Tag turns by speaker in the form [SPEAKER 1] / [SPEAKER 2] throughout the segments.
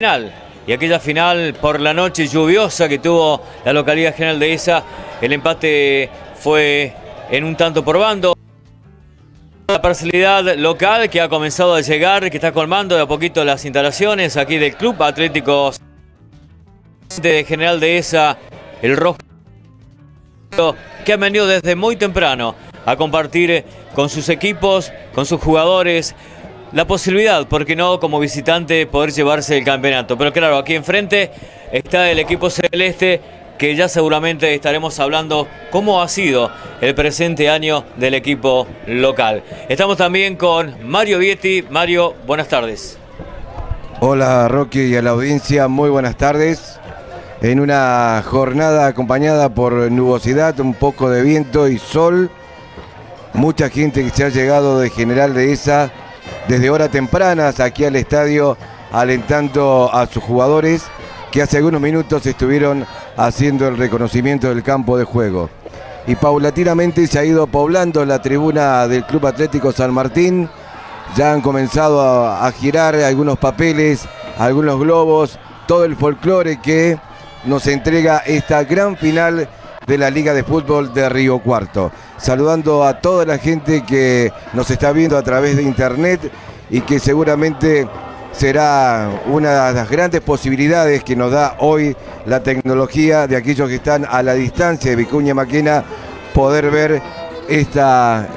[SPEAKER 1] final y aquella final por la noche lluviosa que tuvo la localidad general de esa, el empate fue en un tanto por bando. La parcialidad local que ha comenzado a llegar, que está colmando de a poquito las instalaciones aquí del Club Atlético de General de esa, el rojo que ha venido desde muy temprano a compartir con sus equipos, con sus jugadores, la posibilidad, porque no como visitante, poder llevarse el campeonato. Pero claro, aquí enfrente está el equipo celeste que ya seguramente estaremos hablando cómo ha sido el presente año del equipo local. Estamos también con Mario Vietti. Mario, buenas tardes.
[SPEAKER 2] Hola Rocky y a la audiencia, muy buenas tardes. En una jornada acompañada por nubosidad, un poco de viento y sol. Mucha gente que se ha llegado de General de esa desde horas tempranas aquí al estadio alentando a sus jugadores que hace algunos minutos estuvieron haciendo el reconocimiento del campo de juego. Y paulatinamente se ha ido poblando la tribuna del Club Atlético San Martín. Ya han comenzado a, a girar algunos papeles, algunos globos, todo el folclore que nos entrega esta gran final de la Liga de Fútbol de Río Cuarto. Saludando a toda la gente que nos está viendo a través de internet y que seguramente será una de las grandes posibilidades que nos da hoy la tecnología de aquellos que están a la distancia de Vicuña Maquena poder ver esta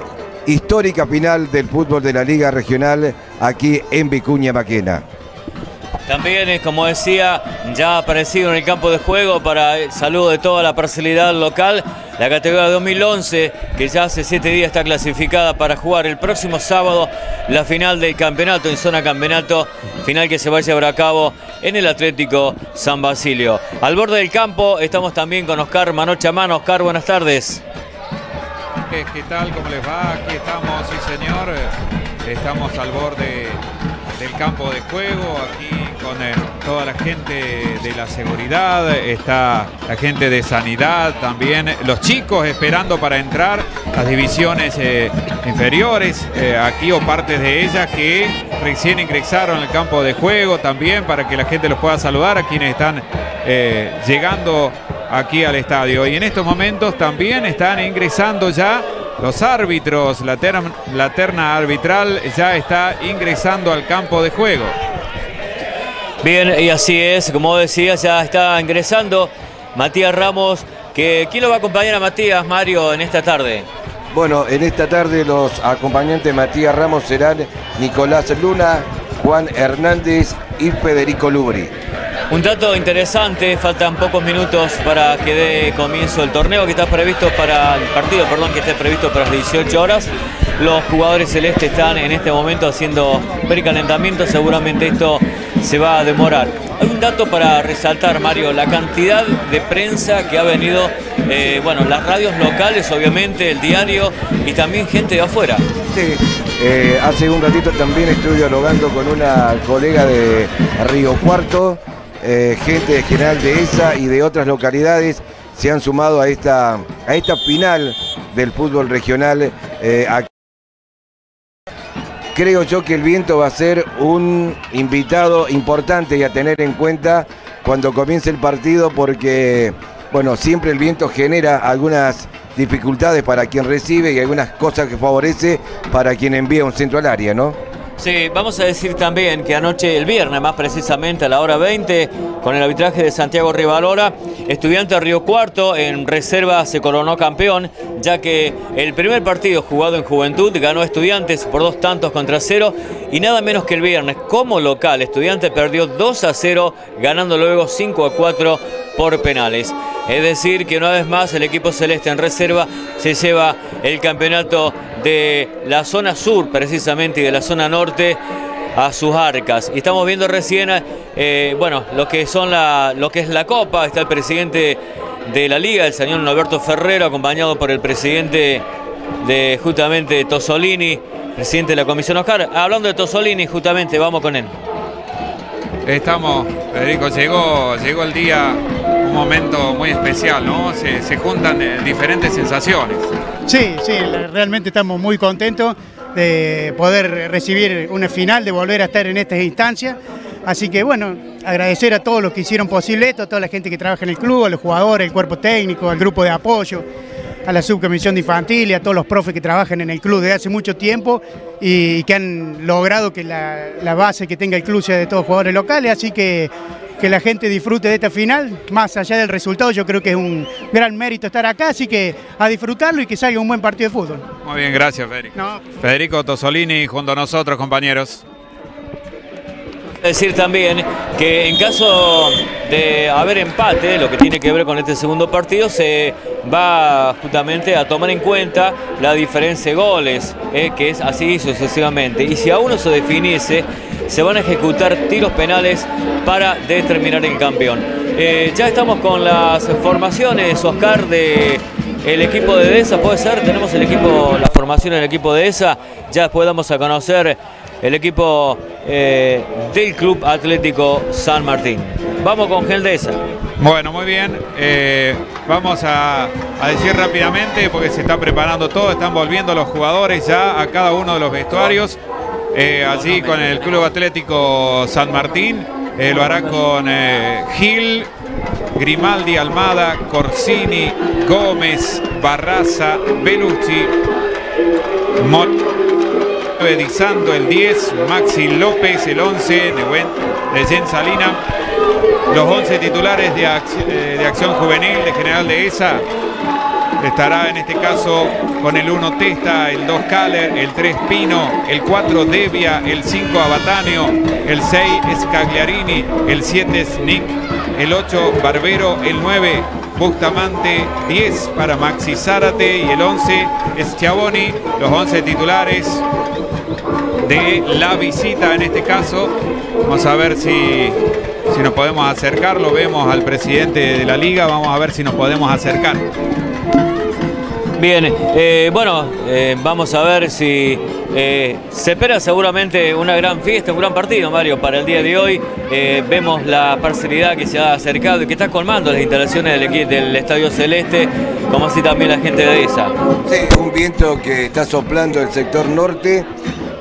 [SPEAKER 2] histórica final del fútbol de la Liga Regional aquí en Vicuña Maquena.
[SPEAKER 1] También, como decía, ya aparecido en el campo de juego para el saludo de toda la parcialidad local, la categoría 2011, que ya hace siete días está clasificada para jugar el próximo sábado la final del campeonato en zona campeonato, final que se va a llevar a cabo en el Atlético San Basilio. Al borde del campo estamos también con Oscar Manochamán. Oscar, buenas tardes.
[SPEAKER 3] ¿Qué, ¿Qué, tal? ¿Cómo les va? Aquí estamos, sí señor. Estamos al borde del campo de juego, aquí eh, toda la gente de la seguridad, está la gente de sanidad también, los chicos esperando para entrar, las divisiones eh, inferiores eh, aquí o partes de ellas que recién ingresaron al campo de juego también para que la gente los pueda saludar a quienes están llegando aquí al estadio. Y en estos momentos también están ingresando ya los árbitros, la terna, arbitral ya está ingresando al campo de juego.
[SPEAKER 1] Bien, y así es, como decía, ya está ingresando Matías Ramos. Que, ¿Quién lo va a acompañar a Matías, Mario, en esta tarde?
[SPEAKER 2] Bueno, en esta tarde los acompañantes de Matías Ramos serán Nicolás Luna, Juan Hernández y Federico Lubri.
[SPEAKER 1] Un dato interesante, faltan pocos minutos para que dé comienzo el torneo que está previsto para el partido, perdón, que esté previsto para las 18 horas. Los jugadores celestes están en este momento haciendo precalentamiento, seguramente esto se va a demorar. Hay un dato para resaltar, Mario, la cantidad de prensa que ha venido, eh, bueno, las radios locales, obviamente, el diario y también gente de afuera.
[SPEAKER 2] Sí, eh, hace un ratito también estuve dialogando con una colega de Río Cuarto, eh, gente de General de esa y de otras localidades se han sumado a esta, a esta final del fútbol regional. Aquí. Creo yo que el viento va a ser un invitado importante y a tener en cuenta cuando comience el partido porque, bueno, siempre el viento genera algunas dificultades para quien recibe y algunas cosas que favorece para quien envía un centro al área, ¿no?
[SPEAKER 1] Sí, vamos a decir también que anoche, el viernes más precisamente a la hora 20, con el arbitraje de Santiago Rivalora, Estudiante Río Cuarto en reserva se coronó campeón, ya que el primer partido jugado en Juventud ganó Estudiantes por dos tantos contra cero y nada menos que el viernes como local, Estudiante perdió 2 a 0, ganando luego 5 a 4 por penales. Es decir, que una vez más el equipo celeste en reserva se lleva el campeonato de la zona sur precisamente y de la zona norte a sus arcas. Y estamos viendo recién, eh, bueno, lo que, son la, lo que es la Copa. Está el presidente de la Liga, el señor Norberto Ferrero, acompañado por el presidente de justamente Tosolini, presidente de la Comisión Oscar. Hablando de Tosolini, justamente, vamos con él.
[SPEAKER 3] Estamos, Federico, llegó, llegó el día, un momento muy especial, ¿no? Se, se juntan eh, diferentes sensaciones.
[SPEAKER 4] Sí, sí, realmente estamos muy contentos de poder recibir una final, de volver a estar en estas instancias. Así que bueno, agradecer a todos los que hicieron posible esto, a toda la gente que trabaja en el club, a los jugadores, el cuerpo técnico, al grupo de apoyo, a la subcomisión de infantil y a todos los profes que trabajan en el club desde hace mucho tiempo y que han logrado que la, la base que tenga el club sea de todos jugadores locales. Así que que la gente disfrute de esta final, más allá del resultado, yo creo que es un gran mérito estar acá, así que a disfrutarlo y que salga un buen partido de fútbol.
[SPEAKER 3] Muy bien, gracias Federico. Federico Tosolini junto a nosotros, compañeros.
[SPEAKER 1] Decir también que en caso de haber empate, lo que tiene que ver con este segundo partido, se va justamente a tomar en cuenta la diferencia de goles, eh, que es así sucesivamente. Y si aún no se definiese, se van a ejecutar tiros penales para determinar el campeón. Eh, ya estamos con las formaciones, Oscar, de el equipo de DESA, puede ser, tenemos el equipo, la formación del equipo de ESA, ya después vamos a conocer el equipo eh, del Club Atlético San Martín. Vamos con Geldesa.
[SPEAKER 3] Bueno, muy bien. Eh, vamos a, a, decir rápidamente, porque se está preparando todo, están volviendo los jugadores ya a cada uno de los vestuarios. Eh, allí con el Club Atlético San Martín. Eh, lo hará con Gil, Grimaldi, Almada, Corsini, Gómez, Barraza, Belucci, Mon Edizando el 10, Maxi López el 11, de Jen Salina. Los 11 titulares de, de Acción Juvenil de General de ESA Estará en este caso con el 1 Testa, el 2 Caller, el 3 Pino, el 4 Devia, el 5 Abataneo, el 6 Scagliarini, el 7 Snick, el 8 Barbero, el 9 Bustamante, 10 para Maxi Zárate y el 11 es Chaboni, los 11 titulares de la visita en este caso. Vamos a ver si, si nos podemos acercar, lo vemos al presidente de la liga, vamos a ver si nos podemos acercar.
[SPEAKER 1] Bien, eh, bueno, eh, vamos a ver si eh, se espera seguramente una gran fiesta, un gran partido, Mario, para el día de hoy. vemos la parcialidad que se ha acercado y que está colmando las instalaciones del, del Estadio Celeste, como así también la gente de esa.
[SPEAKER 2] Sí, un viento que está soplando el sector norte,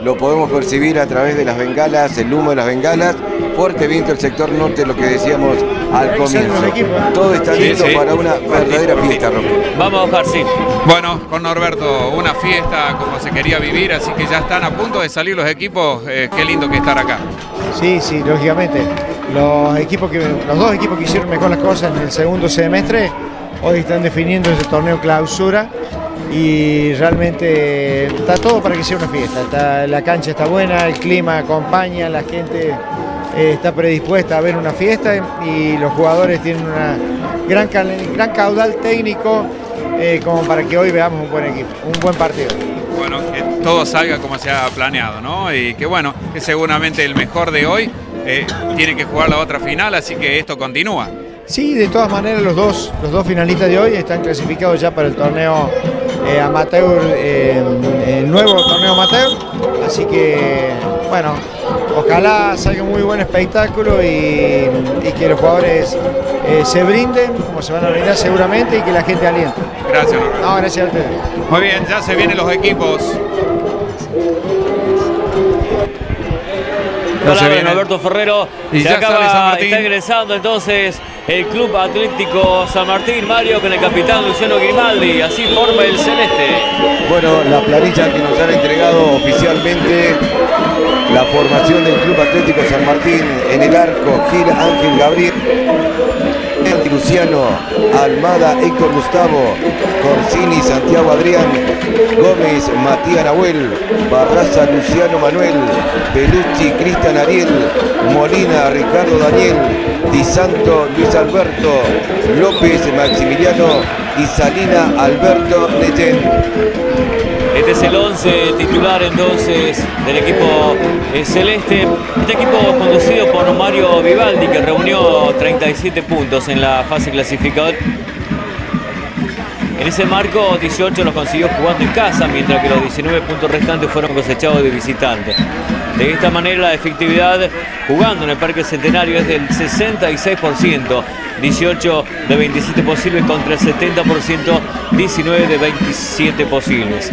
[SPEAKER 2] lo podemos percibir a través de las bengalas, el humo de las bengalas fuerte viento el sector norte, lo que decíamos al comienzo. Todo está listo para una verdadera fiesta, Roque.
[SPEAKER 1] Vamos a bajar, sí.
[SPEAKER 3] Bueno, con Norberto, una fiesta como se quería vivir, así que ya están a punto de salir los equipos. Eh, qué lindo que estar acá.
[SPEAKER 5] Sí, sí, lógicamente. Los, equipos que, los dos equipos que hicieron mejor las cosas en el segundo semestre, hoy están definiendo ese torneo clausura y realmente está todo para que sea una fiesta. la cancha está buena, el clima acompaña, la gente eh, está predispuesta a ver una fiesta y los jugadores tienen una gran, gran caudal técnico eh, como para que hoy veamos un buen equipo, un buen partido.
[SPEAKER 3] Bueno, que todo salga como se ha planeado, ¿no? Y que bueno, que seguramente el mejor de hoy eh, tiene que jugar la otra final, así que esto continúa.
[SPEAKER 5] Sí, de todas maneras los dos, los dos finalistas de hoy están clasificados ya para el torneo amateur, el nuevo torneo amateur, así que bueno, ojalá salga un muy buen espectáculo y, que los jugadores eh, se brinden, como se van a brindar seguramente, y que la gente aliente.
[SPEAKER 3] Gracias, Norberto.
[SPEAKER 5] No, gracias a ustedes.
[SPEAKER 3] Muy bien, ya se vienen los equipos.
[SPEAKER 1] Viene Alberto Ferrero. Y se acaba, está ingresando entonces el Club Atlético San Martín, Mario, con el capitán Luciano Grimaldi. Así forma el celeste.
[SPEAKER 2] Bueno, la planilla que nos han entregado oficialmente la formación del Club Atlético San Martín en el arco, Gil Ángel Gabriel. Luciano, Almada, Héctor Gustavo, Corsini, Santiago Adrián, Gómez, Matías Nahuel, Barraza, Luciano Manuel, Pelucci, Cristian Ariel, Molina, Ricardo Daniel, Di Santo, Luis Alberto, López, Maximiliano y Salina, Alberto Leyen.
[SPEAKER 1] Este es el 11 titular entonces del equipo eh, celeste. Este equipo conducido por Mario Vivaldi que reunió 37 puntos en la fase clasificadora. En ese marco 18 los consiguió jugando en casa, mientras que los 19 puntos restantes fueron cosechados de visitantes. De esta manera la efectividad jugando en el Parque Centenario es del 66%, 18 de 27 posibles contra el 70%, 19 de 27 posibles.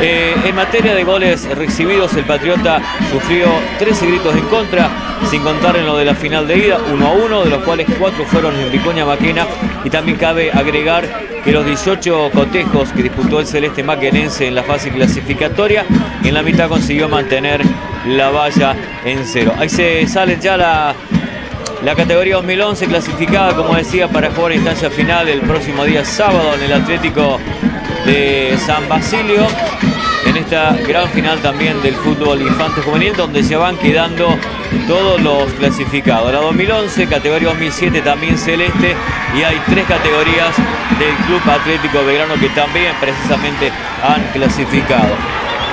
[SPEAKER 1] Eh, en materia de goles recibidos, el Patriota sufrió 13 gritos en contra, sin contar en lo de la final de ida, 1 a 1, de los cuales 4 fueron en Vicoña Maquena. Y también cabe agregar que los 18 cotejos que disputó el Celeste Maquenense en la fase clasificatoria, en la mitad consiguió mantener la valla en cero. Ahí se sale ya la, la categoría 2011 clasificada, como decía, para jugar instancia final el próximo día sábado en el Atlético de San Basilio en esta gran final también del fútbol infantil juvenil donde se van quedando todos los clasificados. La 2011, categoría 2007 también celeste y hay tres categorías del Club Atlético Belgrano que también precisamente han clasificado.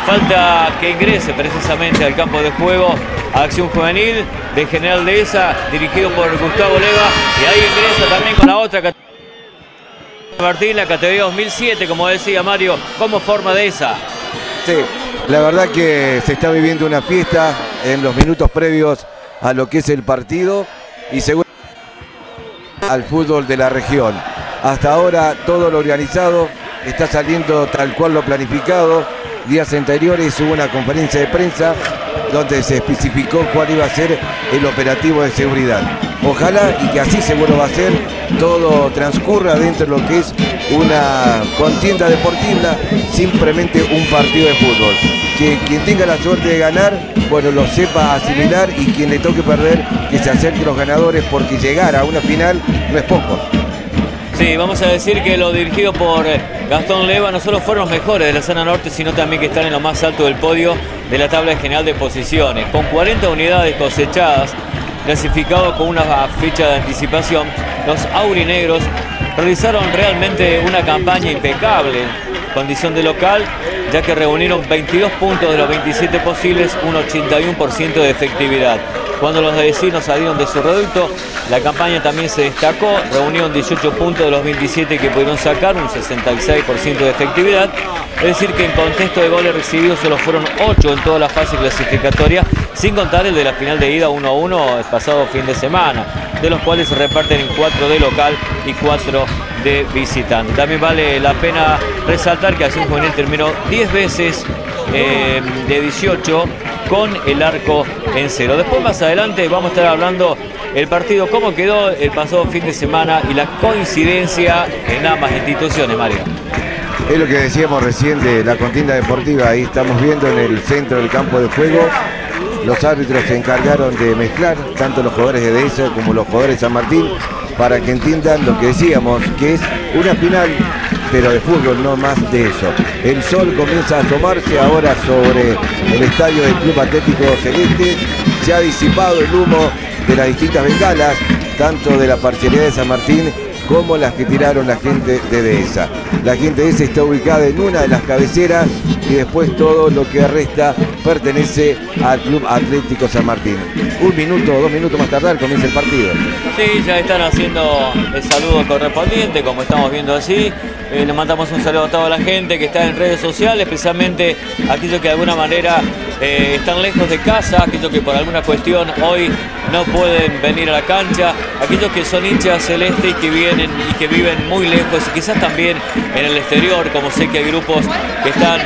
[SPEAKER 1] Falta que ingrese precisamente al campo de juego Acción Juvenil de General Dehesa, dirigido por Gustavo Leva y ahí ingresa también con la otra categoría. Martín, la categoría 2007, como decía Mario, como forma de esa.
[SPEAKER 2] Sí, la verdad que se está viviendo una fiesta en los minutos previos a lo que es el partido y según al fútbol de la región. Hasta ahora todo lo organizado está saliendo tal cual lo planificado. Días anteriores hubo una conferencia de prensa donde se especificó cuál iba a ser el operativo de seguridad. Ojalá y que así seguro va a ser, todo transcurra dentro de lo que es una contienda deportiva, simplemente un partido de fútbol. Que quien tenga la suerte de ganar, bueno, lo sepa asimilar y quien le toque perder, que se acerque los ganadores, porque llegar a una final no es poco.
[SPEAKER 1] Sí, vamos a decir que lo dirigido por eh, Gastón Leva no solo fueron los mejores de la zona norte, sino también que están en lo más alto del podio de la tabla general de posiciones. Con 40 unidades cosechadas, clasificados con una fecha de anticipación, los aurinegros realizaron realmente una campaña impecable, condición de local, ya que reunieron 22 puntos de los 27 posibles, un 81% de efectividad. Cuando los vecinos salieron de su reducto, la campaña también se destacó, reunieron 18 puntos de los 27 que pudieron sacar, un 66% de efectividad. Es decir, que en contexto de goles recibidos solo fueron 8 en toda la fase clasificatoria, sin contar el de la final de ida 1 a 1 el pasado fin de semana, de los cuales se reparten en 4 de local y 4 de visitante. También vale la pena resaltar que Acción Juvenil terminó 10 veces eh, de 18 con el arco en cero. Después más adelante vamos a estar hablando el partido, cómo quedó el pasado fin de semana y la coincidencia en ambas instituciones, Mario.
[SPEAKER 2] Es lo que decíamos recién de la contienda deportiva, ahí estamos viendo en el centro del campo de juego. Los árbitros se encargaron de mezclar tanto los jugadores de Dehesa como los jugadores de San Martín para que entiendan lo que decíamos, que es una final pero de fútbol, no más de eso. El sol comienza a asomarse ahora sobre el estadio del Club Atlético Celeste. Se ha disipado el humo de las distintas bengalas, tanto de la parcialidad de San Martín como las que tiraron la gente de Dehesa. La gente de Dehesa está ubicada en una de las cabeceras y después todo lo que resta pertenece al Club Atlético San Martín. Un minuto o dos minutos más tardar comienza el partido.
[SPEAKER 1] Sí, ya están haciendo el saludo correspondiente, como estamos viendo así. Eh, le mandamos un saludo a toda la gente que está en redes sociales, especialmente aquellos que de alguna manera eh, están lejos de casa, aquellos que por alguna cuestión hoy no pueden venir a la cancha, aquellos que son hinchas celeste y que vienen y que viven muy lejos y quizás también en el exterior, como sé que hay grupos que están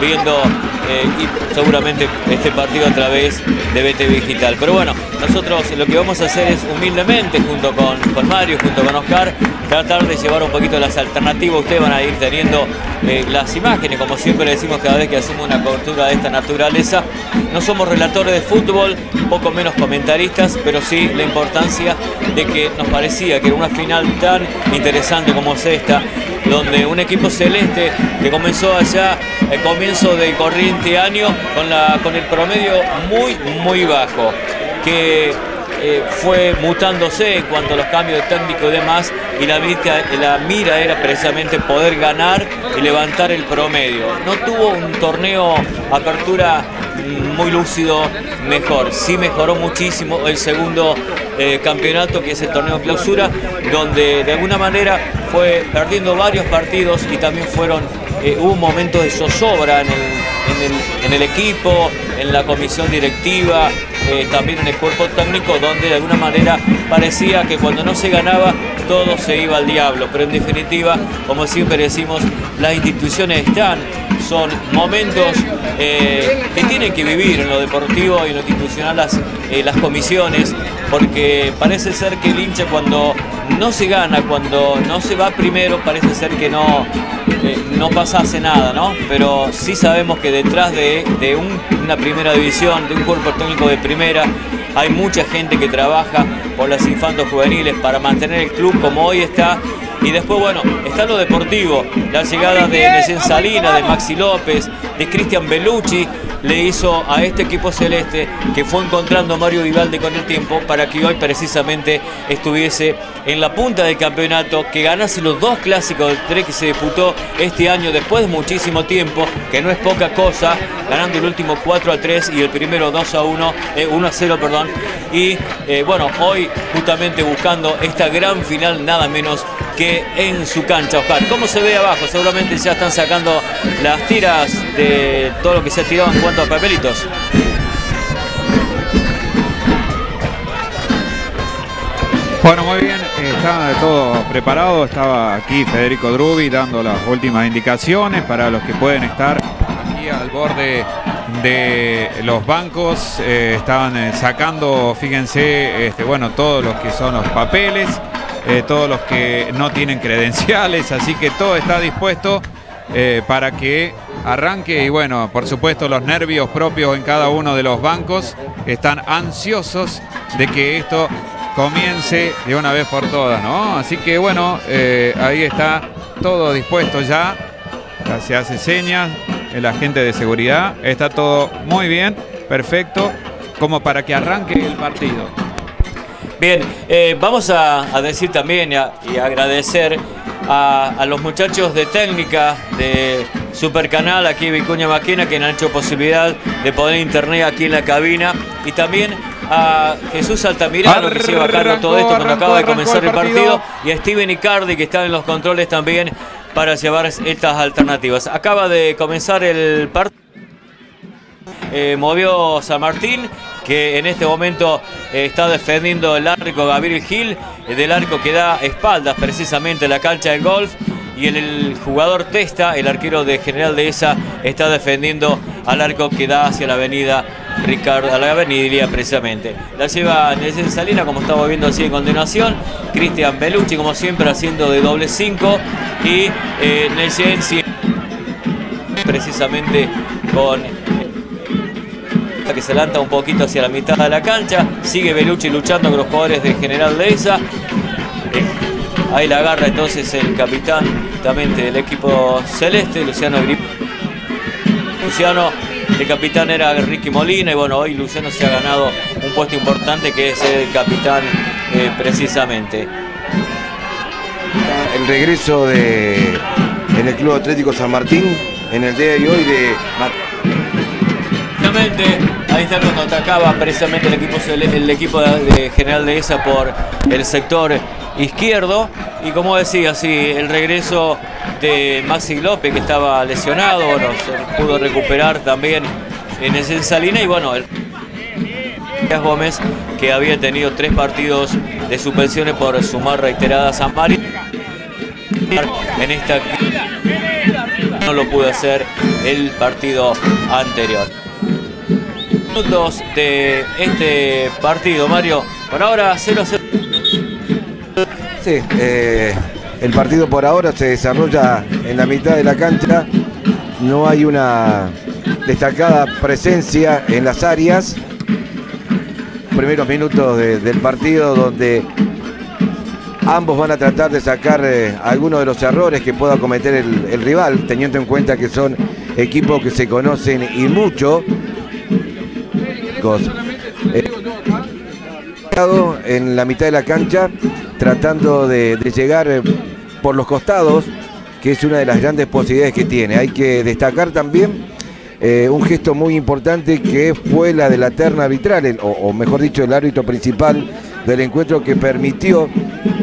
[SPEAKER 1] viendo eh, y seguramente este partido a través de BT Digital. Pero bueno, nosotros lo que vamos a hacer es humildemente, junto con, con Mario, junto con Oscar, tratar de llevar un poquito las alternativas. Ustedes van a ir teniendo eh, las imágenes, como siempre decimos cada vez que hacemos una cobertura de esta naturaleza. No somos relatores de fútbol, poco menos comentaristas, pero sí la importancia de que nos parecía que era una final tan interesante como es esta, donde un equipo celeste que comenzó allá el comienzo del corriente año con, la, con el promedio muy, muy bajo, que eh, fue mutándose en cuanto a los cambios de técnico y demás, y la, mira era precisamente poder ganar y levantar el promedio. No tuvo un torneo apertura muy lúcido, mejor. Sí mejoró muchísimo el segundo eh, campeonato, que es el torneo clausura, donde de alguna manera fue perdiendo varios partidos y también fueron, eh, hubo un momento de zozobra en el equipo, en la comisión directiva, eh, también en el cuerpo técnico, donde de alguna manera parecía que cuando no se ganaba todo se iba al diablo. Pero en definitiva, como siempre decimos, las instituciones están son momentos eh, que tienen que vivir en lo deportivo y en lo institucional las, eh, las comisiones, porque parece ser que el hincha cuando no se gana, cuando no se va primero, parece ser que no, no pasase nada, ¿no? Pero sí sabemos que detrás de, de una primera división, de un cuerpo técnico de primera, hay mucha gente que trabaja por las infantos juveniles para mantener el club como hoy está y después, bueno, está lo deportivo, la llegada de Necen Salina, de Maxi López, de Cristian Bellucci, le hizo a este equipo celeste que fue encontrando a Mario Vivaldi con el tiempo para que hoy precisamente estuviese en la punta del campeonato, que ganase los dos clásicos del 3 que se disputó este año después de muchísimo tiempo, que no es poca cosa, ganando el último 4 a 3 y el primero 2 a 1, 1 eh, a 0, perdón. Y eh, bueno, hoy justamente buscando esta gran final, nada menos que en su cancha, Oscar. ¿Cómo se ve abajo? Seguramente ya están sacando las tiras de todo lo que se ha tirado en cuanto a papelitos.
[SPEAKER 3] Bueno, muy bien, está todo preparado. Estaba aquí Federico Drubi dando las últimas indicaciones para los que pueden estar aquí al borde de los bancos. Eh, estaban eh, sacando, fíjense, este, bueno, todos los que son los papeles. Eh, todos los que no tienen credenciales, así que todo está dispuesto eh, para que arranque y bueno, por supuesto los nervios propios en cada uno de los bancos están ansiosos de que esto comience de una vez por todas, ¿no? Así que bueno, eh, ahí está todo dispuesto ya, ya se hace señas, el agente de seguridad, está todo muy bien, perfecto, como para que arranque el partido.
[SPEAKER 1] Bien, eh, vamos a, decir también y, agradecer a, los muchachos de técnica de Supercanal, aquí Vicuña Maquina, que han hecho posibilidad de poner internet aquí en la cabina. Y también a Jesús Altamirano, que se iba a cargo todo esto cuando acaba de comenzar el partido. Y a Steven Icardi, que está en los controles también para llevar estas alternativas. Acaba de comenzar el partido. Eh, movió San Martín que en este momento eh, está defendiendo el arco Gabriel Gil, eh, del arco que da espaldas precisamente a la cancha de golf. Y el, jugador Testa, el arquero de General de esa, está defendiendo al arco que da hacia la avenida Ricardo, a la avenida precisamente. La lleva Nelson Salina, como estamos viendo así en continuación. Cristian Belucci, como siempre, haciendo de doble 5. Y eh, Nelson precisamente con que se lanta un poquito hacia la mitad de la cancha. Sigue Belucci luchando con los jugadores de General Dehesa. Eh, ahí la agarra entonces el capitán también del equipo celeste, Luciano Grip. Luciano, el capitán era Ricky Molina y bueno, hoy Luciano se ha ganado un puesto importante que es el capitán eh, precisamente.
[SPEAKER 2] El regreso de en el Club Atlético San Martín en el día de hoy de
[SPEAKER 1] Ahí está cuando atacaba precisamente el equipo, el equipo General de ESA por el sector izquierdo. Y como decía, sí, el regreso de Maxi López que estaba lesionado, bueno, pudo recuperar también en ese Salina y bueno, el Gómez que había tenido tres partidos de suspensiones por sumar reiteradas a Mari. En esta no lo pudo hacer el partido anterior minutos de este partido, Mario. Por ahora 0 0.
[SPEAKER 2] Sí, eh, el partido por ahora se desarrolla en la mitad de la cancha. No hay una destacada presencia en las áreas. Primeros minutos del partido donde ambos van a tratar de sacar eh, algunos de los errores que pueda cometer el rival, teniendo en cuenta que son equipos que se conocen y mucho eh, en la mitad de la cancha, tratando de, llegar eh, por los costados, que es una de las grandes posibilidades que tiene. Hay que destacar también eh, un gesto muy importante que fue la de la terna arbitral, o, mejor dicho, el árbitro principal del encuentro que permitió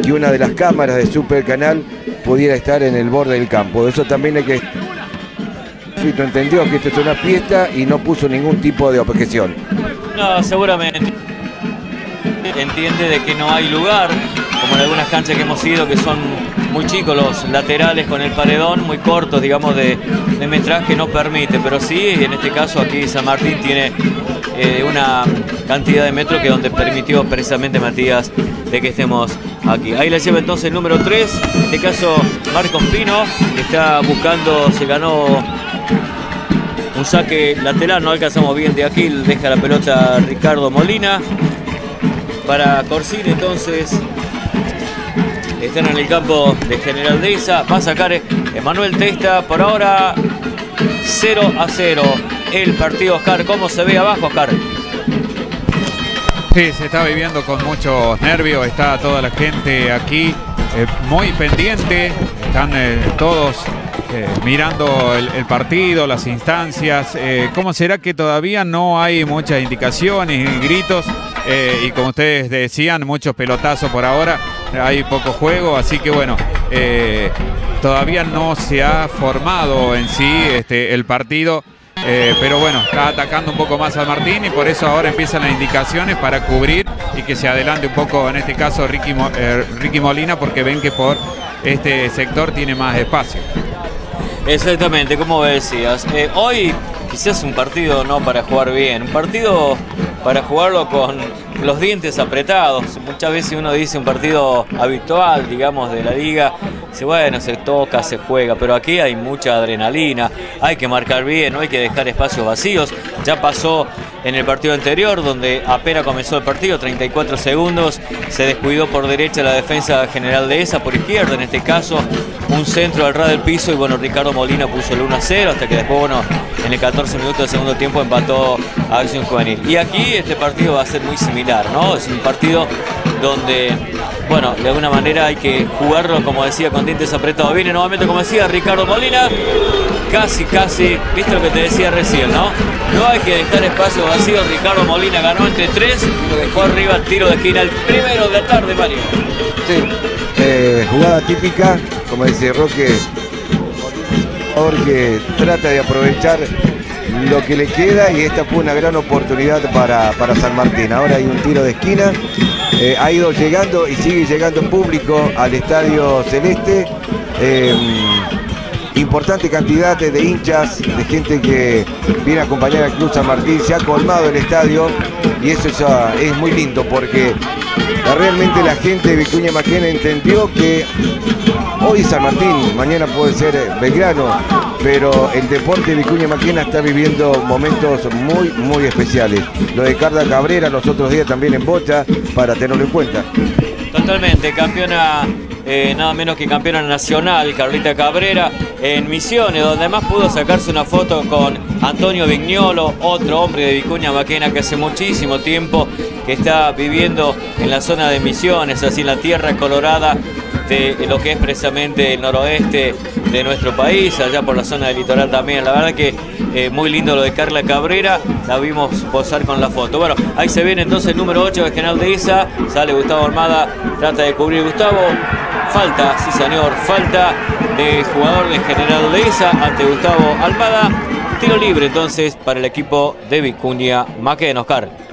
[SPEAKER 2] que una de las cámaras de Super Canal pudiera estar en el borde del campo. Eso también hay que entendió que esto es una fiesta y no puso ningún tipo de objeción.
[SPEAKER 1] Seguramente entiende de que no hay lugar como en algunas canchas que hemos ido, que son muy chicos los laterales con el paredón, muy cortos, digamos, de, de metraje, no permite. Pero sí, en este caso aquí San Martín tiene eh, una cantidad de metros que donde permitió precisamente Matías de que estemos aquí. Ahí la lleva entonces el número 3, en este caso Marcos Pino, que está buscando, se ganó un saque lateral, no alcanzamos bien de aquí, deja la pelota Ricardo Molina. Para Corsín entonces están en el campo de General Deiza. Va a sacar Emanuel Testa por ahora 0 a 0 el partido Oscar. ¿Cómo se ve abajo Oscar?
[SPEAKER 3] Sí, se está viviendo con muchos nervios, está toda la gente aquí eh, muy pendiente, están eh, todos eh, mirando el, partido, las instancias. Eh, ¿Cómo será que todavía no hay muchas indicaciones y gritos? Eh, y como ustedes decían, muchos pelotazos por ahora, hay poco juego, así que bueno, todavía no se ha formado en sí este, el partido. Pero bueno, está atacando un poco más a Martín y por eso ahora empiezan las indicaciones para cubrir y que se adelante un poco, en este caso, Ricky Molina, porque ven que por este sector tiene más espacio.
[SPEAKER 1] Exactamente, como decías. Eh, hoy quizás un partido no para jugar bien, un partido para jugarlo con los dientes apretados. Muchas veces uno dice un partido habitual, digamos, de la liga. Dice, bueno, se toca, se juega, pero aquí hay mucha adrenalina, hay que marcar bien, no hay que dejar espacios vacíos. Ya pasó en el partido anterior, donde apenas comenzó el partido, 34 segundos, se descuidó por derecha la defensa general de esa, por izquierda en este caso, un centro al ras del piso y bueno, Ricardo Molina puso el 1 a 0, hasta que después, bueno, en el 14 minutos del segundo tiempo empató a Acción Juvenil. Y aquí este partido va a ser muy similar, ¿no? Es un partido donde, bueno, de alguna manera hay que jugarlo, como decía, con dientes apretados. Viene nuevamente, como decía, Ricardo Molina, casi, casi, viste lo que te decía recién, ¿no? No hay que dejar espacio vacío. Ricardo Molina ganó entre tres y lo dejó arriba, tiro de esquina, el primero de la tarde, Mario.
[SPEAKER 2] Sí, eh, jugada típica, como dice Roque, jugador que trata de aprovechar lo que le queda y esta fue una gran oportunidad para, para San Martín. Ahora hay un tiro de esquina, eh, ha ido llegando y sigue llegando público al Estadio Celeste. Eh, importante cantidad de hinchas, de gente que viene a acompañar al Club San Martín, se ha colmado el estadio y eso es, ah, es muy lindo porque realmente la gente de Vicuña Maquena entendió que hoy San Martín, mañana puede ser eh, Belgrano, pero el deporte de Vicuña Maquena está viviendo momentos muy, muy especiales. Lo de Carla Cabrera los otros días también en Bocha, para tenerlo en cuenta.
[SPEAKER 1] Totalmente, campeona, eh, nada menos que campeona nacional, Carlita Cabrera, en Misiones, donde además pudo sacarse una foto con Antonio Vignolo, otro hombre de Vicuña Maquena que hace muchísimo tiempo que está viviendo en la zona de Misiones, así en la tierra colorada de lo que es precisamente el noroeste de nuestro país, allá por la zona del litoral también. La verdad que eh, muy lindo lo de Carla Cabrera, la vimos posar con la foto. Bueno, ahí se viene entonces el número 8 de General de Isa, sale Gustavo Armada, trata de cubrir Gustavo. Falta, sí señor, falta de jugador de General de Isa ante Gustavo Almada. Tiro libre entonces para el equipo de Vicuña Maquena, Oscar.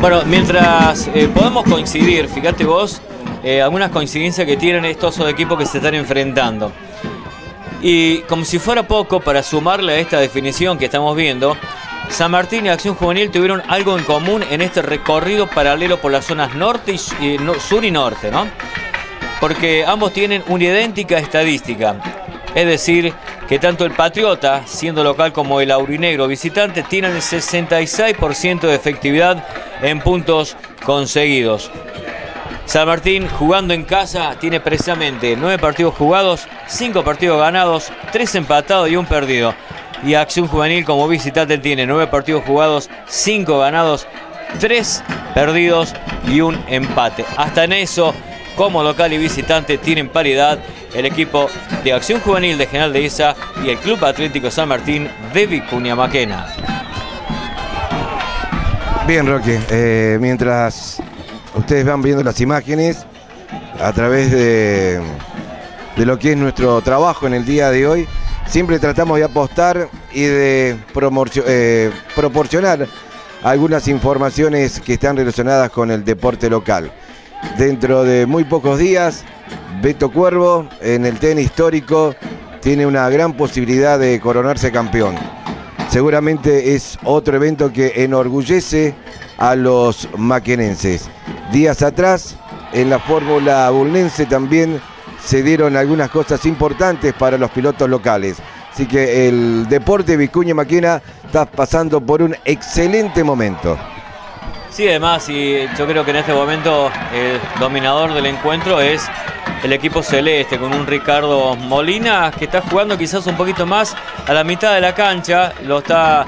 [SPEAKER 1] Bueno, mientras eh, podemos coincidir, fíjate vos, eh, algunas coincidencias que tienen estos dos equipos que se están enfrentando. Y como si fuera poco, para sumarle a esta definición que estamos viendo, San Martín y Acción Juvenil tuvieron algo en común en este recorrido paralelo por las zonas norte y, no- sur y norte, ¿no? Porque ambos tienen una idéntica estadística. Es decir, que tanto el Patriota, siendo local, como el Aurinegro visitante, tienen el 66% de efectividad en puntos conseguidos. San Martín jugando en casa tiene precisamente 9 partidos jugados, 5 partidos ganados, 3 empatados y un perdido. Y Acción Juvenil como visitante tiene 9 partidos jugados, 5 ganados, 3 perdidos y un empate. Hasta en eso, como local y visitante tienen paridad el equipo de Acción Juvenil de General de Isa y el Club Atlético San Martín de Vicuña Maquena.
[SPEAKER 2] Bien, Roque, eh, mientras ustedes van viendo las imágenes a través de, de lo que es nuestro trabajo en el día de hoy, siempre tratamos de apostar y de eh, proporcionar algunas informaciones que están relacionadas con el deporte local. Dentro de muy pocos días, Beto Cuervo en el tenis histórico tiene una gran posibilidad de coronarse campeón. Seguramente es otro evento que enorgullece a los maquenenses. Días atrás, en la Fórmula Bulnense también se dieron algunas cosas importantes para los pilotos locales. Así que el deporte Vicuña Maquena está pasando por un excelente momento.
[SPEAKER 1] Sí, además, y yo creo que en este momento el dominador del encuentro es el equipo celeste con un Ricardo Molina que está jugando quizás un poquito más a la mitad de la cancha, lo está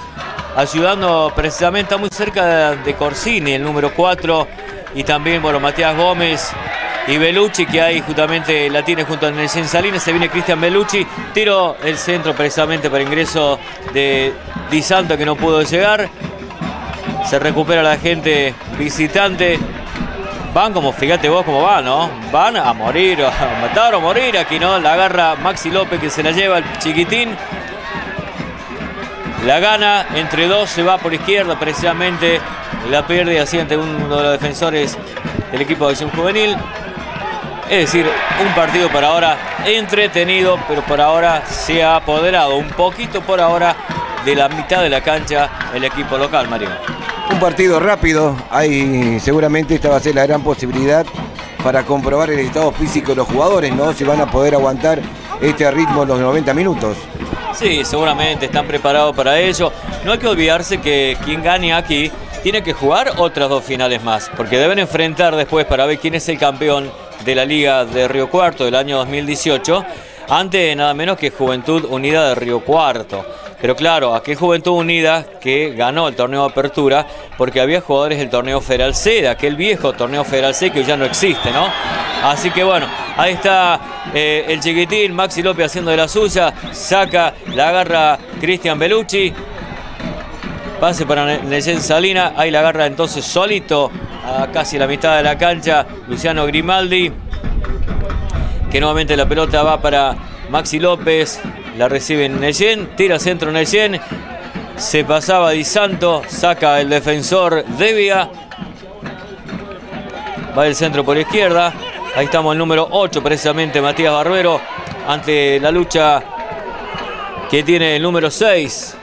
[SPEAKER 1] ayudando precisamente, está muy cerca de Corsini, el número 4, y también, bueno, Matías Gómez y Belucci, que ahí justamente la tiene junto a Nelson Salinas, se viene Cristian Belucci, tiro el centro precisamente para ingreso de Di Santo que no pudo llegar, se recupera la gente visitante, van como, fíjate vos cómo van, ¿no? Van a morir, a matar o morir aquí, ¿no? La agarra Maxi López que se la lleva el chiquitín. La gana, entre dos se va por izquierda precisamente. La pierde así ante uno de los defensores del equipo de acción juvenil. Es decir, un partido por ahora entretenido, pero por ahora se ha apoderado un poquito por ahora de la mitad de la cancha el equipo local, Mario.
[SPEAKER 2] Un partido rápido, hay seguramente esta va a ser la gran posibilidad para comprobar el estado físico de los jugadores, ¿no? Si van a poder aguantar este ritmo en los 90 minutos.
[SPEAKER 1] Sí, seguramente están preparados para ello. No hay que olvidarse que quien gane aquí tiene que jugar otras dos finales más, porque deben enfrentar después para ver quién es el campeón de la Liga de Río Cuarto del año 2018 ante nada menos que Juventud Unida de Río Cuarto. Pero claro, aquel Juventud Unida que ganó el torneo de apertura porque había jugadores del torneo Federal C, de aquel viejo torneo Federal C que ya no existe, ¿no? Así que bueno, ahí está eh, el chiquitín, Maxi López haciendo de la suya, saca, la agarra Cristian Belucci, pase para Neyen Salina, ahí la agarra entonces solito a casi la mitad de la cancha, Luciano Grimaldi, que nuevamente la pelota va para Maxi López, la recibe Neyen, tira centro Neyen, se pasaba Di Santo, saca el defensor Devia, va el centro por izquierda, ahí estamos el número 8 precisamente Matías Barbero, ante la lucha que tiene el número 6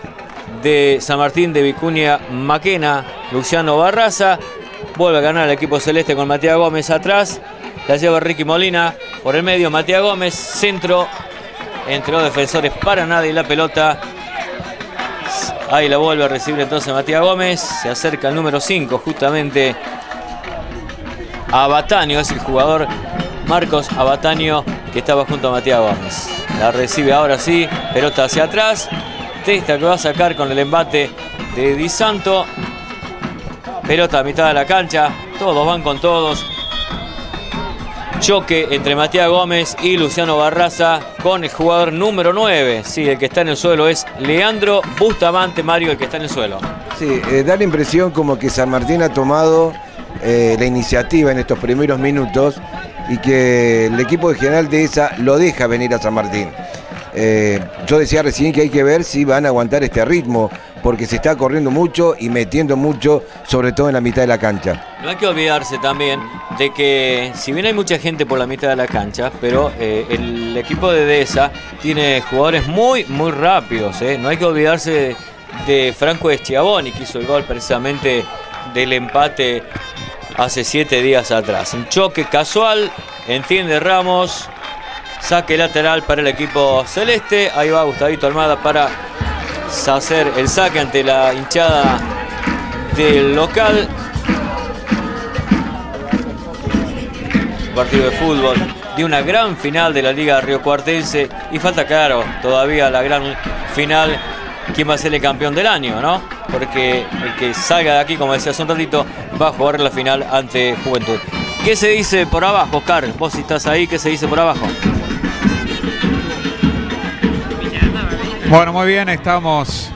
[SPEAKER 1] de San Martín de Vicuña Maquena, Luciano Barraza, vuelve a ganar el equipo celeste con Matías Gómez atrás, la lleva Ricky Molina, por el medio Matías Gómez, centro entre los defensores para nadie la pelota. Ahí la vuelve a recibir entonces Matías Gómez. Se acerca el número 5 justamente a Abataño. Es el jugador Marcos Abataño que estaba junto a Matías Gómez. La recibe ahora sí. Pelota hacia atrás. Testa que va a sacar con el embate de Di Santo. Pelota a mitad de la cancha. Todos van con todos choque entre Matías Gómez y Luciano Barraza con el jugador número 9. Sí, el que está en el suelo es Leandro Bustamante, Mario, el que está en el suelo.
[SPEAKER 2] Sí, eh, da la impresión como que San Martín ha tomado eh, la iniciativa en estos primeros minutos y que el equipo de General de esa lo deja venir a San Martín. Eh, yo decía recién que hay que ver si van a aguantar este ritmo, porque se está corriendo mucho y metiendo mucho, sobre todo en la mitad de la cancha.
[SPEAKER 1] No hay que olvidarse también de que si bien hay mucha gente por la mitad de la cancha, pero eh, el equipo de Deza tiene jugadores muy, muy rápidos. ¿eh? No hay que olvidarse de, Franco Eschiavoni, que hizo el gol precisamente del empate hace siete días atrás. Un choque casual, entiende Ramos, saque lateral para el equipo celeste. Ahí va Gustavito Almada para hacer el saque ante la hinchada del local. Partido de fútbol de una gran final de la Liga Río Cuartense y falta claro todavía la gran final quién va a ser el campeón del año, ¿no? Porque el que salga de aquí, como decía hace un ratito, va a jugar la final ante Juventud. ¿Qué se dice por abajo, Oscar? Vos si estás ahí, ¿qué se dice por abajo?
[SPEAKER 3] Bueno, muy bien, estamos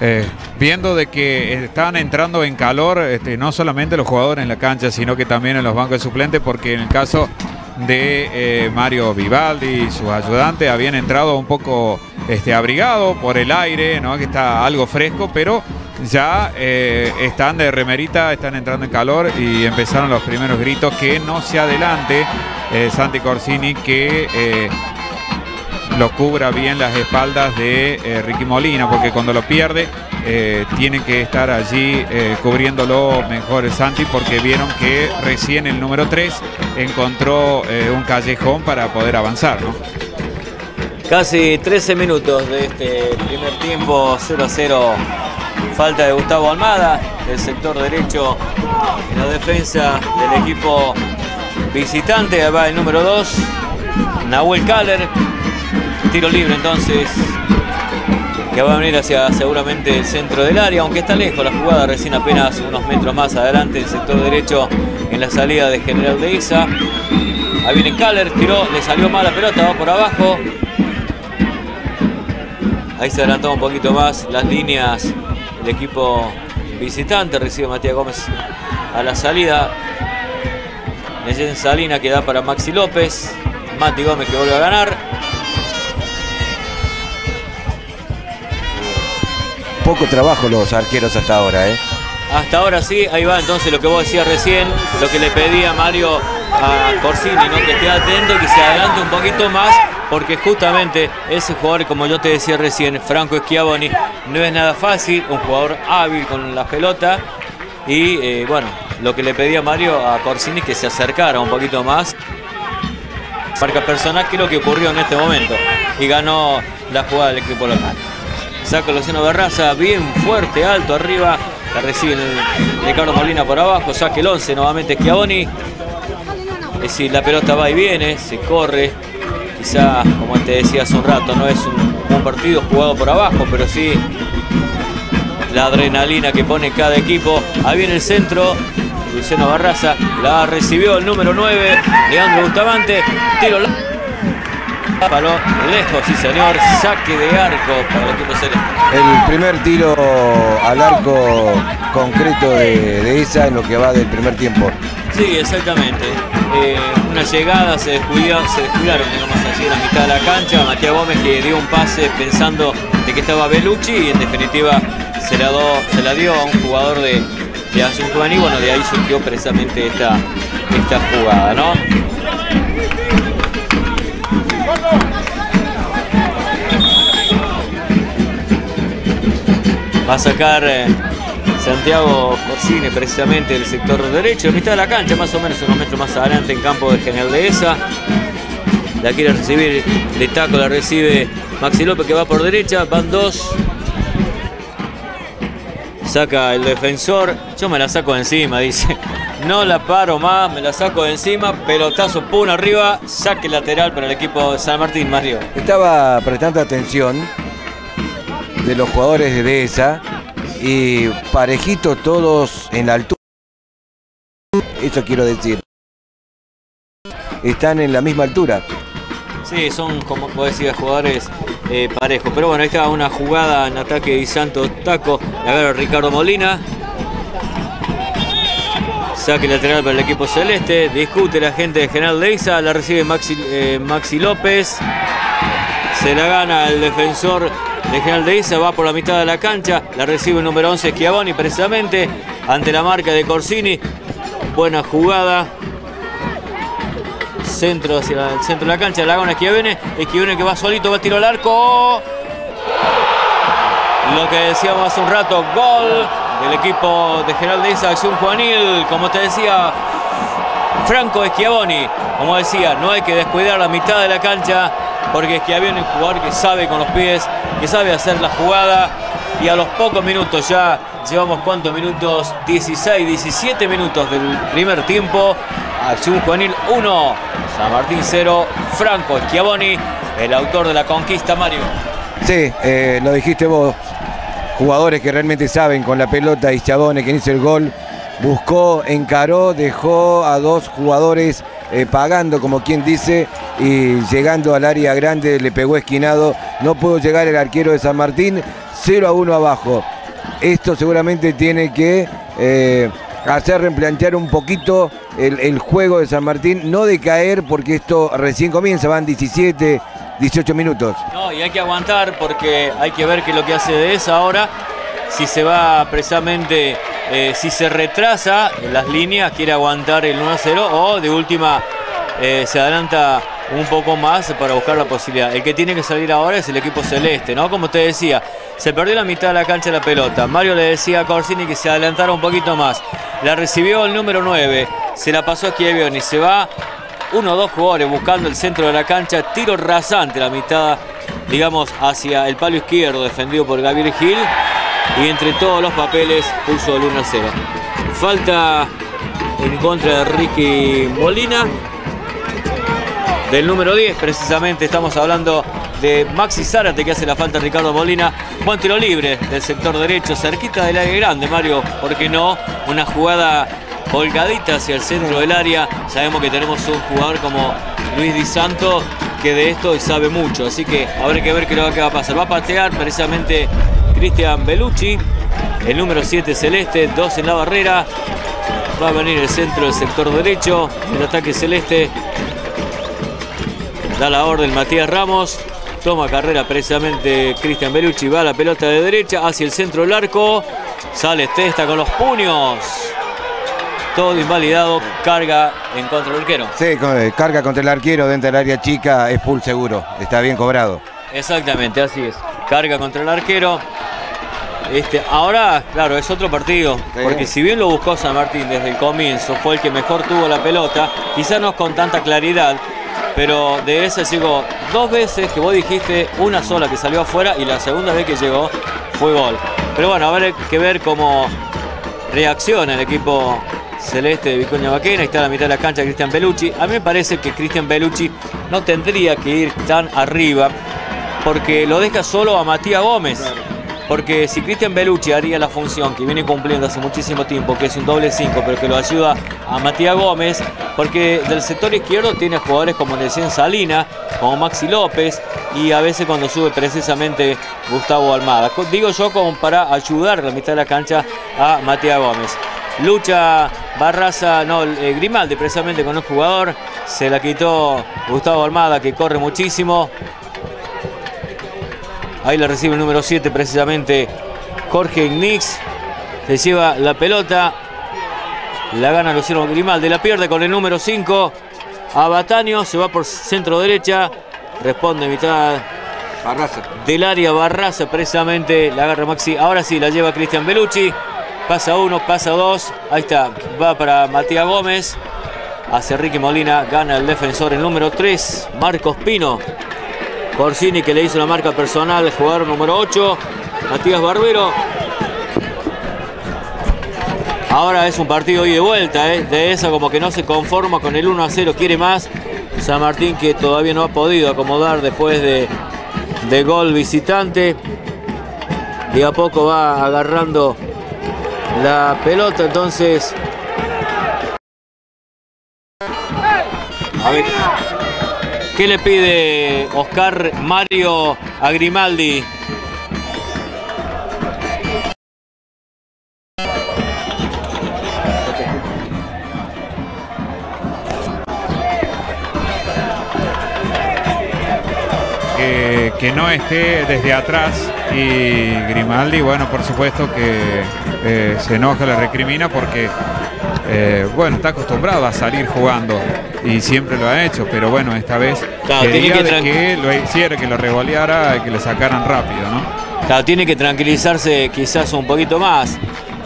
[SPEAKER 3] eh, viendo de que están entrando en calor este, no solamente los jugadores en la cancha, sino que también en los bancos de suplentes, porque en el caso de eh, Mario Vivaldi y sus ayudantes habían entrado un poco este, abrigado por el aire, que está algo fresco, pero ya eh, están de remerita, están entrando en calor y empezaron los primeros gritos que no se adelante eh, Santi Corsini que lo cubra bien las espaldas de Ricky Molina porque cuando lo pierde tiene que estar allí cubriéndolo mejor Santi porque vieron que recién el número 3 encontró un callejón para poder avanzar.
[SPEAKER 1] Casi 13 minutos de este primer tiempo 0 a 0 Falta de Gustavo Almada, del sector derecho en la defensa del equipo visitante. Va el número 2, Nahuel Kaller. Tiro libre entonces, que va a venir hacia seguramente el centro del área, aunque está lejos la jugada, recién apenas unos metros más adelante, el sector derecho en la salida de General de Isa. Ahí viene Kaller, tiró, le salió mal la pelota, va por abajo. Ahí se adelantó un poquito más las líneas el equipo visitante. Recibe Matías Gómez a la salida. Neyen Salina que da para Maxi López. Mati Gómez que vuelve a ganar.
[SPEAKER 2] Poco trabajo los arqueros hasta ahora, ¿eh?
[SPEAKER 1] Hasta ahora sí, ahí va entonces lo que vos decías recién, lo que le pedía Mario a Corsini, ¿no? que esté atento que se adelante un poquito más porque justamente ese jugador, como yo te decía recién, Franco Schiavoni, no es nada fácil, un jugador hábil con la pelota y eh, bueno, lo que le pedía Mario a Corsini que se acercara un poquito más. Marca personal que es lo que ocurrió en este momento y ganó la jugada del equipo local. Saca Luciano Barraza, bien fuerte, alto arriba, la recibe Ricardo Molina por abajo, saque el 11 nuevamente Schiavoni. Es decir, la pelota va y viene, se corre, quizá, como te decía hace un rato, no es un, partido jugado por abajo, pero sí la adrenalina que pone cada equipo. Ahí viene el centro, Luciano Barraza, la recibió el número 9, Leandro Bustamante, tiro Palo lejos, sí señor, saque de arco para el equipo celeste.
[SPEAKER 2] El primer tiro al arco concreto de, de esa en lo que va del primer tiempo.
[SPEAKER 1] Sí, exactamente. Eh, una llegada, se, descuidaron, se descuidaron, digamos así, en la mitad de la cancha. Matías Gómez que dio un pase pensando de que estaba Belucci y en definitiva se la, se la dio a un jugador de, de Azul Juvenil. Bueno, de ahí surgió precisamente esta, esta jugada, ¿no? Va a sacar eh, Santiago Corsini precisamente del sector derecho, mitad de la cancha, más o menos unos metros más adelante en campo de General Dehesa. La quiere recibir de taco, la recibe Maxi López que va por derecha, van dos. Saca el defensor, yo me la saco de encima, dice. No la paro más, me la saco de encima, pelotazo, pum arriba, saque lateral para el equipo de San Martín, Mario.
[SPEAKER 2] Estaba prestando atención de los jugadores de Dehesa y parejitos todos en la altura. Eso quiero decir. Están en la misma altura.
[SPEAKER 1] Sí, son, como decía, jugadores eh, parejos. Pero bueno, ahí está una jugada en ataque de Santos Taco. La agarra Ricardo Molina. Saque lateral para el equipo celeste. Discute la gente de General Leiza. La recibe Maxi, eh, Maxi López. Se la gana el defensor de General va por la mitad de la cancha, la recibe el número 11 Schiavoni precisamente ante la marca de Corsini. Buena jugada. Centro hacia el centro de la cancha, la gana Schiavone, Schiavone que va solito, va a tiro al arco. Lo que decíamos hace un rato, gol del equipo de General acción juvenil, como te decía, Franco Schiavoni. Como decía, no hay que descuidar la mitad de la cancha porque es que había un jugador que sabe con los pies, que sabe hacer la jugada y a los pocos minutos ya llevamos cuántos minutos, 16, 17 minutos del primer tiempo, Acción Juvenil 1, San Martín 0, Franco Schiavoni, el autor de la conquista, Mario.
[SPEAKER 2] Sí, eh, lo dijiste vos, jugadores que realmente saben con la pelota y Schiavone quien hizo el gol, buscó, encaró, dejó a dos jugadores eh, pagando, como quien dice, y llegando al área grande le pegó esquinado. No pudo llegar el arquero de San Martín, 0 a 1 abajo. Esto seguramente tiene que eh, hacer replantear un poquito el, juego de San Martín, no de caer porque esto recién comienza, van 17, 18 minutos.
[SPEAKER 1] No, y hay que aguantar porque hay que ver qué es lo que hace de esa ahora. si se va precisamente, eh, si se retrasa en las líneas, quiere aguantar el 1 a 0 o de última eh, se adelanta un poco más para buscar la posibilidad. El que tiene que salir ahora es el equipo celeste, ¿no? Como te decía, se perdió la mitad de la cancha de la pelota. Mario le decía a Corsini que se adelantara un poquito más. La recibió el número 9, se la pasó a Kievion y se va uno o dos jugadores buscando el centro de la cancha, tiro rasante la mitad, digamos, hacia el palo izquierdo defendido por Gabriel Gil y entre todos los papeles puso el 1 0. Falta en contra de Ricky Molina del número 10, precisamente estamos hablando de Maxi Zárate que hace la falta Ricardo Molina. Buen tiro libre del sector derecho, cerquita del área grande, Mario, ¿por qué no? Una jugada colgadita hacia el centro del área. Sabemos que tenemos un jugador como Luis Di Santo que de esto sabe mucho, así que habrá que ver qué va a pasar. Va a patear precisamente Cristian Belucci, el número 7 celeste, dos en la barrera. Va a venir el centro del sector derecho, el ataque celeste. Da la orden Matías Ramos. Toma carrera precisamente Cristian Belucci. Va a la pelota de derecha hacia el centro del arco. Sale Testa con los puños todo invalidado, carga en contra del arquero.
[SPEAKER 2] Sí, eh, carga contra el arquero dentro del área chica, es full seguro, está bien cobrado.
[SPEAKER 1] Exactamente, así es. Carga contra el arquero. Este, ahora, claro, es otro partido, porque si bien lo buscó San Martín desde el comienzo, fue el que mejor tuvo la pelota, quizás no con tanta claridad, pero de ese sigo dos veces que vos dijiste, una sola que salió afuera y la segunda vez que llegó fue gol. Pero bueno, habrá que ver cómo reacciona el equipo celeste de Vicoña Baquena, está a la mitad de la cancha Cristian Bellucci. A mí me parece que Cristian Bellucci no tendría que ir tan arriba porque lo deja solo a Matías Gómez. Porque si Cristian Bellucci haría la función que viene cumpliendo hace muchísimo tiempo, que es un doble 5, pero que lo ayuda a Matías Gómez, porque del sector izquierdo tiene jugadores como decían Salina, como Maxi López, y a veces cuando sube precisamente Gustavo Almada. Digo yo como para ayudar a la mitad de la cancha a Matías Gómez. Lucha Barraza, no, eh, Grimaldi precisamente con el jugador. Se la quitó Gustavo Armada que corre muchísimo. Ahí la recibe el número 7 precisamente Jorge Nix. Se lleva la pelota. La gana Luciano Grimaldi. La pierde con el número 5. Abataño se va por centro derecha. Responde mitad Barraza. del área Barraza precisamente. La agarra Maxi. Ahora sí la lleva Cristian Belucci. Pasa uno, pasa dos. Ahí está. Va para Matías Gómez. Hacia Ricky Molina. Gana el defensor el número 3. Marcos Pino. Corsini que le hizo la marca personal. Jugador número 8. Matías Barbero. Ahora es un partido hoy de vuelta. ¿eh? De esa como que no se conforma con el 1 a 0. Quiere más. San Martín que todavía no ha podido acomodar después de, de gol visitante. Y a poco va agarrando la pelota, entonces... A ver, ¿qué le pide Oscar Mario a Grimaldi?
[SPEAKER 3] que no esté desde atrás y Grimaldi, bueno, por supuesto que eh, se enoja, le recrimina porque, eh, bueno, está acostumbrado a salir jugando y siempre lo ha hecho, pero bueno, esta vez quería que, que, lo hiciera, que lo regoleara, que le sacaran rápido, ¿no?
[SPEAKER 1] Claro, tiene que tranquilizarse quizás un poquito más,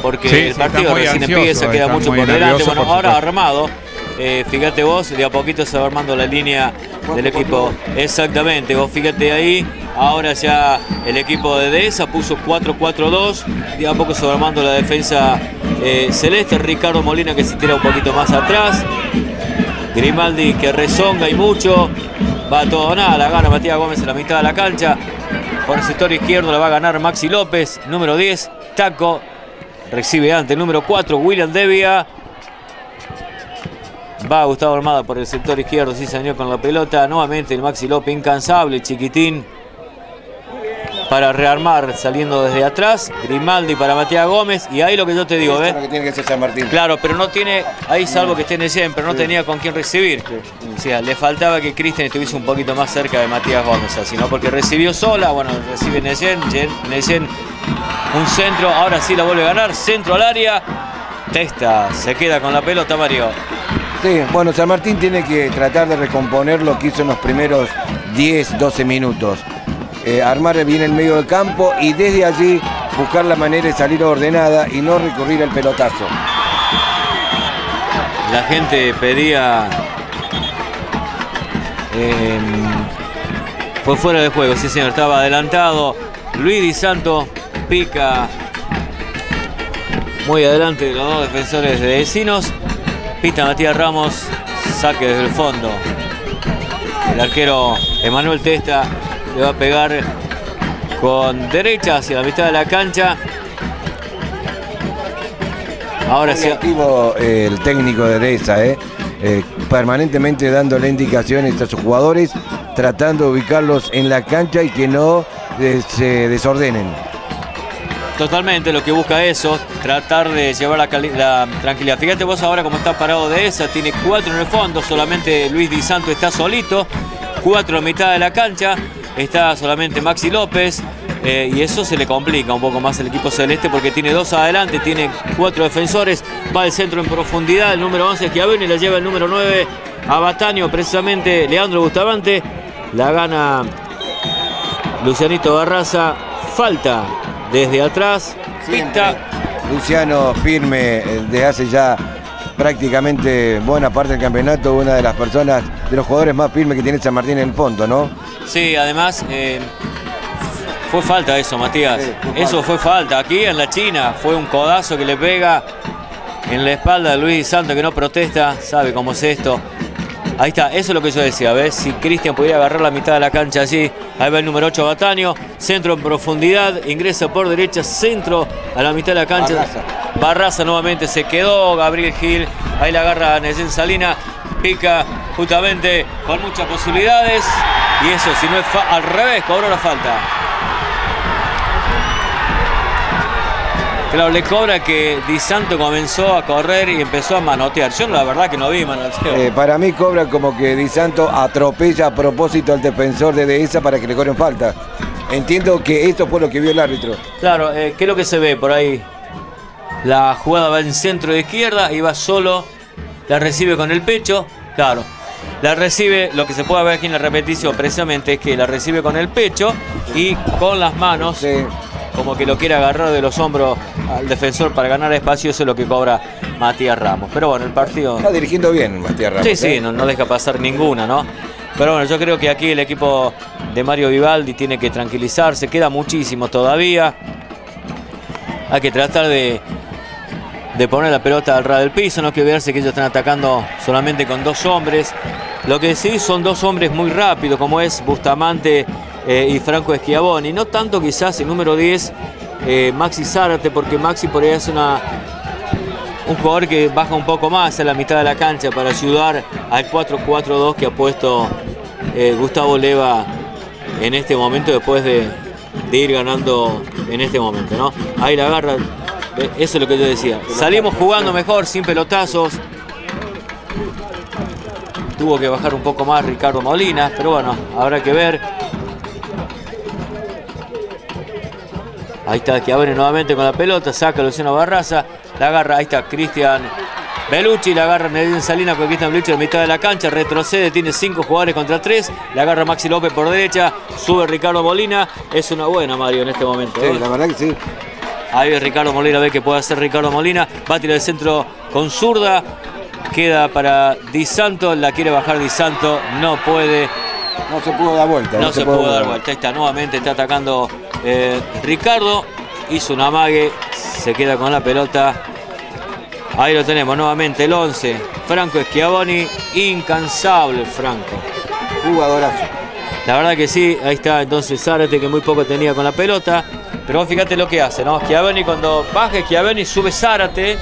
[SPEAKER 1] porque el partido recién empieza, queda mucho por delante. Bueno, ahora armado, eh, fíjate vos, de a poquito se va armando la línea del equipo. Exactamente, vos fíjate ahí, ahora ya el equipo de Dehesa puso 4-4-2, de a poco armando la defensa eh, celeste, Ricardo Molina que se tira un poquito más atrás, Grimaldi que rezonga y mucho, va todo nada, la gana Matías Gómez en la mitad de la cancha, por el sector izquierdo la va a ganar Maxi López, número 10, Taco, recibe ante el número 4, William Devia, Va Gustavo Armada por el sector izquierdo, sí señor, con la pelota. Nuevamente el Maxi López incansable, chiquitín. Para rearmar saliendo desde atrás, Grimaldi para Matías Gómez y ahí lo que yo te digo, ¿ves?
[SPEAKER 2] lo que tiene que ser San Martín.
[SPEAKER 1] Claro, pero no tiene, ahí salvo que esté Neyen, pero no tenía con quién recibir. O sea, le faltaba que Cristian estuviese un poquito más cerca de Matías Gómez, así, ¿no? Porque recibió sola, bueno, recibe Neyen, Yen- Neyen un centro, ahora sí la vuelve a ganar, centro al área, Testa, se queda con la pelota Mario.
[SPEAKER 2] Sí, bueno, San Martín tiene que tratar de recomponer lo que hizo en los primeros 10, 12 minutos. Eh, armar bien el medio del campo y desde allí buscar la manera de salir ordenada y no recurrir al pelotazo.
[SPEAKER 1] La gente pedía. eh, fue fuera de juego, sí señor, estaba adelantado. Luis Di Santo pica muy adelante de los dos defensores de vecinos. Pita Matías Ramos, saque desde el fondo. El arquero Emanuel Testa le va a pegar con derecha hacia la mitad de la cancha. Ahora sí.
[SPEAKER 2] activo eh, el técnico de Deza, eh, eh, permanentemente dándole indicaciones a sus jugadores, tratando de ubicarlos en la cancha y que no eh, se desordenen.
[SPEAKER 1] Totalmente, lo que busca eso, tratar de llevar la, la tranquilidad. Fíjate vos ahora cómo está parado de esa, tiene cuatro en el fondo, solamente Luis Di Santo está solito, cuatro en mitad de la cancha, está solamente Maxi López, eh, y eso se le complica un poco más al equipo celeste porque tiene dos adelante, tiene cuatro defensores, va al centro en profundidad, el número 11 es Chiavini, la lleva el número 9 a Bataño, precisamente Leandro Bustamante, la gana Lucianito Barraza, falta desde atrás, pita,
[SPEAKER 2] Luciano firme eh, desde hace ya prácticamente buena parte del campeonato, una de las personas, de los jugadores más firmes que tiene San Martín en el fondo, ¿no?
[SPEAKER 1] Sí, además eh, fue falta eso, Matías.
[SPEAKER 2] Sí, fue
[SPEAKER 1] eso fue falta. Aquí en la China fue un codazo que le pega en la espalda de Luis Santo que no protesta, sabe cómo es esto. Ahí está, eso es lo que yo decía, ¿ves? Si Cristian pudiera agarrar la mitad de la cancha allí, ahí va el número 8 Bataño, centro en profundidad, ingresa por derecha, centro a la mitad de la cancha.
[SPEAKER 2] Barraza.
[SPEAKER 1] Barraza nuevamente se quedó, Gabriel Gil, ahí la agarra Neyen Salina, pica justamente con muchas posibilidades. Y eso, si no es al revés, cobró la falta. Claro, le cobra que Di Santo comenzó a correr y empezó a manotear. Yo la verdad que no vi manoteo.
[SPEAKER 2] Eh, para mí cobra como que Di Santo atropella a propósito al defensor de Dehesa para que le corren falta. Entiendo que esto fue lo que vio el árbitro.
[SPEAKER 1] Claro, eh, ¿qué es lo que se ve por ahí? La jugada va en centro de izquierda y va solo, la recibe con el pecho, claro. La recibe, lo que se puede ver aquí en la repetición precisamente es que la recibe con el pecho y con las manos,
[SPEAKER 2] Sí.
[SPEAKER 1] como que lo quiere agarrar de los hombros al defensor para ganar espacio, eso es lo que cobra Matías Ramos. Pero bueno, el partido...
[SPEAKER 2] Está dirigiendo bien Matías Ramos.
[SPEAKER 1] Sí, sí,
[SPEAKER 2] ¿eh?
[SPEAKER 1] no, no deja pasar ninguna, ¿no? Pero bueno, yo creo que aquí el equipo de Mario Vivaldi tiene que tranquilizarse, queda muchísimo todavía. Hay que tratar de, de poner la pelota al ras del piso, no hay que olvidarse que ellos están atacando solamente con dos hombres. Lo que sí son dos hombres muy rápidos, como es Bustamante eh, y Franco Schiavoni. No tanto quizás el número 10, eh, Maxi Zárate, porque Maxi por ahí hace una, un jugador que baja un poco más a la mitad de la cancha para ayudar al 4-4-2 que ha puesto eh, Gustavo Leva en este momento después de, de ir ganando en este momento, ¿no? Ahí la agarra, eh, eso es lo que yo decía. Salimos jugando mejor, sin pelotazos. Tuvo que bajar un poco más Ricardo Molina, pero bueno, habrá que ver. Ahí está Chiavone nuevamente con la pelota, saca Luciano Barraza, la agarra, ahí está Cristian Belucci, la agarra Nedín Salina con Cristian Belucci en mitad de la cancha, retrocede, tiene cinco jugadores contra tres, la agarra Maxi López por derecha, sube Ricardo Molina, es una buena Mario en este momento.
[SPEAKER 2] Sí,
[SPEAKER 1] ¿eh?
[SPEAKER 2] la verdad que sí.
[SPEAKER 1] Ahí ve Ricardo Molina, ve que puede hacer Ricardo Molina. Va a tirar el centro con zurda. Queda para Di Santo. La quiere bajar Di Santo. No puede.
[SPEAKER 2] No se pudo dar vuelta.
[SPEAKER 1] No se puede dar vuelta. Ahí está nuevamente. Está atacando eh, Ricardo. Hizo un amague. Se queda con la pelota. Ahí lo tenemos nuevamente. El 11. Franco Schiavoni. Incansable Franco.
[SPEAKER 2] Jugadorazo.
[SPEAKER 1] La verdad que sí, ahí está entonces Zárate que muy poco tenía con la pelota. Pero vos fíjate lo que hace, ¿no? Schiavoni cuando baja Schiavoni sube Zárate,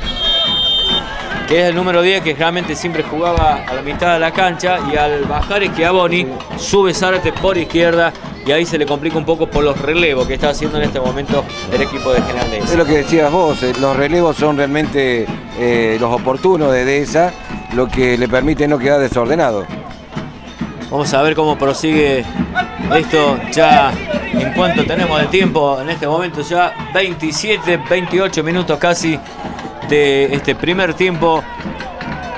[SPEAKER 1] que es el número 10 que realmente siempre jugaba a la mitad de la cancha. Y al bajar Schiavoni sube Zárate por izquierda y ahí se le complica un poco por los relevos que está haciendo en este momento el equipo de General
[SPEAKER 2] Es lo que decías vos, eh, los relevos son realmente eh, los oportunos de Dehesa, lo que le permite no quedar desordenado.
[SPEAKER 1] Vamos a ver cómo prosigue esto ya en cuanto tenemos de tiempo. En este momento ya 27, 28 minutos casi de este primer tiempo.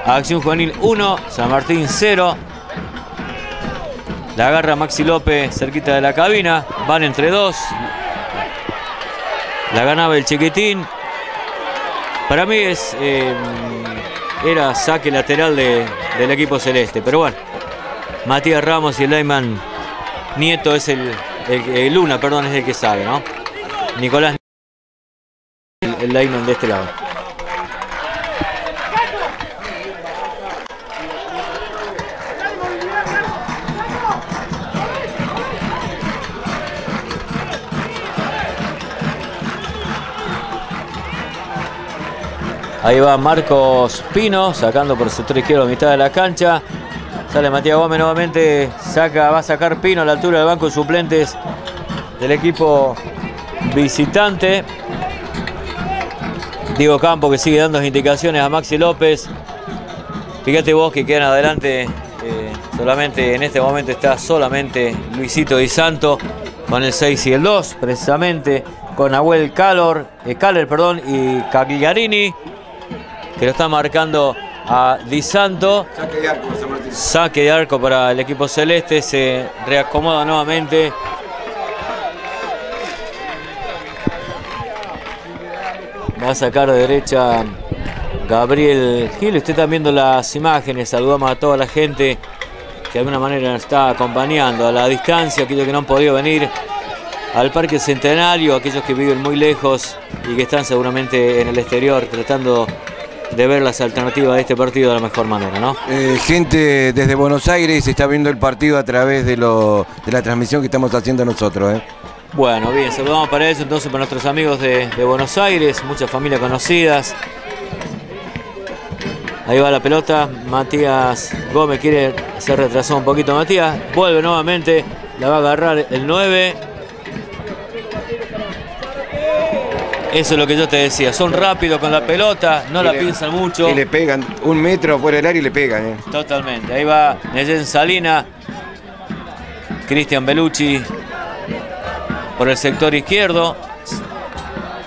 [SPEAKER 1] Acción Juvenil 1, San Martín 0. La agarra Maxi López cerquita de la cabina. Van entre dos. La ganaba el chiquitín. Para mí es eh, era saque lateral del equipo celeste. Pero bueno, Matías Ramos y el Ayman Nieto es el, el, Luna, perdón, es el que sabe, ¿no? Nicolás el, el de este lado. Ahí va Marcos Pino, sacando por el sector izquierdo mitad de la cancha. Sale Matías Gómez nuevamente, saca, va a sacar Pino a la altura del banco de suplentes del equipo visitante. Diego Campo que sigue dando indicaciones a Maxi López. Fíjate vos que quedan adelante, eh, solamente en este momento está solamente Luisito Di Santo con el 6 y el 2, precisamente con Abuel Calor, eh, perdón, y Cagliarini que lo está marcando a Di Santo. Saque de arco, Saque de arco para el equipo celeste, se reacomoda nuevamente. Va a sacar de derecha Gabriel Gil. Usted está viendo las imágenes. Saludamos a toda la gente que de alguna manera nos está acompañando a la distancia, aquellos que no han podido venir al Parque Centenario, aquellos que viven muy lejos y que están seguramente en el exterior tratando de ver las alternativas de este partido de la mejor manera, ¿no?
[SPEAKER 2] Eh, gente desde Buenos Aires está viendo el partido a través de, lo, de la transmisión que estamos haciendo nosotros. ¿eh?
[SPEAKER 1] Bueno, bien, saludamos para eso entonces para nuestros amigos de, Buenos Aires, muchas familias conocidas. Ahí va la pelota, Matías Gómez quiere hacer retrasado un poquito Matías, vuelve nuevamente, la va a agarrar el 9. Eso es lo que yo te decía. Son rápidos con la pelota, no la piensan mucho.
[SPEAKER 2] Y le pegan un metro fuera del área y le pegan. Eh.
[SPEAKER 1] Totalmente. Ahí va Neyen Salina, Cristian Belucci por el sector izquierdo.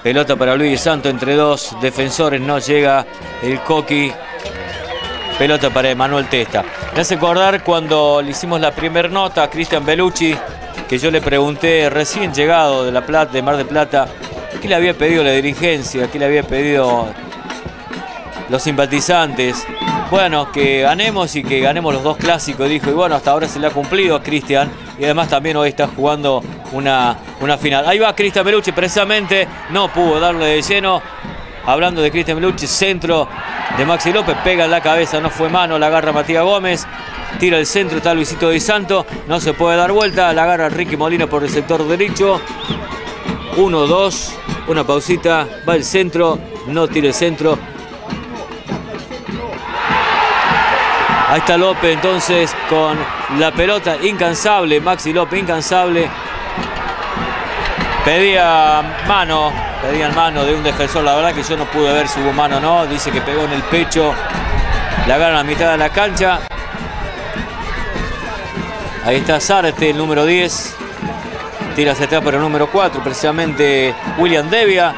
[SPEAKER 1] Pelota para Luis Santo entre dos defensores. No llega el Coqui. Pelota para Emanuel Testa. Me hace acordar cuando le hicimos la primera nota a Cristian Belucci, que yo le pregunté recién llegado de, la Plata, de Mar de Plata ¿Qué le había pedido la dirigencia? ¿Qué le había pedido los simpatizantes? Bueno, que ganemos y que ganemos los dos clásicos, dijo. Y bueno, hasta ahora se le ha cumplido a Cristian. Y además también hoy está jugando una, una final. Ahí va Cristian Belucci, precisamente no pudo darle de lleno. Hablando de Cristian Belucci, centro de Maxi López, pega en la cabeza, no fue mano, la agarra Matías Gómez. Tira el centro, está Luisito Di Santo, no se puede dar vuelta, la agarra Ricky Molina por el sector derecho. 1, 2, una pausita, va el centro, no tira el centro. Ahí está López entonces con la pelota incansable, Maxi López incansable. Pedía mano, pedían mano de un defensor, la verdad que yo no pude ver si hubo mano o no, dice que pegó en el pecho, la agarran a mitad de la cancha. Ahí está Zárate, el número 10. Tira hacia atrás para el número 4, precisamente William Devia.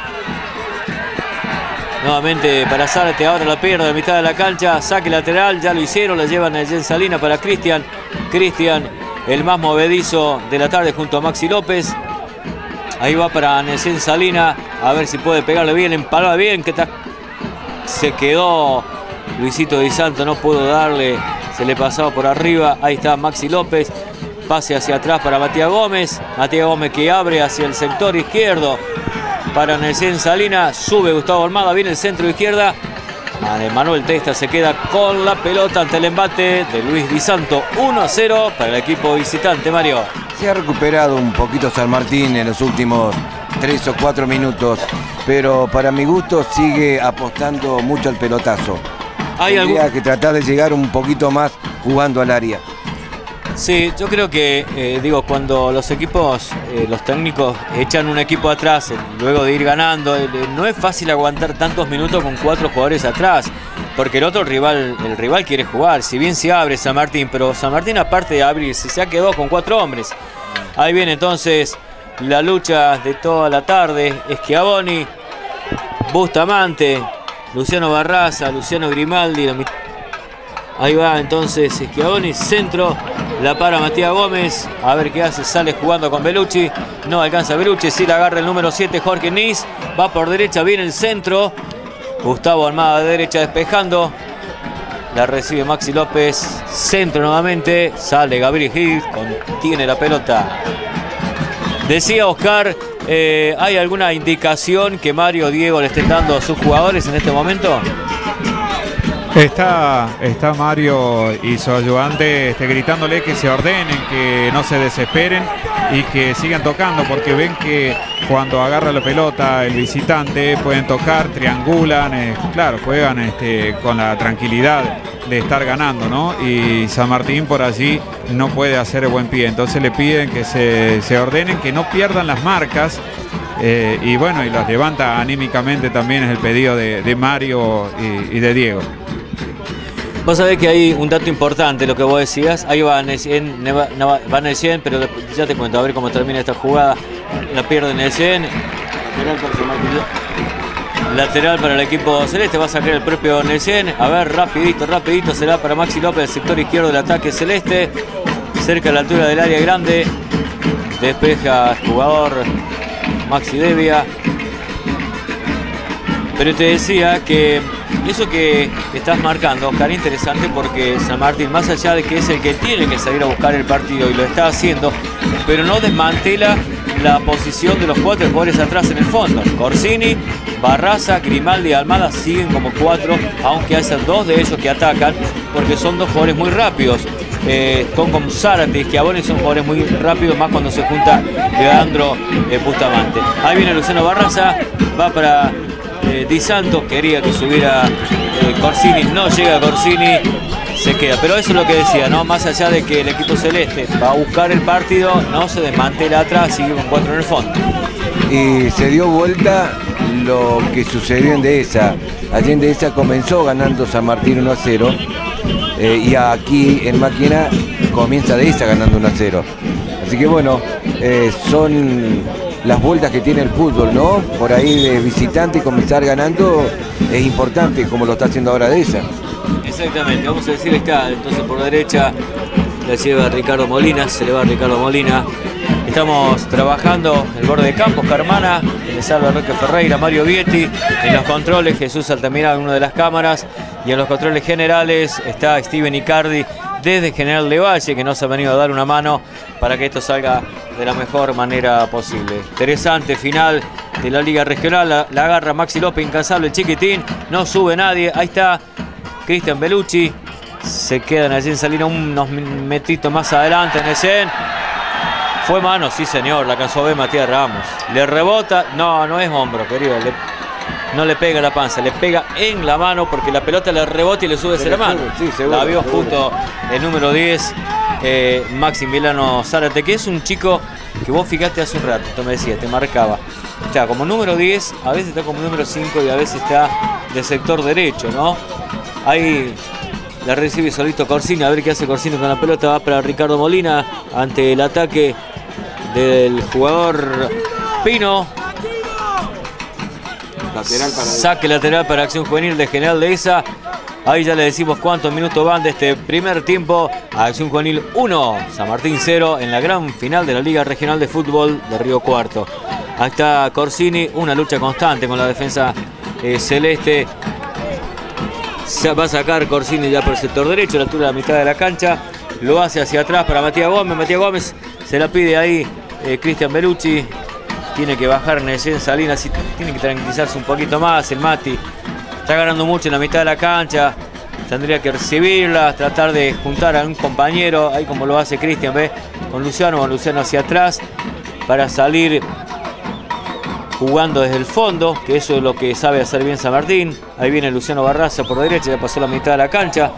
[SPEAKER 1] Nuevamente para Zárate, ahora la pierde a mitad de la cancha. Saque lateral, ya lo hicieron, la llevan a Jen Salina para Cristian. Cristian, el más movedizo de la tarde junto a Maxi López. Ahí va para Nesén Salina, a ver si puede pegarle bien, empalaba bien, que se quedó Luisito Di Santo, no pudo darle, se le pasaba por arriba. Ahí está Maxi López, Pase hacia atrás para Matías Gómez. Matías Gómez que abre hacia el sector izquierdo para Nelson Salinas. Sube Gustavo Armada, viene el centro izquierda. Manuel Testa se queda con la pelota ante el embate de Luis Di Santo. 1 a 0 para el equipo visitante, Mario.
[SPEAKER 2] Se ha recuperado un poquito San Martín en los últimos 3 o 4 minutos, pero para mi gusto sigue apostando mucho al pelotazo. Hay Tendría que tratar de llegar un poquito más jugando al área.
[SPEAKER 1] Sí, yo creo que, eh, digo, cuando los equipos, eh, los técnicos echan un equipo atrás, eh, luego de ir ganando, no es fácil aguantar tantos minutos con cuatro jugadores atrás, porque el otro rival, el rival quiere jugar, si bien se abre San Martín, pero San Martín aparte de abrirse, se ha quedado con cuatro hombres. Ahí viene entonces la lucha de toda la tarde, Esquiaboni, Bustamante, Luciano Barraza, Luciano Grimaldi, Ahí va entonces Schiavoni, centro, la para Matías Gómez, a ver qué hace, sale jugando con Belucci, no alcanza Belucci, sí la agarra el número 7 Jorge Nis, va por derecha, viene el centro, Gustavo Armada de derecha despejando, la recibe Maxi López, centro nuevamente, sale Gabriel Gil, contiene la pelota. Decía Oscar, eh, ¿hay alguna indicación que Mario Diego le estén dando a sus jugadores en este momento?
[SPEAKER 3] Está, está Mario y su ayudante este, gritándole que se ordenen, que no se desesperen y que sigan tocando, porque ven que cuando agarra la pelota el visitante pueden tocar, triangulan, eh, claro, juegan este, con la tranquilidad de estar ganando, ¿no? Y San Martín por allí no puede hacer buen pie, entonces le piden que se, ordenen, que no pierdan las marcas. Eh, y bueno, y los levanta anímicamente también es el pedido de, Mario y de Diego.
[SPEAKER 1] Vos sabés que hay un dato importante, lo que vos decías. Ahí va Nesien, va Nesien, pero ya te cuento, a ver cómo termina esta jugada. La pierde Nesien. Lateral para el equipo celeste, va a sacar el propio Nesien. A ver, rapidito, rapidito, será para Maxi López, sector izquierdo del ataque celeste. Cerca a la altura del área grande. Despeja el jugador Maxi Devia. Pero te decía que eso que, estás marcando, Oscar, interesante porque San Martín, más allá de que es el que tiene que salir a buscar el partido y lo está haciendo, pero no desmantela la posición de los cuatro jugadores atrás en el fondo. Corsini, Barraza, Grimaldi y Almada siguen como cuatro, aunque hay dos de ellos que atacan, porque son dos jugadores muy rápidos. Eh, con como Zárate y Schiavone son jugadores muy rápidos, más cuando se junta Leandro eh, Bustamante. Ahí viene Luciano Barraza, va para eh, Di Santos quería que subiera eh, Corsini, no llega Corsini, se queda. Pero eso es lo que decía, ¿no? Más allá de que el equipo celeste va a buscar el partido, no se desmantela atrás, sigue con cuatro en el fondo.
[SPEAKER 2] Y se dio vuelta lo que sucedió en Dehesa. Allí en Dehesa comenzó ganando San Martín 1 a 0. Eh, y aquí en Máquina comienza Dehesa ganando 1 a 0. Así que bueno, son las vueltas que tiene el fútbol, ¿no? Por ahí de visitante y comenzar ganando es importante, como lo está haciendo ahora de esa.
[SPEAKER 1] Exactamente, vamos a decir está, entonces por la derecha la lleva Ricardo Molina, se le va a Ricardo Molina. Estamos trabajando el borde de campos, Carmana, le salva Roque Ferreira, Mario Vietti, en los controles Jesús Altamira en una de las cámaras y en los controles generales está Steven Icardi desde General de Valle que nos ha venido a dar una mano para que esto salga de la mejor manera posible. Interesante final de la Liga Regional. La, agarra Maxi López, incansable, chiquitín. No sube nadie. Ahí está Cristian Belucci. Se quedan allí en salir unos metritos más adelante en escena. Fue mano, sí señor, la cansó a ver Matías Ramos. Le rebota, no, no es hombro, querido. no le pega la panza, le pega en la mano porque la pelota le rebota y le sube la mano. la vio justo el número 10 eh, Maximiliano Zárate, que es un chico que vos fijaste hace un rato, tú me decías, te marcaba. Está como número 10, a veces está como número 5 y a veces está de sector derecho, ¿no? Ahí la recibe solito Corsini, a ver qué hace Corsini con la pelota, va para Ricardo Molina ante el ataque del jugador Pino. Saque lateral para Acción Juvenil de General de esa. Ahí ya le decimos cuántos minutos van de este primer tiempo. Acción Juvenil 1, San Martín 0 en la gran final de la Liga Regional de Fútbol de Río Cuarto. Ahí está Corsini, una lucha constante con la defensa eh, celeste. Se va a sacar Corsini ya por el sector derecho, la altura de la mitad de la cancha. Lo hace hacia atrás para Matías Gómez. Matías Gómez se la pide ahí eh, Cristian Belucci. Tiene que bajar Nesén Salinas, tiene que tranquilizarse un poquito más el Mati. Está ganando mucho en la mitad de la cancha. Tendría que recibirla, tratar de juntar a un compañero, ahí como lo hace Cristian, ¿ve? Con Luciano, con Luciano hacia atrás, para salir jugando desde el fondo, que eso es lo que sabe hacer bien San Martín. Ahí viene Luciano Barraza por derecha, ya pasó la mitad de la cancha.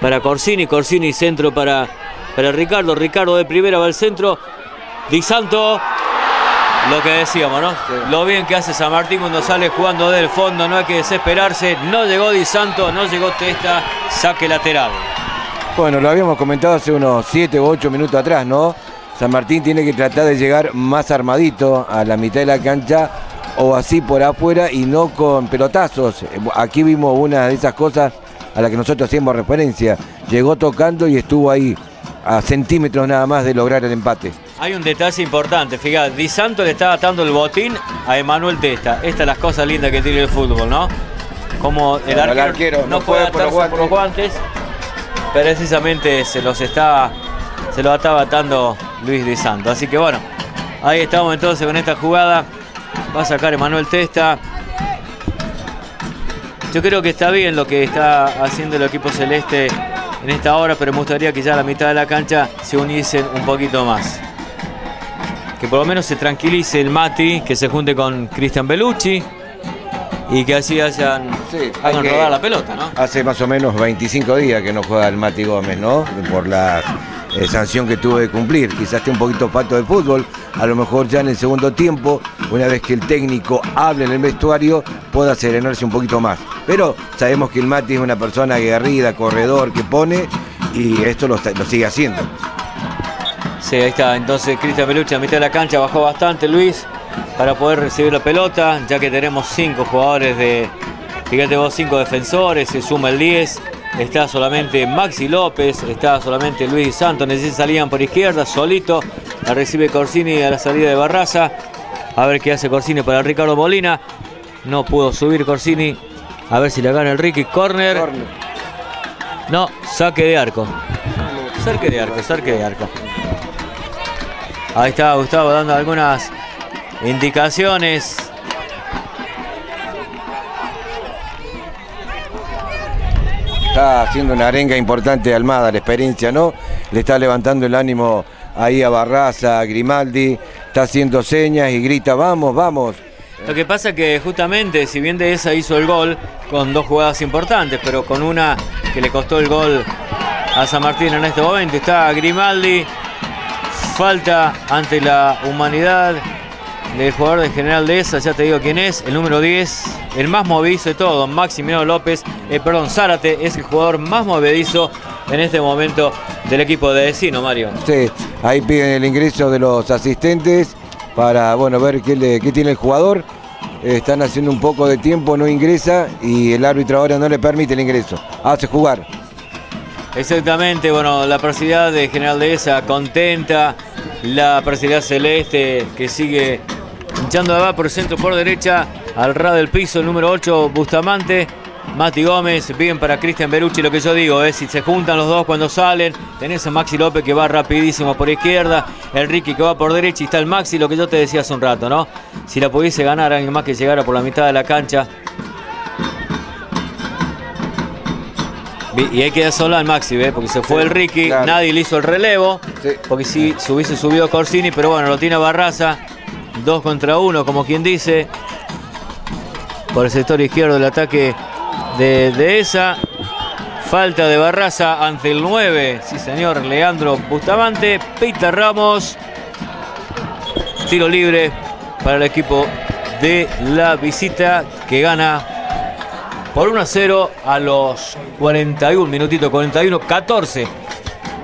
[SPEAKER 1] Para Corsini, Corsini centro para, para Ricardo. Ricardo de primera va al centro. Di Santo. Lo que decíamos, ¿no? Lo bien que hace San Martín cuando sale jugando del fondo, no hay que desesperarse. No llegó Di Santo, no llegó Testa, saque lateral.
[SPEAKER 2] Bueno, lo habíamos comentado hace unos 7 u 8 minutos atrás, ¿no? San Martín tiene que tratar de llegar más armadito a la mitad de la cancha o así por afuera y no con pelotazos. Aquí vimos una de esas cosas a las que nosotros hacíamos referencia. Llegó tocando y estuvo ahí a centímetros nada más de lograr el empate.
[SPEAKER 1] Hay un detalle importante, fíjate, Di Santo le está atando el botín a Emanuel Testa. Estas son las cosas lindas que tiene el fútbol, ¿no? Como el, arquero, no puede
[SPEAKER 2] puede por los
[SPEAKER 1] atarse por los guantes, precisamente se los está, se los estaba atando Luis Di Santo. Así que bueno, ahí estamos entonces con esta jugada. Va a sacar Emanuel Testa. Yo creo que está bien lo que está haciendo el equipo celeste en esta hora, pero me gustaría que ya a la mitad de la cancha se uniesen un poquito más. Que por lo menos se tranquilice el Mati, que se junte con Cristian Bellucci y que así hayan,
[SPEAKER 2] Sí,
[SPEAKER 1] hagan rodar la pelota, ¿no?
[SPEAKER 2] Hace más o menos 25 días que no juega el Mati Gómez, ¿no? Por la eh, sanción que tuvo de cumplir. Quizás esté un poquito pato del fútbol. A lo mejor ya en el segundo tiempo, una vez que el técnico hable en el vestuario, pueda serenarse un poquito más. Pero sabemos que el Mati es una persona aguerrida, corredor, que pone y esto lo sigue haciendo.
[SPEAKER 1] Sí, ahí está. Entonces Cristian Bellucci a mitad de la cancha bajó bastante Luis para poder recibir la pelota, ya que tenemos cinco jugadores de, fíjate vos, cinco defensores, se suma el 10. Está solamente Maxi López, está solamente Luis Santos, necesitan salían por izquierda, solito. La recibe Corsini a la salida de Barraza. A ver qué hace Corsini para Ricardo Molina. No pudo subir Corsini. A ver si le gana el Ricky. Corner. No, saque de arco. Saque de arco, saque de arco. Ahí está Gustavo dando algunas indicaciones.
[SPEAKER 2] Está haciendo una arenga importante Almada, la experiencia, ¿no? Le está levantando el ánimo ahí a Barraza, a Grimaldi, está haciendo señas y grita, vamos, vamos.
[SPEAKER 1] Lo que pasa que justamente, si bien de esa hizo el gol con dos jugadas importantes, pero con una que le costó el gol a San Martín en este momento, está Grimaldi, falta ante la humanidad del jugador de General de esa, ya te digo quién es, el número 10, el más movedizo de todos, Maximiliano López, eh, perdón, Zárate es el jugador más movedizo en este momento del equipo de Vecino, Mario.
[SPEAKER 2] Sí, ahí piden el ingreso de los asistentes para, bueno, ver qué, le- qué tiene el jugador. Eh, Están haciendo un poco de tiempo, no ingresa y el árbitro ahora no le permite el ingreso. Hace jugar.
[SPEAKER 1] Exactamente, bueno, la presidencia de General Dehesa contenta, la presidencia celeste que sigue hinchando de por centro por derecha, al ras del piso, el número 8, Bustamante, Mati Gómez, bien para Cristian Berucci, lo que yo digo, es si se juntan los dos cuando salen, tenés a Maxi López que va rapidísimo por izquierda, el Ricky que va por derecha y está el Maxi, lo que yo te decía hace un rato, ¿no? Si la pudiese ganar alguien más que llegara por la mitad de la cancha, Y ahí queda sola el Maxi, ¿ve? Porque se fue
[SPEAKER 2] Sí,
[SPEAKER 1] el Ricky,
[SPEAKER 2] claro.
[SPEAKER 1] nadie le hizo el relevo.
[SPEAKER 2] Sí.
[SPEAKER 1] Porque si se hubiese subido Corsini, pero bueno, lo tiene Barraza. Dos contra uno, como quien dice. Por el sector izquierdo del ataque de, de esa. Falta de Barraza ante el 9. Sí, señor, Leandro Bustamante. Peter Ramos. Tiro libre para el equipo de la visita que gana por 1 a 0 a los 41 minutitos, 41, 14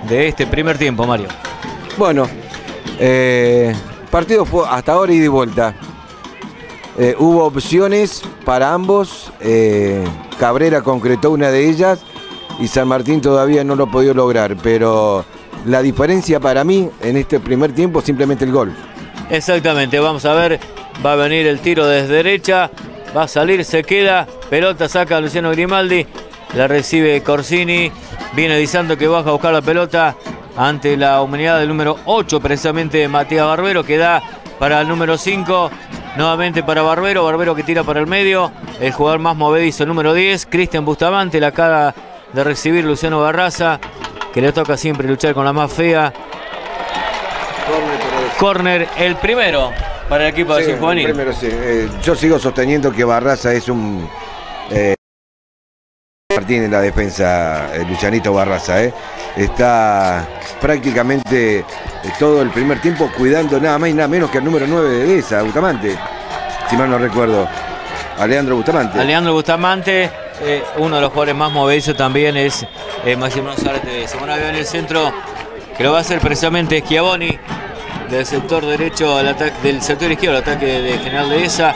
[SPEAKER 1] de este primer tiempo, Mario.
[SPEAKER 2] Bueno, eh, partido fue hasta ahora ida y vuelta. Eh, hubo opciones para ambos. eh, Cabrera concretó una de ellas y San Martín todavía no lo ha podido lograr. Pero la diferencia para mí en este primer tiempo es simplemente el gol.
[SPEAKER 1] Exactamente, vamos a ver, va a venir el tiro desde derecha, va a salir, se queda, pelota saca Luciano Grimaldi, la recibe Corsini, viene Di que baja a buscar la pelota ante la humanidad del número 8, precisamente Matías Barbero, que da para el número 5, nuevamente para Barbero, Barbero que tira para el medio, el jugador más movedizo, el número 10, Cristian Bustamante, la cara de recibir Luciano Barraza, que le toca siempre luchar con la más fea. Corner, el primero para el equipo de
[SPEAKER 2] Sí, primero. Eh, yo sigo sosteniendo que Barraza es un. eh, Martín en la defensa, el Lucianito Barraza, ¿eh? está prácticamente eh, todo el primer tiempo cuidando nada más y nada menos que el número 9 de esa, Bustamante, si mal no recuerdo. Aleandro Bustamante.
[SPEAKER 1] Aleandro Bustamante, eh, uno de los jugadores más movedizos también es eh, Máximo Zárate. Se pone en el centro, que lo va a hacer precisamente Schiavoni, del sector derecho al ataque, del sector izquierdo, al ataque de General de esa.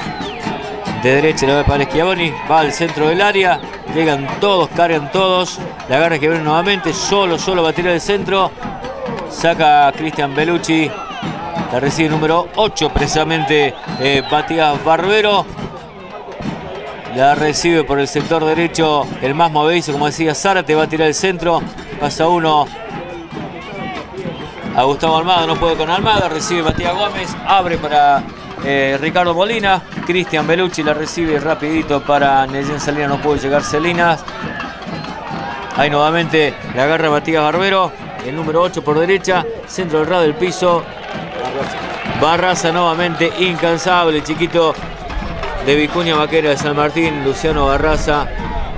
[SPEAKER 1] De derecha lo va para Schiavoni, va al centro del área, llegan todos, cargan todos, la agarra Schiavoni nuevamente, solo, solo va a tirar el centro, saca Cristian Bellucci, la recibe número 8 precisamente eh, Barbero, la recibe por el sector derecho el más movedizo, como decía Zárate, va a tirar el centro. Pasa uno a Gustavo Almada, no puede con Almada. Recibe Matías Gómez, abre para eh, Ricardo Molina. Cristian Belucci la recibe rapidito para Neyen Salinas, no puede llegar Salinas. Ahí nuevamente la agarra Matías Barbero, el número 8 por derecha, centro del rado del piso. Barraza nuevamente, incansable, chiquito de Vicuña Vaquera de San Martín, Luciano Barraza,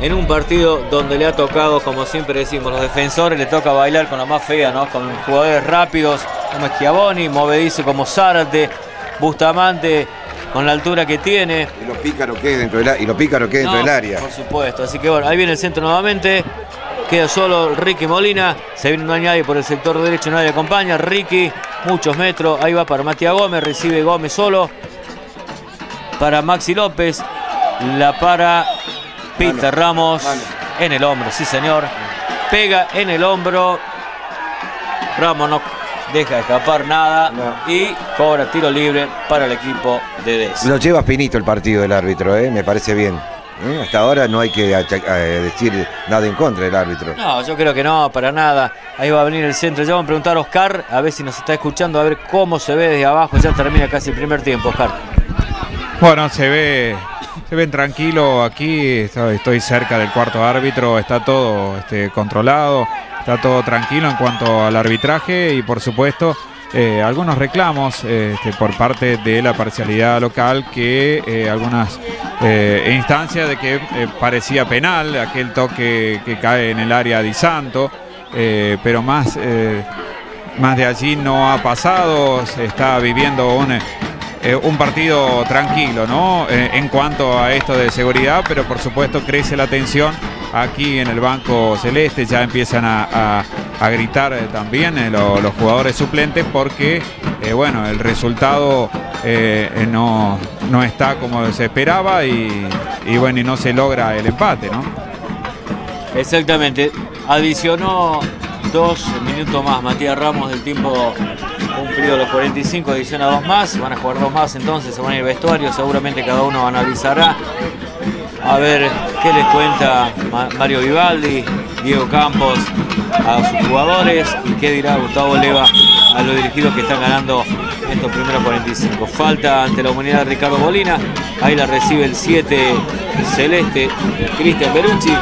[SPEAKER 1] en un partido donde le ha tocado, como siempre decimos, los defensores le toca bailar con la más fea, ¿no? Con jugadores rápidos como Schiavoni, movedizo como Zárate, Bustamante, con la altura que tiene.
[SPEAKER 2] Y lo pícaro que es dentro del, y lo pícaro que es dentro del área.
[SPEAKER 1] Por supuesto, así que bueno, ahí viene el centro nuevamente. Queda solo Ricky Molina. Se viene no hay nadie por el sector derecho, nadie acompaña. Ricky, muchos metros. Ahí va para Matías Gómez. Recibe Gómez solo. Para Maxi López. La para Peter Ramos. En el hombro, sí señor. Pega en el hombro. Ramos no deja de escapar nada.
[SPEAKER 2] No.
[SPEAKER 1] Y cobra tiro libre para el equipo de Des.
[SPEAKER 2] Lo lleva finito el partido del árbitro, ¿eh? me parece bien. ¿eh? Hasta ahora no hay que eh, decir nada en contra del árbitro.
[SPEAKER 1] No, yo creo que no, para nada. Ahí va a venir el centro. Ya vamos a preguntar a Oscar, a ver si nos está escuchando, a ver cómo se ve desde abajo. Ya termina casi el primer tiempo, Oscar.
[SPEAKER 3] Bueno, se ve, se ven tranquilo aquí. Estoy, cerca del cuarto árbitro. Está todo este, controlado. Está todo tranquilo en cuanto al arbitraje y, por supuesto, eh, algunos reclamos este, por parte de la parcialidad local que eh, algunas eh, instancias de que parecía penal aquel toque que cae en el área de Santo, pero más más de allí no ha pasado, se está viviendo un, eh, un partido tranquilo, ¿no? Eh, en cuanto a esto de seguridad, pero por supuesto crece la tensión aquí en el Banco Celeste, ya empiezan a, a- gritar eh, también lo- los jugadores suplentes porque, bueno, el resultado no, no está como se esperaba y, y bueno, y no se logra el empate, ¿no?
[SPEAKER 1] Exactamente. Adicionó dos minutos más Matías Ramos del tiempo cumplido los 45, adiciona dos más. Van a jugar dos más entonces, se van a ir al vestuario. Seguramente cada uno analizará. A ver qué les cuenta Ma- Mario Vivaldi, Diego Campos a sus jugadores y qué dirá Gustavo Leva a los dirigidos que están ganando estos primeros 45. Falta ante la humanidad Ricardo Molina. Ahí la recibe el 7 celeste Cristian Berucci.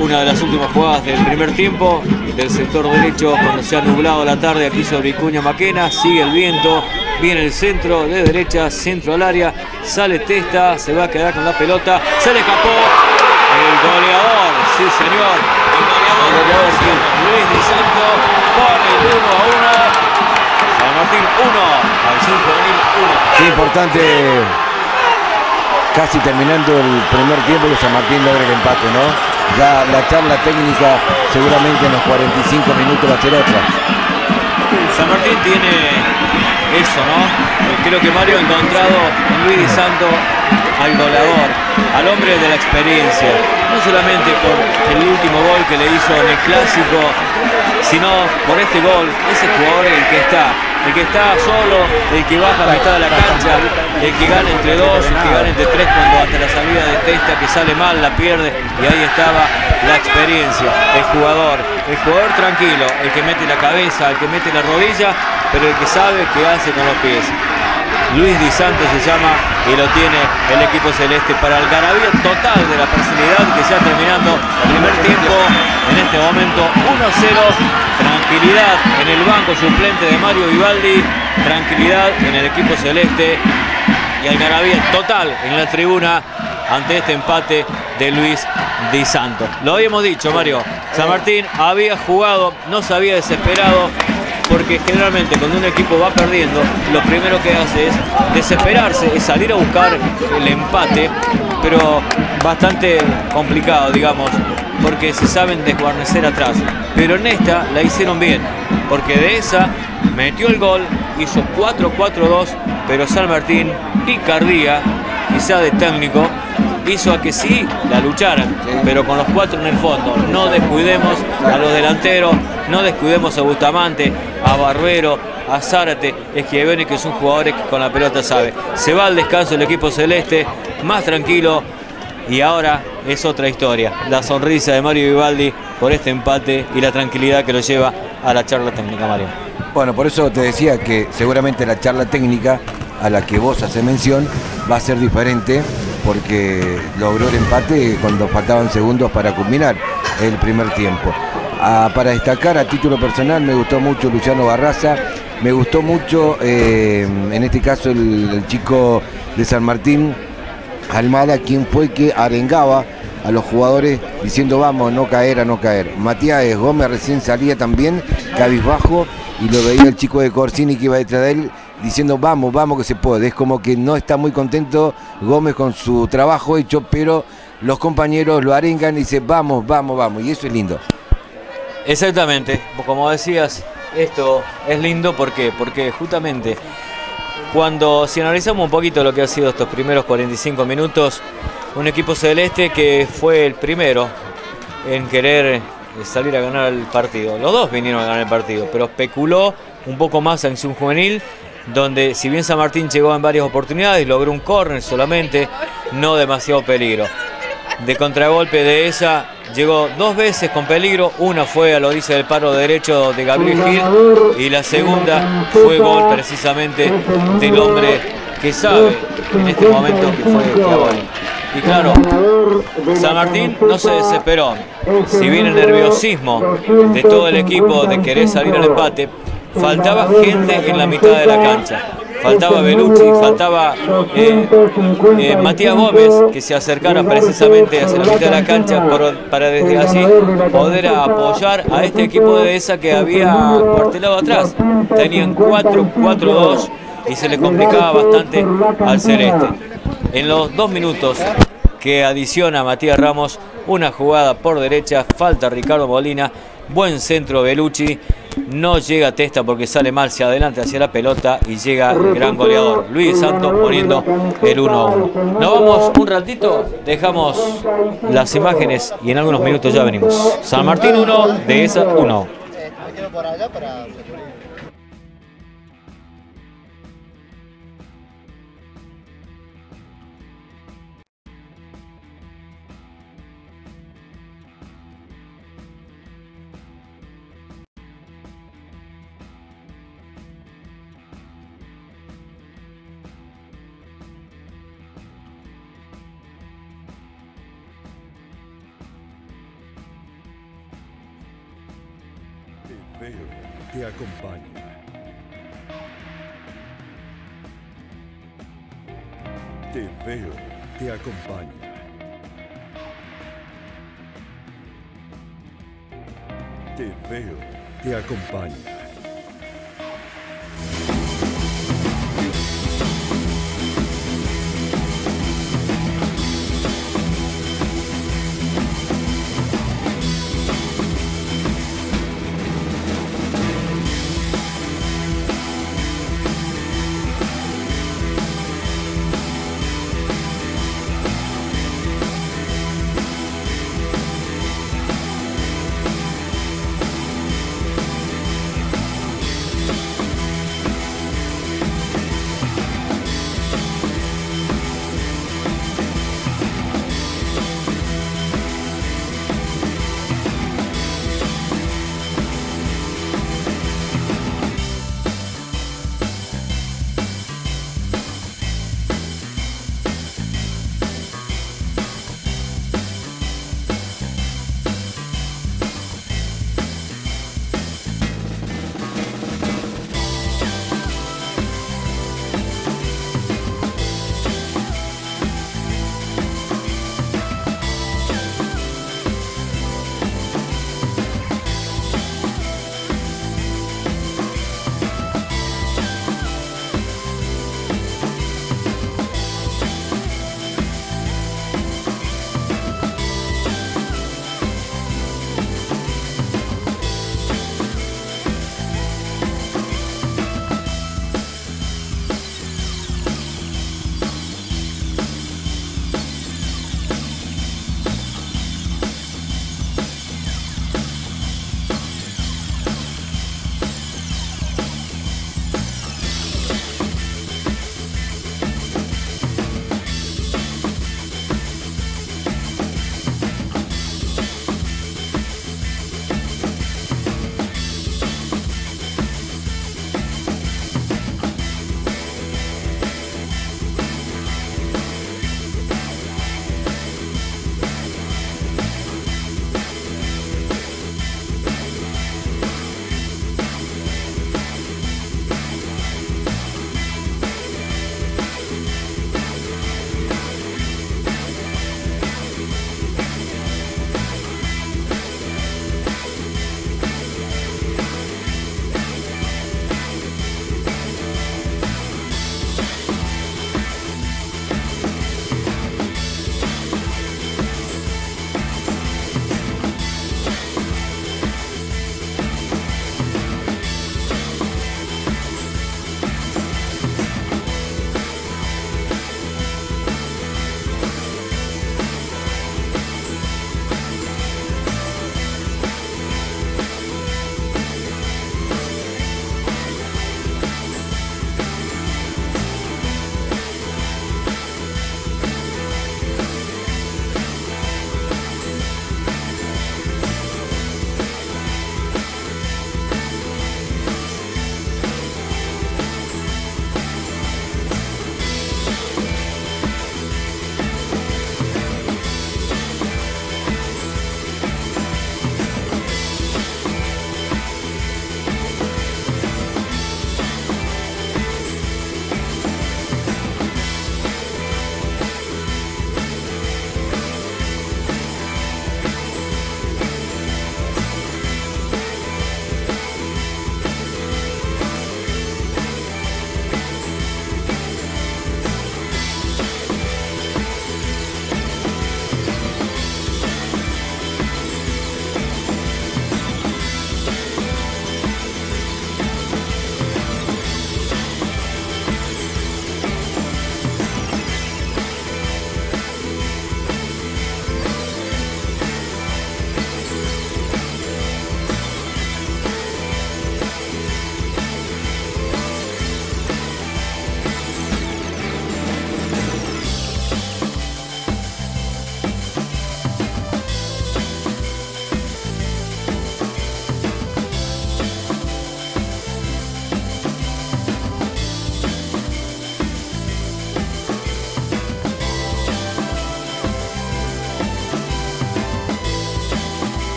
[SPEAKER 1] Una de las últimas jugadas del primer tiempo del sector derecho cuando se ha nublado la tarde aquí sobre Vicuña Maquena. Sigue el viento, viene el centro de derecha, centro al área. Sale Testa, se va a quedar con la pelota. Se le escapó el goleador, sí señor. El goleador, Luis Di Santo pone el 1 a 1. San Martín 1, al Sur Juvenil 1.
[SPEAKER 2] Qué importante, casi terminando el primer tiempo, que San Martín logre el empate, ¿no? Ya la charla técnica seguramente en los 45 minutos va a.
[SPEAKER 1] San Martín tiene eso, ¿no? Creo que Mario ha encontrado en Luis Santo al goleador, al hombre de la experiencia. No solamente por el último gol que le hizo en el clásico, sino por este gol, ese jugador el que está, el que está solo, el que baja a mitad de la cancha, el que gana entre dos, el que gana entre tres cuando hasta la salida de Testa que sale mal, la pierde y ahí estaba la experiencia, el jugador, el jugador tranquilo, el que mete la cabeza, el que mete la rodilla, pero el que sabe qué hace con los pies. Luis Di Santo se llama y lo tiene el equipo celeste para el total de la parcialidad que ya terminando el primer tiempo en este momento 1-0 tranquilidad en el banco suplente de Mario Vivaldi tranquilidad en el equipo celeste y algarabía total en la tribuna ante este empate de Luis Di Santo. Lo habíamos dicho, Mario. San Martín había jugado, no se había desesperado, porque generalmente cuando un equipo va perdiendo, lo primero que hace es desesperarse, es salir a buscar el empate, pero bastante complicado, digamos, porque se saben desguarnecer atrás. Pero en esta la hicieron bien, porque de esa metió el gol, hizo 4-4-2, pero San Martín, picardía, quizá de técnico, hizo a que sí la lucharan, pero con los cuatro en el fondo. No descuidemos a los delanteros, no descuidemos a Bustamante, a Barbero, a Zárate, Esquiavene, que son jugadores que con la pelota sabe. Se va al descanso el equipo celeste, más tranquilo, y ahora es otra historia. La sonrisa de Mario Vivaldi por este empate y la tranquilidad que lo lleva a la charla técnica, Mario.
[SPEAKER 2] Bueno, por eso te decía que seguramente la charla técnica a la que vos haces mención va a ser diferente porque logró el empate cuando faltaban segundos para culminar el primer tiempo. Ah, para destacar a título personal me gustó mucho Luciano Barraza, me gustó mucho eh, en este caso el, el chico de San Martín, Almada, quien fue que arengaba a los jugadores diciendo vamos, no caer, a no caer. Matías Gómez recién salía también, cabizbajo, y lo veía el chico de Corsini que iba detrás de él diciendo vamos, vamos que se puede. Es como que no está muy contento Gómez con su trabajo hecho, pero los compañeros lo arengan y dicen vamos, vamos, vamos. Y eso es lindo.
[SPEAKER 1] Exactamente, como decías, esto es lindo ¿por qué? porque justamente cuando si analizamos un poquito lo que ha sido estos primeros 45 minutos, un equipo celeste que fue el primero en querer salir a ganar el partido. Los dos vinieron a ganar el partido, pero especuló un poco más en su juvenil, donde si bien San Martín llegó en varias oportunidades, logró un córner solamente, no demasiado peligro. De contragolpe de esa llegó dos veces con peligro, una fue a lo dice del paro derecho de Gabriel Gil y la segunda fue gol precisamente del hombre que sabe en este momento que fue Clavoni. Y claro, San Martín no se desesperó. Si bien el nerviosismo de todo el equipo de querer salir al empate, faltaba gente en la mitad de la cancha. Faltaba Belucci, faltaba eh, eh, Matías Gómez, que se acercara precisamente hacia la mitad de la cancha para desde allí poder apoyar a este equipo de esa que había cuartelado atrás. Tenían 4-4-2 y se le complicaba bastante al celeste. En los dos minutos que adiciona Matías Ramos, una jugada por derecha, falta Ricardo Molina, buen centro Belucci, no llega Testa porque sale mal hacia adelante hacia la pelota y llega el gran goleador Luis Santos poniendo el 1-1. Nos vamos un ratito, dejamos las imágenes y en algunos minutos ya venimos. San Martín 1, de esa 1.
[SPEAKER 6] Veo, te acompaña. Te veo, te acompaña.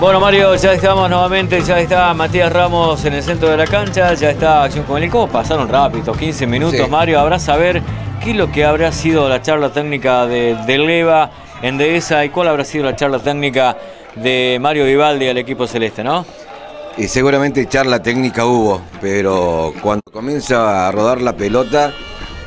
[SPEAKER 1] Bueno, Mario, ya estamos nuevamente, ya está Matías Ramos en el centro de la cancha, ya está Acción Juvenil. ¿Cómo pasaron rápido? 15 minutos,
[SPEAKER 2] Sí.
[SPEAKER 1] Mario. Habrá saber qué es lo que habrá sido la charla técnica de, de Leva en Dehesa y cuál habrá sido la charla técnica de Mario Vivaldi al equipo celeste, ¿no?
[SPEAKER 2] Y seguramente charla técnica hubo, pero cuando comienza a rodar la pelota,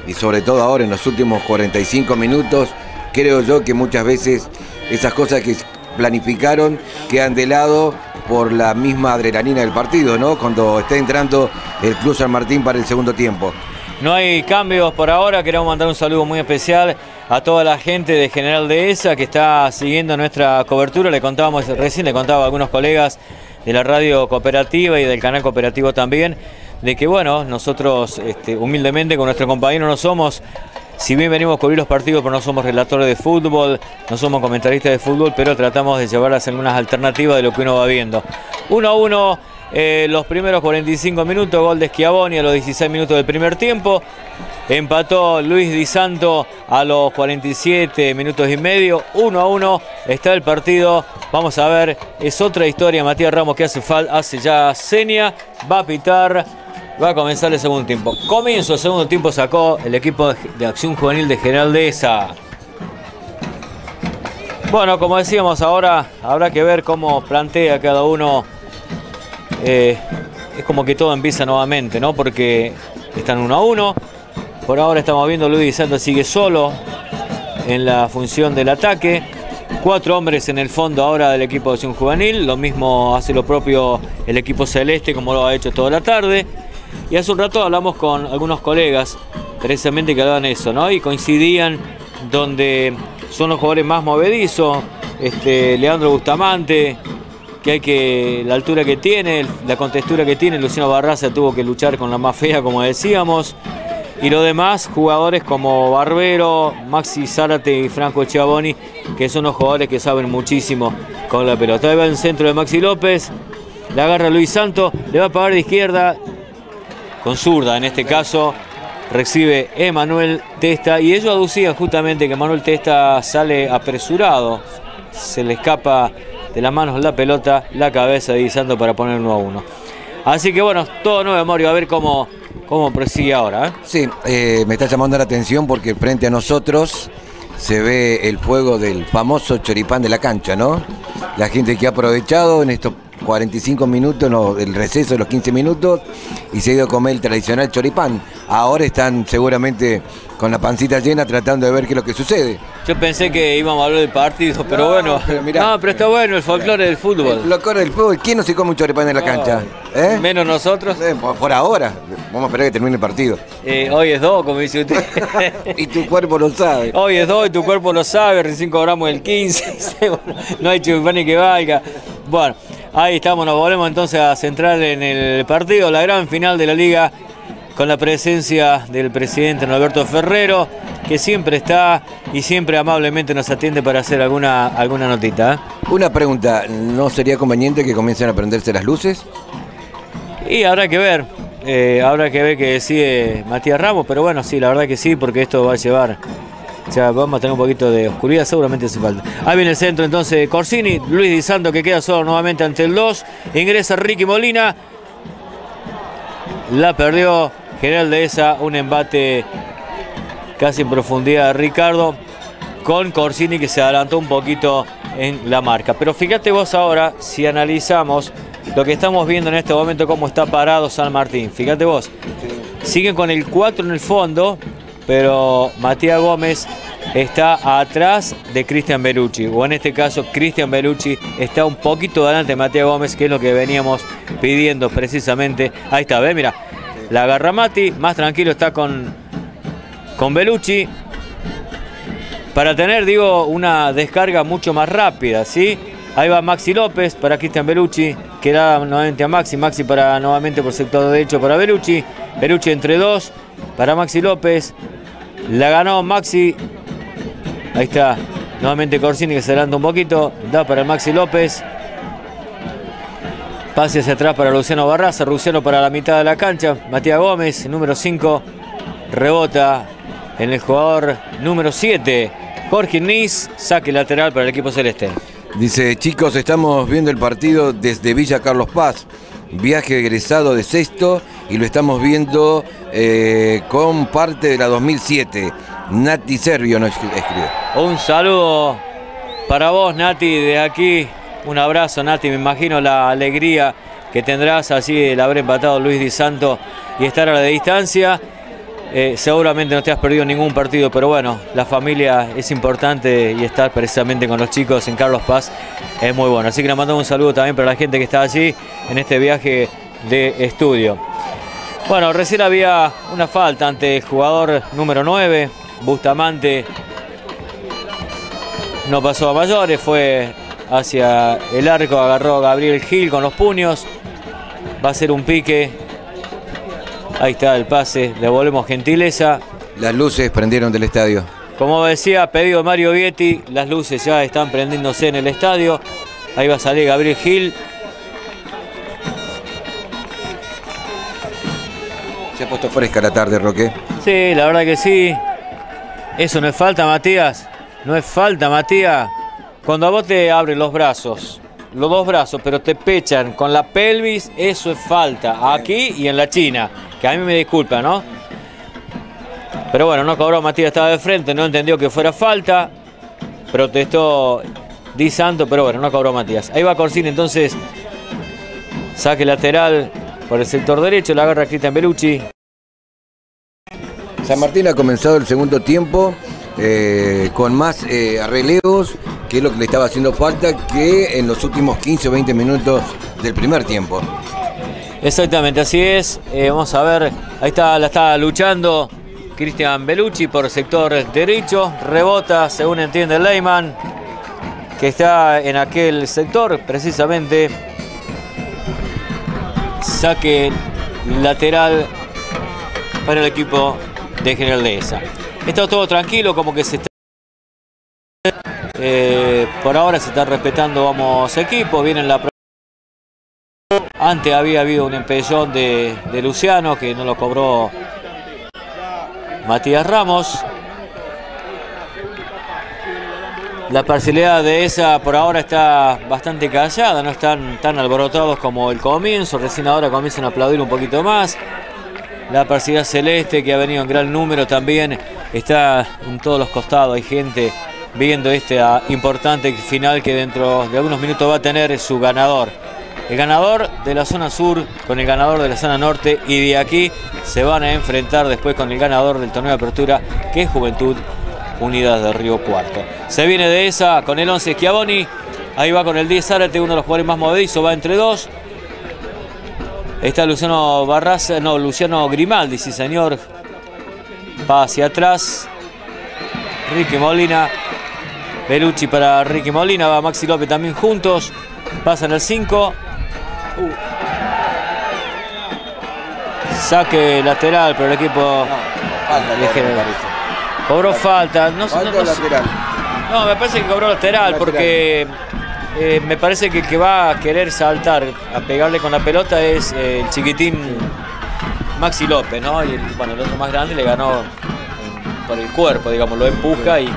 [SPEAKER 2] y sobre todo ahora en los últimos 45 minutos, creo yo que muchas veces esas cosas que planificaron quedan de lado por la misma adrenalina del partido, ¿no? Cuando está entrando el Club San Martín para el segundo tiempo.
[SPEAKER 1] No hay cambios por ahora. Queremos mandar un saludo muy especial a toda la gente de General Dehesa que está siguiendo nuestra cobertura. Le contábamos recién, le contaba a algunos colegas de la radio cooperativa y del canal cooperativo también, de que bueno, nosotros este, humildemente con nuestro compañero no somos, si bien venimos a cubrir los partidos, pero no somos relatores de fútbol, no somos comentaristas de fútbol, pero tratamos de llevarlas algunas alternativas de lo que uno va viendo. 1 a 1 eh, los primeros 45 minutos, gol de Schiavoni a los 16 minutos del primer tiempo. Empató Luis Di Santo a los 47 minutos y medio. 1 a 1 está el partido. Vamos a ver, es otra historia. Matías Ramos que hace, hace ya seña. Va a pitar. Va a comenzar el segundo tiempo. Comienzo el segundo tiempo sacó el equipo de, acción juvenil de General Dehesa. Bueno, como decíamos ahora, habrá que ver cómo plantea cada uno eh, es como que todo empieza nuevamente, ¿no? Porque están uno a uno. Por ahora estamos viendo Luis Di Santo sigue solo en la función del ataque. Cuatro hombres en el fondo ahora del equipo de acción juvenil. Lo mismo hace lo propio el equipo celeste, como lo ha hecho toda la tarde. Y hace un rato hablamos con algunos colegas, precisamente que hablaban eso, ¿no? Y coincidían donde son los jugadores más movedizos. Este, Leandro Bustamante, que hay que, la altura que tiene, la contextura que tiene, Luciano Barraza tuvo que luchar con la más fea, como decíamos. Y los demás jugadores como Barbero, Maxi Zárate y Franco Chiavoni, que son los jugadores que saben muchísimo con la pelota. Ahí va en centro de Maxi López, la agarra Luis Santo, le va a pagar de izquierda, con zurda en este caso, recibe Emanuel Testa. Y ellos aducían justamente que Manuel Testa sale apresurado, se le escapa de las manos la pelota, la cabeza de para poner 1 a 1. Así que bueno, todo nuevo, Mario, a ver cómo, cómo prosigue ahora. ¿eh?
[SPEAKER 2] Sí, eh, me está llamando la atención porque frente a nosotros se ve el fuego del famoso choripán de la cancha, ¿no? La gente que ha aprovechado en estos 45 minutos, no, el receso de los 15 minutos, y se ha ido a comer el tradicional choripán. Ahora están seguramente con la pancita llena tratando de ver qué es lo que sucede.
[SPEAKER 1] Yo pensé que íbamos a hablar del partido, pero
[SPEAKER 2] No,
[SPEAKER 1] bueno.
[SPEAKER 2] pero mirá.
[SPEAKER 1] no, pero está bueno el folclore del fútbol.
[SPEAKER 2] Lo corre el fútbol, ¿quién no se come un choripán en la cancha? ¿Eh?
[SPEAKER 1] Menos nosotros.
[SPEAKER 2] Eh, por, ahora, vamos a esperar que termine el partido.
[SPEAKER 1] Eh, hoy es dos, como dice usted.
[SPEAKER 2] Y tu cuerpo lo sabe.
[SPEAKER 1] Hoy es 2 y tu cuerpo lo sabe, recién cobramos el 15, bueno, no hay chupán ni que valga. Bueno, ahí estamos, nos volvemos entonces a centrar en el partido, la gran final de la liga, con la presencia del presidente Norberto Ferrero, que siempre está y siempre amablemente nos atiende para hacer alguna, alguna notita. ¿eh?
[SPEAKER 2] Una pregunta, ¿no sería conveniente que comiencen a prenderse las luces?
[SPEAKER 1] Y habrá que ver, eh, habrá que ver qué decide Matías Ramos, pero bueno, sí, la verdad que sí, porque esto va a llevar, o sea, vamos a tener un poquito de oscuridad, seguramente hace falta. Ahí viene el centro entonces Corsini, Luis Di Santo que queda solo nuevamente ante el 2, ingresa Ricky Molina, la perdió General de esa, un embate casi en profundidad de Ricardo, con Corsini que se adelantó un poquito en la marca. Pero fíjate vos ahora, si analizamos lo que estamos viendo en este momento, cómo está parado San Martín. Fíjate vos, siguen con el 4 en el fondo, pero Matías Gómez está atrás de Cristian Belucci, o en este caso Cristian Belucci está un poquito delante de Matías Gómez, que es lo que veníamos pidiendo precisamente. Ahí está, ve, mira, la agarra Mati, más tranquilo está con, con Belucci, para tener, digo, una descarga mucho más rápida, ¿sí? Ahí va Maxi López para Cristian Belucci, que da nuevamente a Maxi, Maxi para nuevamente por sector derecho para Belucci, Belucci entre dos para Maxi López, la ganó Maxi, ahí está, nuevamente Corsini que se adelanta un poquito, da para Maxi López, pase hacia atrás para Luciano Barraza, Luciano para la mitad de la cancha, Matías Gómez, número 5, rebota en el jugador número 7, Jorge Nis, saque lateral para el equipo celeste.
[SPEAKER 2] Dice, chicos, estamos viendo el partido desde Villa Carlos Paz, viaje egresado de sexto y lo estamos viendo eh, con parte de la 2007. Nati Servio nos escribe.
[SPEAKER 1] Un saludo para vos, Nati, de aquí. Un abrazo, Nati. Me imagino la alegría que tendrás así el haber empatado Luis Di Santo y estar a la distancia. Eh, seguramente no te has perdido ningún partido, pero bueno, la familia es importante y estar precisamente con los chicos en Carlos Paz es muy bueno. Así que le mandamos un saludo también para la gente que está allí en este viaje de estudio. Bueno, recién había una falta ante el jugador número 9, Bustamante. No pasó a mayores, fue hacia el arco, agarró a Gabriel Gil con los puños. Va a ser un pique Ahí está el pase, le volvemos gentileza.
[SPEAKER 2] Las luces prendieron del estadio.
[SPEAKER 1] Como decía, pedido Mario Vietti, las luces ya están prendiéndose en el estadio. Ahí va a salir Gabriel Gil.
[SPEAKER 2] Se ha puesto fresca la tarde, Roque.
[SPEAKER 1] Sí, la verdad que sí. Eso no es falta, Matías. No es falta, Matías. Cuando a vos te abren los brazos, los dos brazos, pero te pechan con la pelvis, eso es falta. Aquí y en la China. Que a mí me disculpa, ¿no? Pero bueno, no cobró Matías, estaba de frente, no entendió que fuera falta. Protestó Di Santo, pero bueno, no cobró Matías. Ahí va Corsini, entonces. Saque lateral por el sector derecho, la agarra Cristian Belucci.
[SPEAKER 2] San Martín ha comenzado el segundo tiempo eh, con más eh, relevos, que es lo que le estaba haciendo falta, que en los últimos 15 o 20 minutos del primer tiempo.
[SPEAKER 1] Exactamente, así es. Eh, vamos a ver, ahí está, la está luchando Cristian Belucci por sector derecho. Rebota, según entiende Leyman, que está en aquel sector precisamente. Saque lateral para el equipo de General Dehesa. Está todo tranquilo, como que se está... Eh, por ahora se está respetando vamos equipos, viene la antes había habido un empellón de, Luciano que no lo cobró Matías Ramos. La parcialidad de esa por ahora está bastante callada, no están tan alborotados como el comienzo, recién ahora comienzan a aplaudir un poquito más. La parcialidad celeste que ha venido en gran número también está en todos los costados, hay gente viendo este importante final que dentro de algunos minutos va a tener su ganador. El ganador de la zona sur con el ganador de la zona norte y de aquí se van a enfrentar después con el ganador del torneo de apertura que es Juventud Unidad de Río Cuarto. Se viene de esa con el 11 Schiavoni, ahí va con el 10 Zárate, uno de los jugadores más movedizos, va entre dos. Está Luciano Barraza, no, Luciano Grimaldi, sí señor. Va hacia atrás. Ricky Molina. Belucci para Ricky Molina, va Maxi López también juntos. Pasan el 5. Saque lateral, pero el equipo.
[SPEAKER 2] No, falta,
[SPEAKER 1] cobró falta. No,
[SPEAKER 2] falta
[SPEAKER 1] no,
[SPEAKER 2] lateral.
[SPEAKER 1] no, me parece que cobró lateral, lateral. porque eh, me parece que el que va a querer saltar a pegarle con la pelota es eh, el chiquitín Maxi López, ¿no? Y el, bueno, el otro más grande le ganó en, por el cuerpo, digamos, lo empuja y.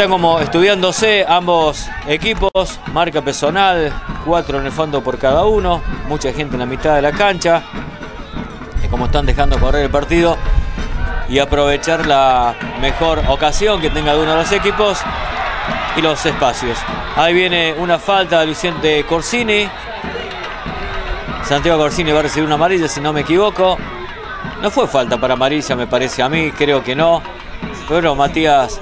[SPEAKER 1] Están como estudiándose ambos equipos, marca personal, cuatro en el fondo por cada uno, mucha gente en la mitad de la cancha, es como están dejando correr el partido y aprovechar la mejor ocasión que tenga uno de los equipos y los espacios. Ahí viene una falta de Luciente Corsini. Santiago Corsini va a recibir una amarilla si no me equivoco. No fue falta para amarilla me parece a mí, creo que no. Pero Matías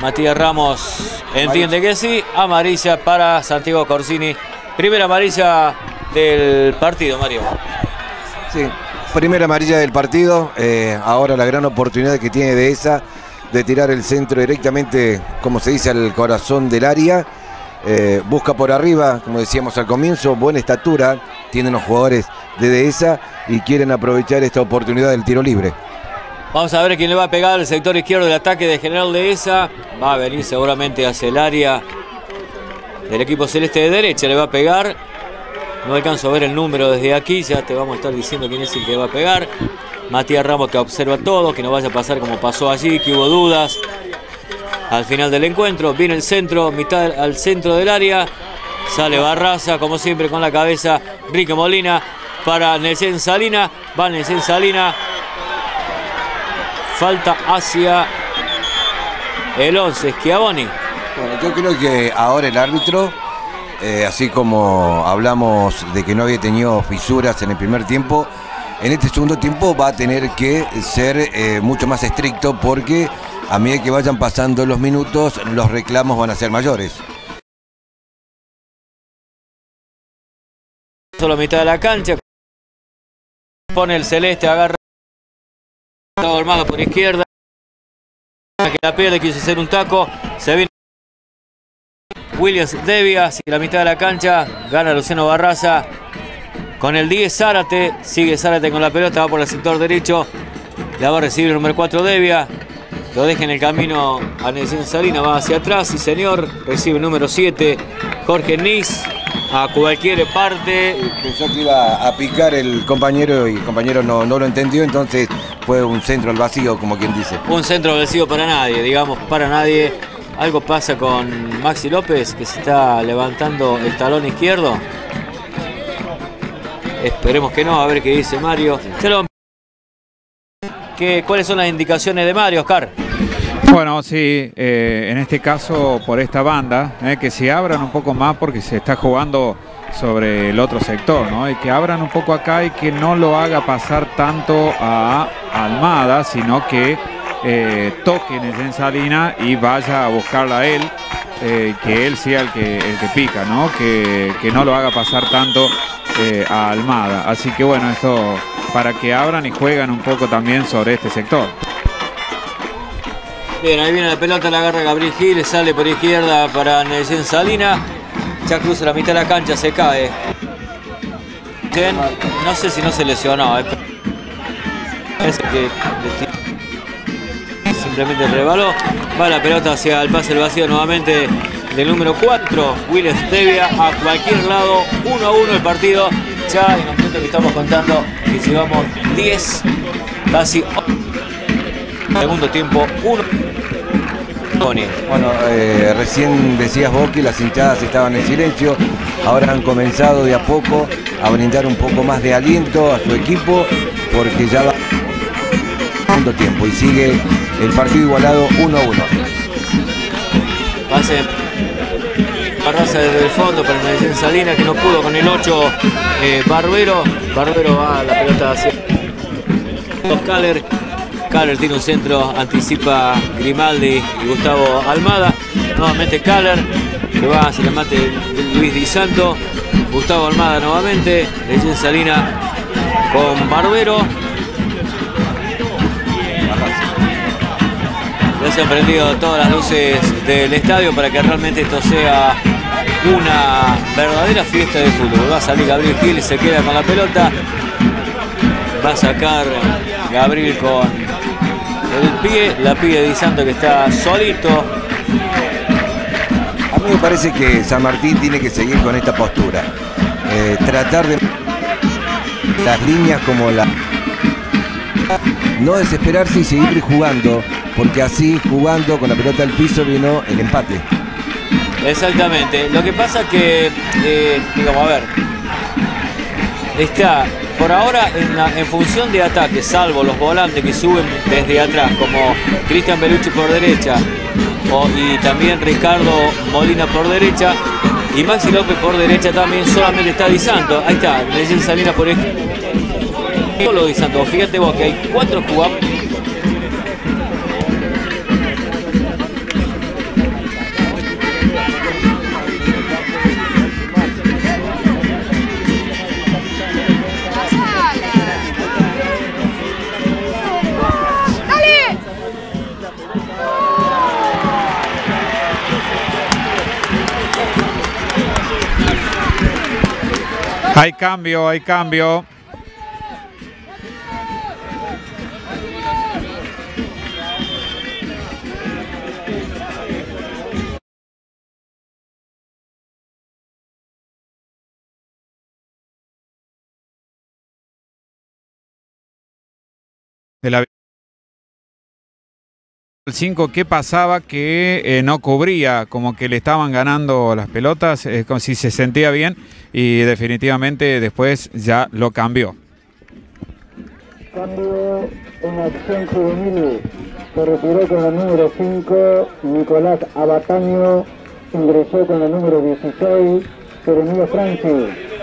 [SPEAKER 1] Matías Ramos entiende que sí. Amarilla para Santiago Corsini. Primera amarilla del partido, Mario.
[SPEAKER 2] Sí, primera amarilla del partido. Eh, ahora la gran oportunidad que tiene de esa de tirar el centro directamente, como se dice, al corazón del área. Eh, busca por arriba, como decíamos al comienzo, buena estatura, tienen los jugadores de Dehesa y quieren aprovechar esta oportunidad del tiro libre.
[SPEAKER 1] Vamos a ver quién le va a pegar al sector izquierdo del ataque de General Dehesa. Va a venir seguramente hacia el área del equipo celeste de derecha, le va a pegar. No alcanzo a ver el número desde aquí, ya te vamos a estar diciendo quién es el que va a pegar. Matías Ramos que observa todo, que no vaya a pasar como pasó allí, que hubo dudas. al final del encuentro. Viene el centro, mitad al centro del área. Sale Barraza, como siempre, con la cabeza. Rique Molina para Nelson Salina. Va Nelson Salina. Falta hacia el 11, Schiavoni.
[SPEAKER 2] Bueno, yo creo que ahora el árbitro, eh, así como hablamos de que no había tenido fisuras en el primer tiempo, en este segundo tiempo va a tener que ser eh, mucho más estricto porque a medida que vayan pasando los minutos, los reclamos van a ser mayores.
[SPEAKER 1] Solo mitad de la cancha. Pone el celeste, agarra. Estaba armado por izquierda. Que la pierde, quiso hacer un taco. Se viene. Williams Devia, sigue la mitad de la cancha. Gana Luciano Barraza. Con el 10 Zárate. Sigue Zárate con la pelota. Va por el sector derecho. La va a recibir el número 4 Devia. Lo deja en el camino a Nelson Salina. Va hacia atrás. Y señor. Recibe el número 7. Jorge Nis. A cualquier parte.
[SPEAKER 2] Pensó que iba a picar el compañero y el compañero no, no lo entendió, entonces fue un centro al vacío, como quien dice.
[SPEAKER 1] Un centro vencido para nadie, digamos, para nadie. Algo pasa con Maxi López, que se está levantando el talón izquierdo. Esperemos que no, a ver qué dice Mario. Se lo- ¿Qué- ¿Cuáles son las indicaciones de Mario, Oscar?
[SPEAKER 3] Bueno, sí, eh, en este caso por esta banda, eh, que se abran un poco más porque se está jugando sobre el otro sector, ¿no? Y que abran un poco acá y que no lo haga pasar tanto a Almada, sino que eh, toque en Salina y vaya a buscarla a él, eh, que él sea el que, el que pica, ¿no? Que, que no lo haga pasar tanto a Almada. Así que bueno, esto para que abran y juegan un poco también sobre este sector.
[SPEAKER 1] Bien, ahí viene la pelota, la agarra Gabriel Gil, sale por izquierda para Nelson Salina. Ya cruza la mitad de la cancha, se cae. No sé si no se lesionó. eh. Parece que simplemente rebaló. Va la pelota hacia el pase del vacío nuevamente del número 4, Willis Devia, a cualquier lado, 1 a 1 el partido. Ya en el momento que estamos contando que llevamos 10, casi segundo tiempo, 1
[SPEAKER 2] Bueno, eh, recién decías vos que las hinchadas estaban en silencio, ahora han comenzado de a poco a brindar un poco más de aliento a su equipo porque ya va segundo tiempo y sigue el partido igualado 1 a 1.
[SPEAKER 1] Pase Barraza desde el fondo para Nelson Salina que no pudo con el 8 eh, Barbero. Barbero va a la pelota hacia Caller. Caller tiene un centro, anticipa Grimaldi y Gustavo Almada. Nuevamente Caller que va hacia el mate Luis Di Santo. Gustavo Almada nuevamente. Nelson Salina con Barbero. Ya se han prendido todas las luces del estadio para que realmente esto sea una verdadera fiesta de fútbol. Va a salir Gabriel Gil, se queda con la pelota. Va a sacar Gabriel con el pie. La pide Di Santo que está solito.
[SPEAKER 2] A mí me parece que San Martín tiene que seguir con esta postura. Eh, tratar de las líneas como la no desesperarse y seguir jugando, porque así jugando con la pelota al piso vino el empate.
[SPEAKER 1] Exactamente. Lo que pasa que, eh, digamos, a ver, está por ahora en, función de ataque, salvo los volantes que suben desde atrás, como Cristian Belucci por derecha y también Ricardo Molina por derecha y Maxi López por derecha también, solamente está Di Santo. Ahí está, Nelson Salinas por izquierda. Solo Di Santo. Fíjate vos que hay cuatro jugadores.
[SPEAKER 3] Hay cambio, hay cambio. De la El 5, ¿qué pasaba? Que eh, no cubría, como que le estaban ganando las pelotas, eh, como si se sentía bien y definitivamente después ya lo cambió.
[SPEAKER 7] Cambio en acción juvenil. Se retiró con el número 5, Nicolás Abataño. Ingresó con el número 16, Jeremías Franchi.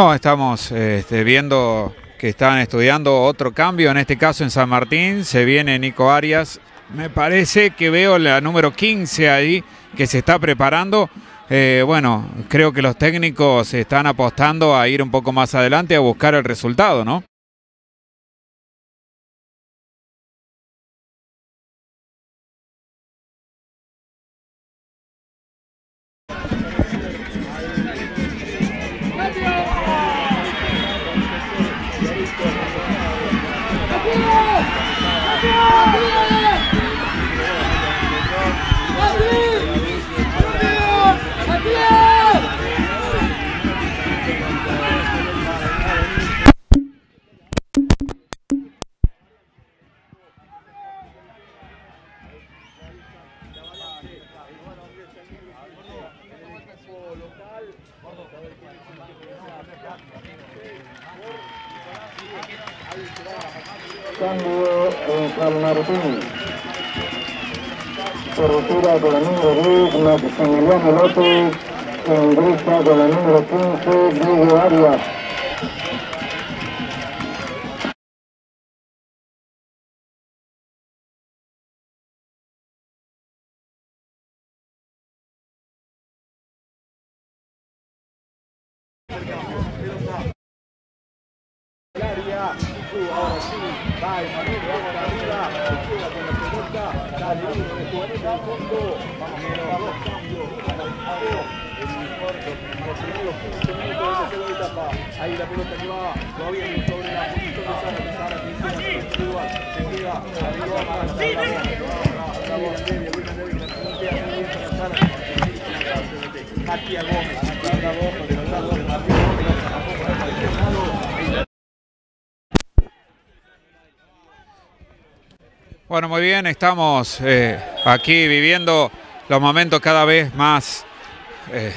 [SPEAKER 3] No, estamos este, viendo que están estudiando otro cambio, en este caso en San Martín, se viene Nico Arias. Me parece que veo la número 15 ahí que se está preparando. Eh, bueno, creo que los técnicos están apostando a ir un poco más adelante a buscar el resultado, ¿no? Muy bien, estamos eh, aquí viviendo los momentos cada vez más eh,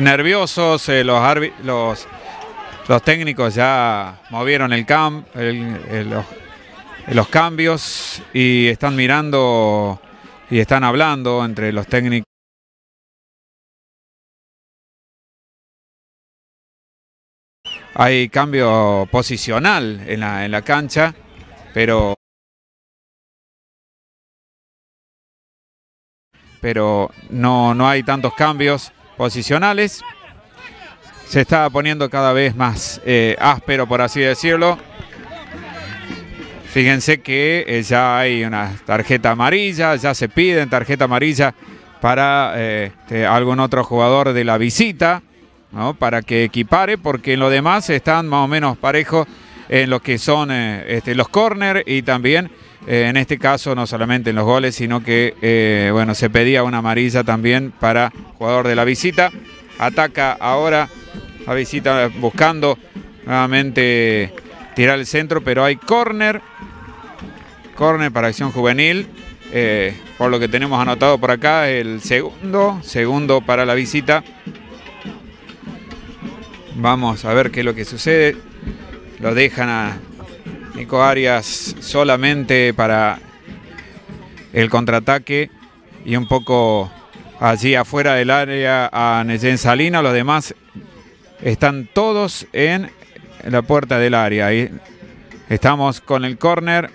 [SPEAKER 3] nerviosos. eh, los, los, los técnicos ya movieron el cam, los, los cambios y están mirando y están hablando entre los técnicos. Hay cambio posicional en la, en la cancha, pero pero no, no hay tantos cambios posicionales. Se está poniendo cada vez más eh, áspero, por así decirlo. Fíjense que eh, ya hay una tarjeta amarilla, ya se piden tarjeta amarilla para eh, este, algún otro jugador de la visita, ¿no? para que equipare, porque en lo demás están más o menos parejos en lo que son este, los corners y también eh, en este caso no solamente en los goles, sino que eh, bueno, se pedía una amarilla también para jugador de la visita. Ataca ahora la visita buscando nuevamente tirar el centro, pero hay córner. Córner para acción juvenil. eh, por lo que tenemos anotado por acá, el segundo, segundo para la visita. Vamos a ver qué es lo que sucede. Lo dejan a Nico Arias solamente para el contraataque y un poco allí afuera del área a Neyen Salina. Los demás están todos en la puerta del área. Estamos con el córner.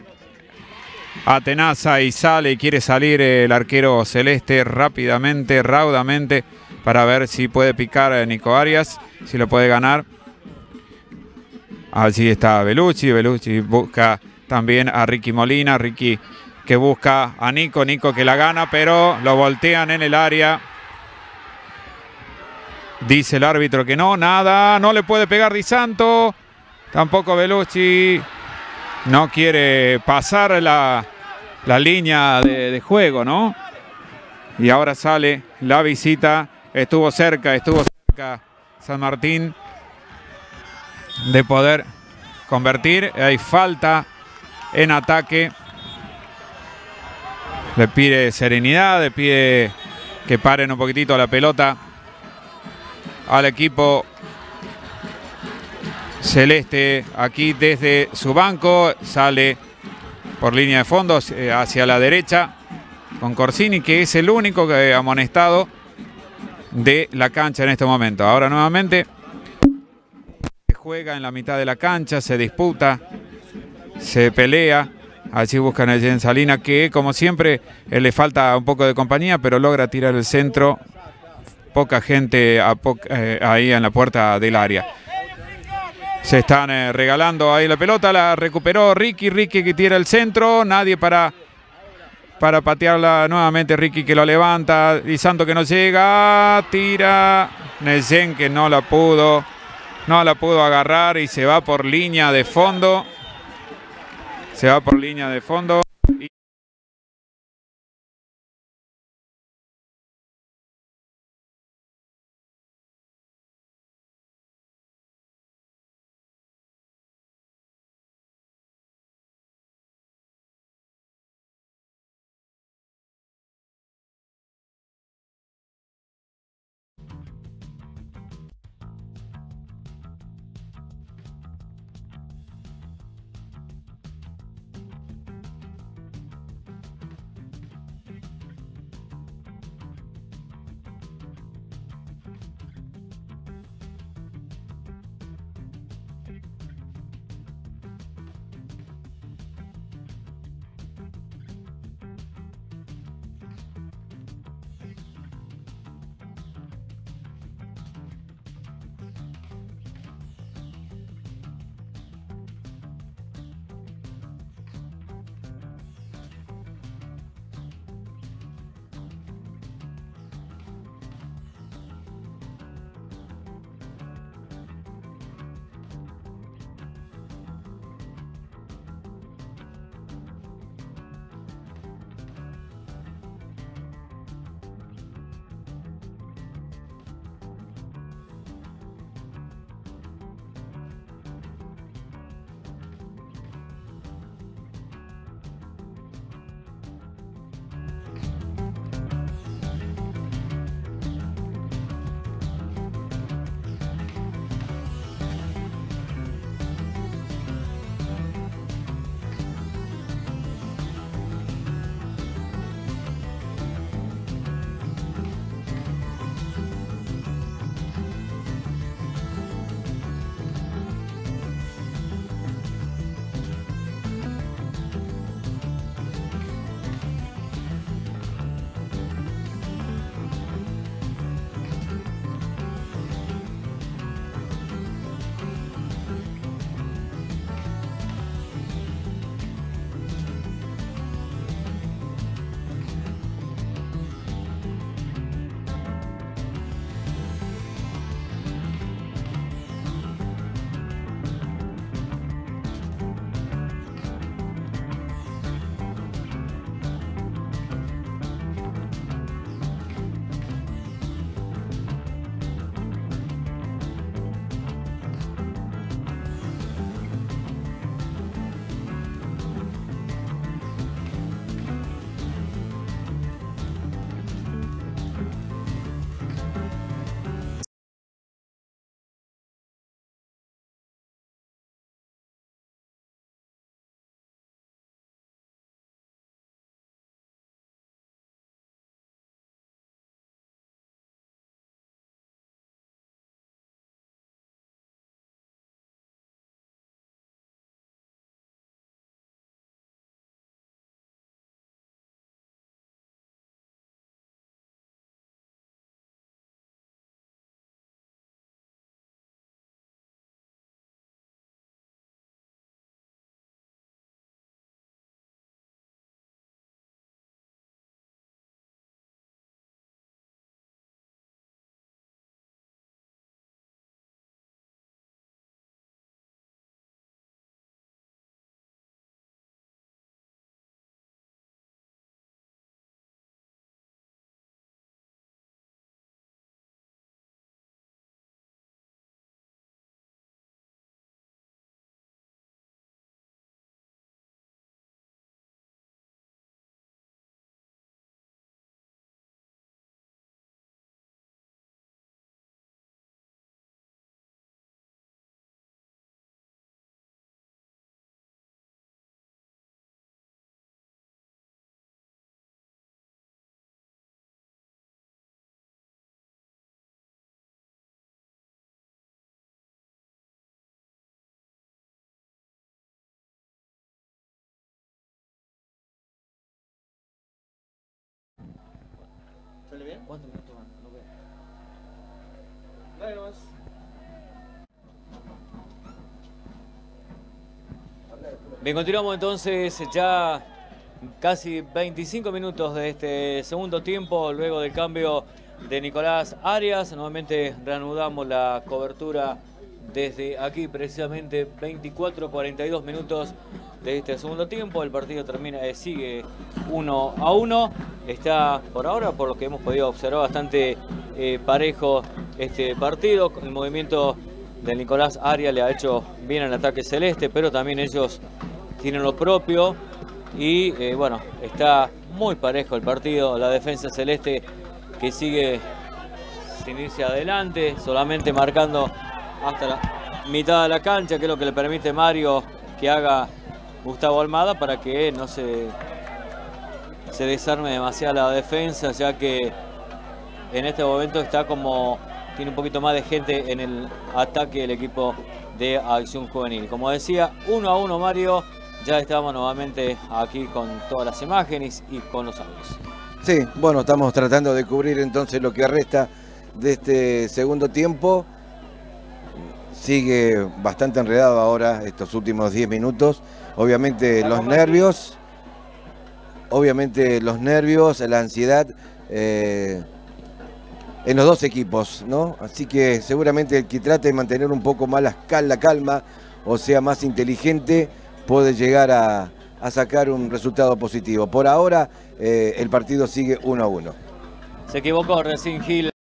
[SPEAKER 3] Atenaza y sale y quiere salir el arquero celeste rápidamente, raudamente, para ver si puede picar a Nico Arias, si lo puede ganar. Allí está Belucci, Belucci busca también a Ricky Molina, Ricky que busca a Nico, Nico que la gana, pero lo voltean en el área. Dice el árbitro que no, nada, no le puede pegar Di Santo, tampoco Belucci no quiere pasar la, la línea de, de juego, ¿no? Y ahora sale la visita. Estuvo cerca, estuvo cerca San Martín de poder convertir. Hay falta en ataque. Le pide serenidad, le pide que paren un poquitito la pelota al equipo celeste aquí desde su banco. Sale por línea de fondo eh, hacia la derecha con Corsini, que es el único que ha amonestado de la cancha en este momento. Ahora nuevamente juega en la mitad de la cancha, se disputa, se pelea. Allí buscan a Salina, que como siempre eh, le falta un poco de compañía, pero logra tirar el centro. Poca gente a eh, ahí en la puerta del área. Se están eh, regalando ahí la pelota, la recuperó Ricky, Ricky que tira el centro, nadie para, para patearla nuevamente, Ricky que lo levanta, y Santo que no llega, tira, Neyen que no la pudo, no la pudo agarrar y se va por línea de fondo, se va por línea de fondo.
[SPEAKER 1] ¿Cuántos minutos van? No veo. Bien, continuamos entonces ya casi 25 minutos de este segundo tiempo, luego del cambio de Nicolás Arias. Nuevamente reanudamos la cobertura desde aquí, precisamente 24-42 minutos de este segundo tiempo. El partido termina, eh, sigue 1 a 1. Está por ahora, por lo que hemos podido observar, bastante eh, parejo este partido. El movimiento de Nicolás Arias le ha hecho bien al ataque celeste, pero también ellos tienen lo propio. Y eh, bueno, está muy parejo el partido. La defensa celeste que sigue sin irse adelante, solamente marcando hasta la mitad de la cancha, que es lo que le permite Mario que haga Gustavo Almada para que no se, se desarme demasiado la defensa, ya que en este momento está como tiene un poquito más de gente en el ataque del equipo de Acción Juvenil. Como decía, uno a uno Mario, ya estamos nuevamente aquí con todas las imágenes y con los audios.
[SPEAKER 2] Sí, bueno, estamos tratando de cubrir entonces lo que resta de este segundo tiempo. Sigue bastante enredado ahora estos últimos 10 minutos. Obviamente los nervios, obviamente los nervios, la ansiedad eh, en los dos equipos, ¿no? Así que seguramente el que trate de mantener un poco más la, calma, o sea, más inteligente, puede llegar a, a sacar un resultado positivo. Por ahora eh, el partido sigue 1 a 1.
[SPEAKER 1] Se equivocó recién Gil.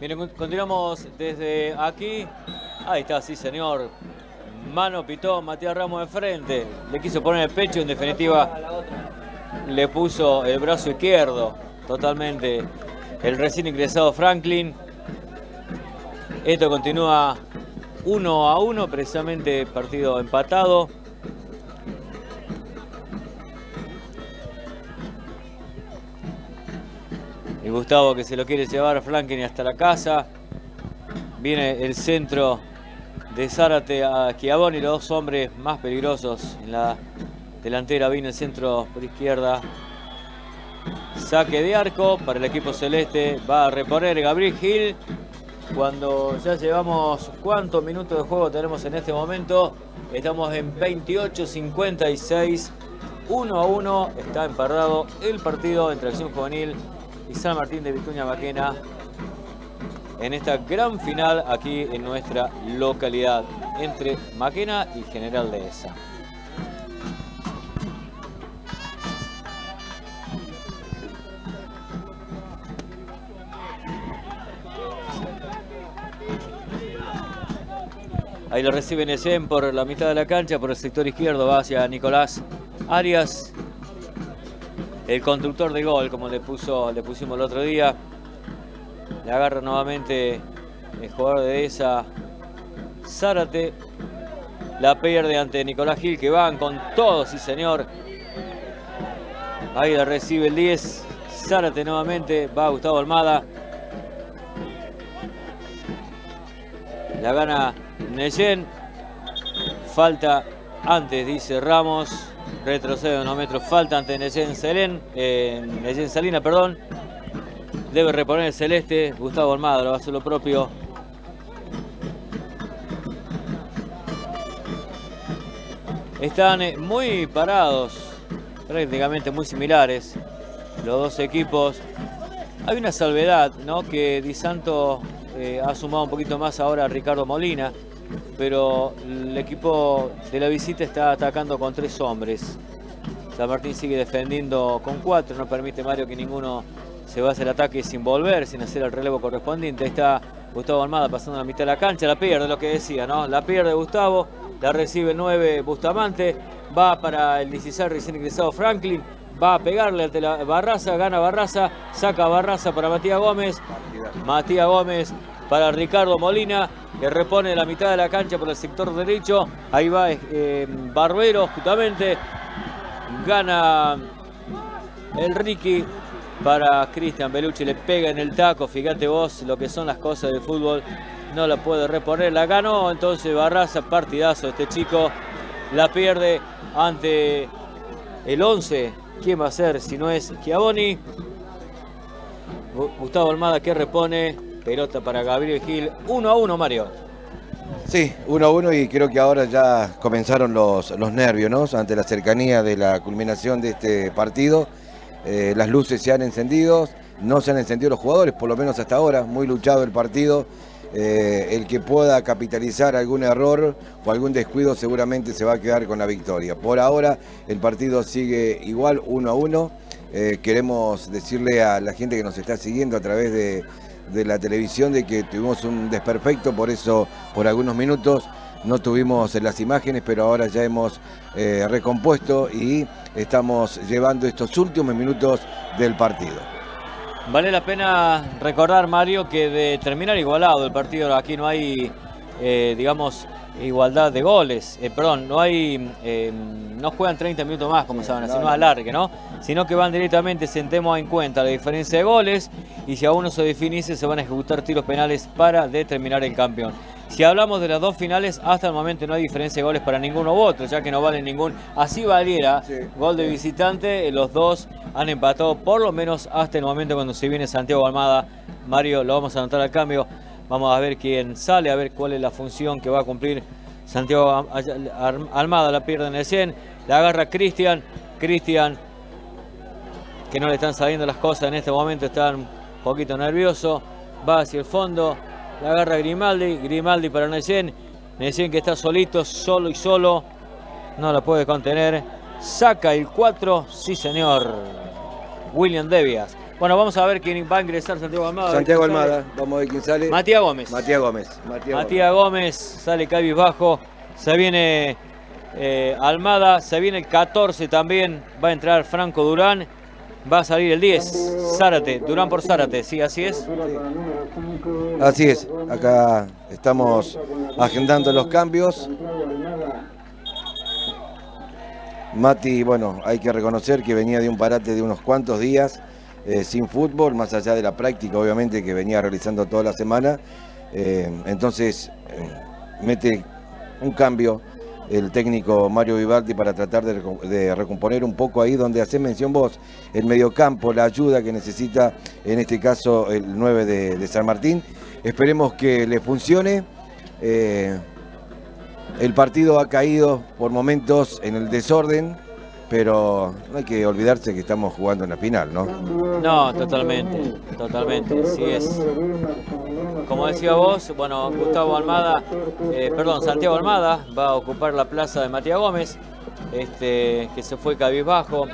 [SPEAKER 1] Miren, continuamos desde aquí. Ahí está, sí señor. Mano pitó Matías Ramos de frente. Le quiso poner el pecho, en definitiva le puso el brazo izquierdo totalmente el recién ingresado Franklin. Esto continúa uno a uno, precisamente partido empatado. Y Gustavo que se lo quiere llevar a Franklin hasta la casa. Viene el centro de Zárate a Chiavoni, los dos hombres más peligrosos en la delantera. Viene el centro por izquierda. Saque de arco para el equipo celeste. Va a reponer Gabriel Gil. Cuando ya llevamos cuántos minutos de juego tenemos en este momento. Estamos en 28-56. 1 a 1 está emparrado el partido entre Acción Juvenil y San Martín de Vicuña Maquena en esta gran final aquí en nuestra localidad entre Maquena y General Dehesa. Ahí lo recibe Nesem por la mitad de la cancha, por el sector izquierdo va hacia Nicolás Arias. El constructor de gol, como le, puso, le pusimos el otro día. Le agarra nuevamente el jugador de esa Zárate. La pierde ante Nicolás Gil, que van con todo, sí señor. Ahí la recibe el 10. Zárate nuevamente, va Gustavo Almada. La gana Neyen. Falta antes, dice Ramos. Retrocede unos metros. Falta ante Neyen Selén. Eh, Salina, perdón. Debe reponer el celeste. Gustavo Almada va a hacer lo propio. Están eh, muy parados, prácticamente muy similares los dos equipos. Hay una salvedad, ¿no? Que Di Santo eh, ha sumado un poquito más ahora a Ricardo Molina, pero el equipo de la visita está atacando con tres hombres. San Martín sigue defendiendo con cuatro, no permite Mario que ninguno se vaya al ataque sin volver, sin hacer el relevo correspondiente. Ahí está Gustavo Almada pasando la mitad de la cancha, la pierde, lo que decía, ¿no? La pierde Gustavo, la recibe el 9 Bustamante, va para el 16 recién ingresado Franklin, va a pegarle ante la Barraza, gana Barraza, saca Barraza para Matías Gómez, Matías Gómez para Ricardo Molina, que repone la mitad de la cancha por el sector derecho, ahí va eh, Barbero justamente, gana el Ricky para Cristian Belucci, le pega en el taco, fíjate vos lo que son las cosas del fútbol, no la puede reponer, la ganó, entonces Barraza, partidazo este chico, la pierde ante el 11, ¿quién va a ser si no es Chiavoni? Gustavo Almada que repone, pelota para Gabriel Gil, 1 a 1 Mario.
[SPEAKER 2] Sí, 1 a 1 y creo que ahora ya comenzaron los, los nervios, ¿no? Ante la cercanía de la culminación de este partido. Eh, las luces se han encendido, no se han encendido los jugadores, por lo menos hasta ahora, muy luchado el partido. Eh, el que pueda capitalizar algún error o algún descuido seguramente se va a quedar con la victoria. Por ahora el partido sigue igual, 1 a 1. Eh, queremos decirle a la gente que nos está siguiendo a través de, de la televisión de que tuvimos un desperfecto, por eso por algunos minutos no tuvimos las imágenes, pero ahora ya hemos eh, recompuesto y estamos llevando estos últimos minutos del partido.
[SPEAKER 1] Vale la pena recordar, Mario, que de terminar igualado el partido, aquí no hay, eh, digamos, igualdad de goles. Eh, perdón, no hay, eh, no juegan 30 minutos más, como saben, así no alargue, ¿no? Sino que van directamente, sentemos en cuenta la diferencia de goles y si aún no se definiese, se van a ejecutar tiros penales para determinar el campeón. Si hablamos de las dos finales, hasta el momento no hay diferencia de goles para ninguno u otro, ya que no vale ningún. Así valiera gol de visitante, los dos han empatado por lo menos hasta el momento cuando se viene Santiago Almada. Mario, lo vamos a anotar al cambio. Vamos a ver quién sale, a ver cuál es la función que va a cumplir Santiago Almada. La pierde en el 100, la agarra Cristian. Cristian, que no le están saliendo las cosas en este momento, está un poquito nervioso. Va hacia el fondo, la agarra Grimaldi, Grimaldi para Neyen. Neyen que está solito, solo y solo. No la puede contener. Saca el 4, sí señor. William Devias. Bueno, vamos a ver quién va a ingresar Santiago Almada.
[SPEAKER 2] Santiago Almada, vamos a ver quién sale.
[SPEAKER 1] Matías Gómez.
[SPEAKER 2] Matías Gómez.
[SPEAKER 1] Matías, Gómez. sale cabizbajo. Se viene eh, Almada, se viene el 14 también. Va a entrar Franco Durán. Va a salir el 10, Zárate, Durán por Zárate, ¿sí? ¿Así es?
[SPEAKER 2] Así es, acá estamos agendando los cambios. Mati, bueno, hay que reconocer que venía de un parate de unos cuantos días eh, sin fútbol, más allá de la práctica, obviamente, que venía realizando toda la semana. Eh, entonces, eh, mete un cambio el técnico Mario Vivaldi para tratar de, recomponer un poco ahí donde hace mención vos, el mediocampo, la ayuda que necesita en este caso el 9 de, San Martín. Esperemos que le funcione. El partido ha caído por momentos en el desorden, pero no hay que olvidarse que estamos jugando en la final, ¿no?
[SPEAKER 1] No, totalmente, totalmente, sí es. Como decía vos, bueno, Gustavo Almada, eh, perdón, Santiago Almada va a ocupar la plaza de Matías Gómez, este, que se fue cabizbajo.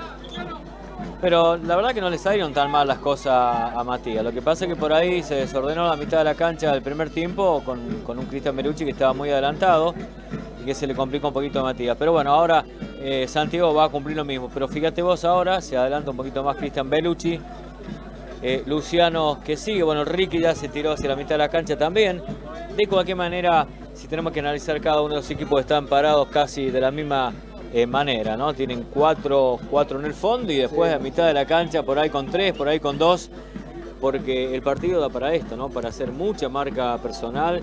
[SPEAKER 1] Pero la verdad que no le salieron tan mal las cosas a Matías. Lo que pasa es que por ahí se desordenó la mitad de la cancha del primer tiempo con, un Cristian Merucci que estaba muy adelantado y que se le complicó un poquito a Matías. Pero bueno, ahora eh, Santiago va a cumplir lo mismo. Pero fíjate vos ahora, se adelanta un poquito más Cristian Belucci. Eh, Luciano que sigue, bueno, Ricky ya se tiró hacia la mitad de la cancha también. De cualquier manera, si tenemos que analizar cada uno de los equipos, están parados casi de la misma eh, manera, ¿no? Tienen cuatro, cuatro en el fondo y después a mitad de la cancha, por ahí con tres, por ahí con dos, porque el partido da para esto, ¿no? Para hacer mucha marca personal,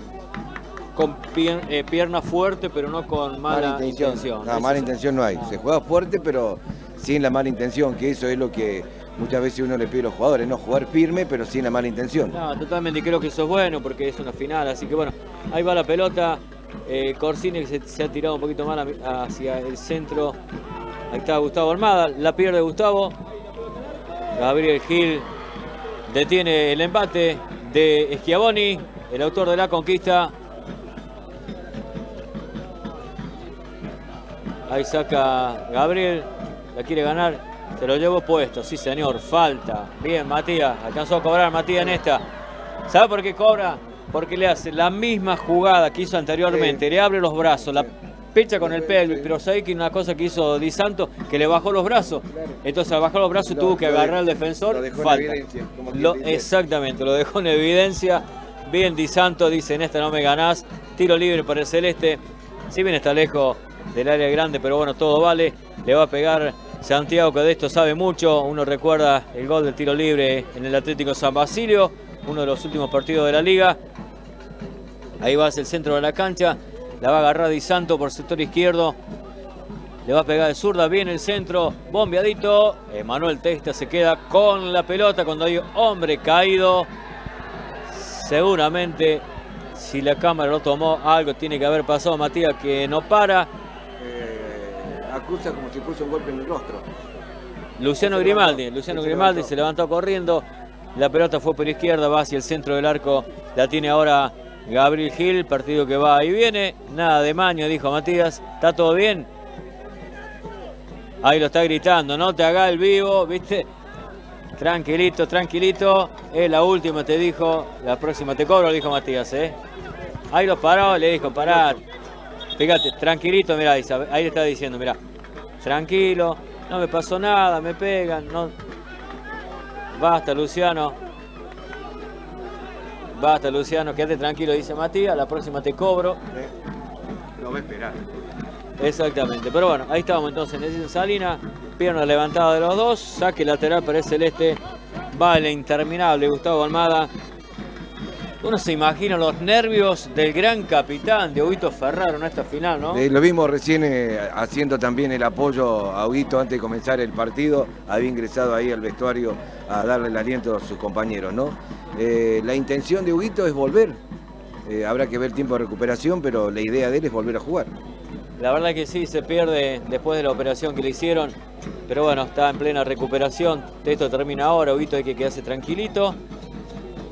[SPEAKER 1] con pier- eh, pierna fuerte, pero no con mala, intención.
[SPEAKER 2] No,
[SPEAKER 1] Eso
[SPEAKER 2] mala intención no hay. Se juega fuerte, pero sin la mala intención, que eso es lo que muchas veces uno le pide a los jugadores, no jugar firme, pero sin la mala intención.
[SPEAKER 1] No, totalmente, y creo que eso es bueno porque es una final, así que bueno, ahí va la pelota. Eh, Corsini se, ha tirado un poquito a- hacia el centro. Ahí está Gustavo Armada, la pierde Gustavo. Gabriel Gil detiene el empate de Schiavoni, el autor de la conquista. Ahí saca Gabriel, la quiere ganar, se lo llevó puesto, sí señor, falta. Bien, Matías, alcanzó a cobrar Matías en esta. ¿Sabe por qué cobra? Porque le hace la misma jugada que hizo anteriormente, le abre los brazos, la pecha con el pelvis, pero sabe que una cosa que hizo Di Santo, que le bajó los brazos. Entonces al bajar los brazos tuvo que agarrar al
[SPEAKER 2] de-
[SPEAKER 1] defensor,
[SPEAKER 2] lo dejó en
[SPEAKER 1] falta.
[SPEAKER 2] evidencia, como quien
[SPEAKER 1] Lo-
[SPEAKER 2] dice.
[SPEAKER 1] exactamente, lo dejó en evidencia. Bien Di Santo dice, en esta no me ganás. Tiro libre para el Celeste. Si bien está lejos del área grande, pero bueno, todo vale. Le va a pegar Santiago, que de esto sabe mucho. Uno recuerda el gol del tiro libre en el Atlético San Basilio, uno de los últimos partidos de la liga. Ahí va hacia el centro de la cancha. La va a agarrar Di Santo por sector izquierdo. Le va a pegar de zurda, viene el centro, bombeadito. Manuel Testa se queda con la pelota cuando hay hombre caído. Seguramente, si la cámara lo tomó, algo tiene que haber pasado. Matías que no para.
[SPEAKER 2] Eh, acusa como si puso un golpe en el rostro.
[SPEAKER 1] Luciano Grimaldi, Luciano Grimaldi se levantó corriendo. La pelota fue por izquierda, va hacia el centro del arco. La tiene ahora Gabriel Gil, partido que va y viene. Nada de maño, dijo Matías. ¿Está todo bien? Ahí lo está gritando, no te haga el vivo, ¿viste? Tranquilito, tranquilito. Es la última, te dijo. La próxima te cobro, dijo Matías, ¿eh? Ahí lo paró, le dijo, pará. Fíjate, tranquilito, mirá, ahí le está diciendo, mirá. Tranquilo, no me pasó nada, me pegan, no. Basta, Luciano. Basta, Luciano, quédate tranquilo, dice Matías. La próxima te cobro.
[SPEAKER 2] Lo va a esperar.
[SPEAKER 1] Exactamente, pero bueno, ahí estábamos entonces en Salina, pierna levantada de los dos, saque lateral para el celeste, va el interminable Gustavo Almada. Uno se imagina los nervios del gran capitán de Huito Ferraro en esta final, ¿no?
[SPEAKER 2] Eh, lo vimos recién eh, haciendo también el apoyo a Huguito antes de comenzar el partido. Había ingresado ahí al vestuario a darle el aliento a sus compañeros, ¿no? Eh, la intención de Huguito es volver. Habrá que ver tiempo de recuperación, pero la idea de él es volver a jugar.
[SPEAKER 1] La verdad que sí, se pierde después de la operación que le hicieron, pero bueno, está en plena recuperación. Esto termina ahora, Huito hay que quedarse tranquilito,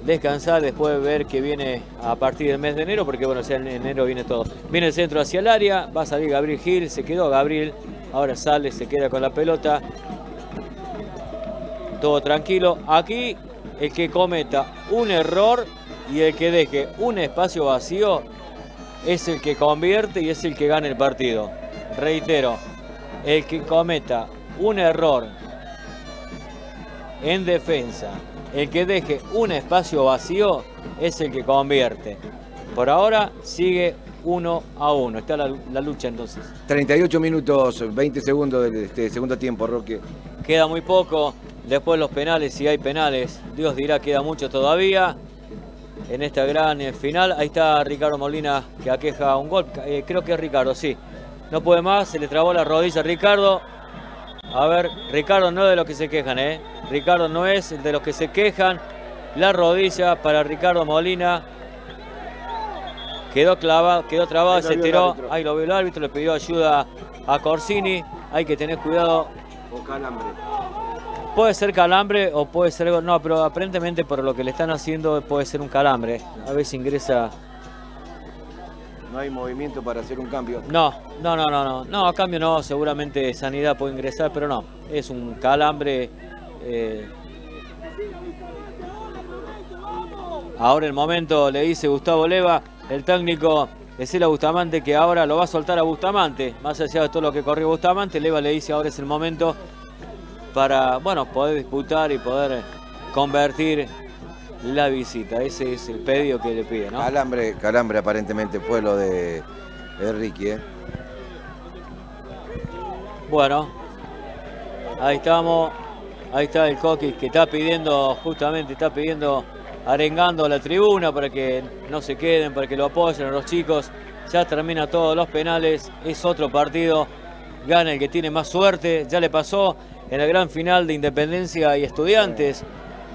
[SPEAKER 1] descansar, después ver que viene a partir del mes de enero, porque bueno, ya en enero viene todo. Viene el centro hacia el área, va a salir Gabriel Gil, se quedó Gabriel, ahora sale, se queda con la pelota. Todo tranquilo. Aquí el que cometa un error y el que deje un espacio vacío es el que convierte y es el que gana el partido. Reitero, el que cometa un error en defensa, el que deje un espacio vacío es el que convierte. Por ahora sigue uno a uno. Está la, la lucha entonces.
[SPEAKER 2] 38 minutos, 20 segundos del este, segundo tiempo, Roque.
[SPEAKER 1] Queda muy poco. Después los penales, si hay penales, Dios dirá, queda mucho todavía. En esta gran eh, final, ahí está Ricardo Molina que aqueja un gol. Eh, creo que es Ricardo, sí. No puede más, se le trabó la rodilla a Ricardo. A ver, Ricardo no es de los que se quejan, ¿eh? Ricardo no es el de los que se quejan. La rodilla para Ricardo Molina. Quedó clavado, quedó trabado,
[SPEAKER 2] Ahí
[SPEAKER 1] se tiró. Ahí lo vio el árbitro, le pidió ayuda a Corsini. Hay que tener cuidado
[SPEAKER 2] O calambre.
[SPEAKER 1] Puede ser calambre o puede ser. No, pero aparentemente por lo que le están haciendo puede ser un calambre. A ver si ingresa.
[SPEAKER 2] No hay movimiento para hacer un cambio.
[SPEAKER 1] No, no, no, no, no. No, a cambio no. Seguramente Sanidad puede ingresar, pero no. Es un calambre Eh, ahora el momento le dice Gustavo Leva, el técnico decirle a Bustamante que ahora lo va a soltar a Bustamante, más allá de todo lo que corrió Bustamante, Leva le dice ahora es el momento para bueno, poder disputar y poder convertir la visita. Ese es el pedido que le pide, ¿no?
[SPEAKER 2] Calambre, calambre aparentemente fue lo de Ricky, ¿eh?
[SPEAKER 1] Bueno, ahí estamos. Ahí está el Coquis que está pidiendo, justamente está pidiendo, arengando a la tribuna para que no se queden, para que lo apoyen a los chicos. Ya termina todos los penales, es otro partido, gana el que tiene más suerte. Ya le pasó en la gran final de Independencia y Estudiantes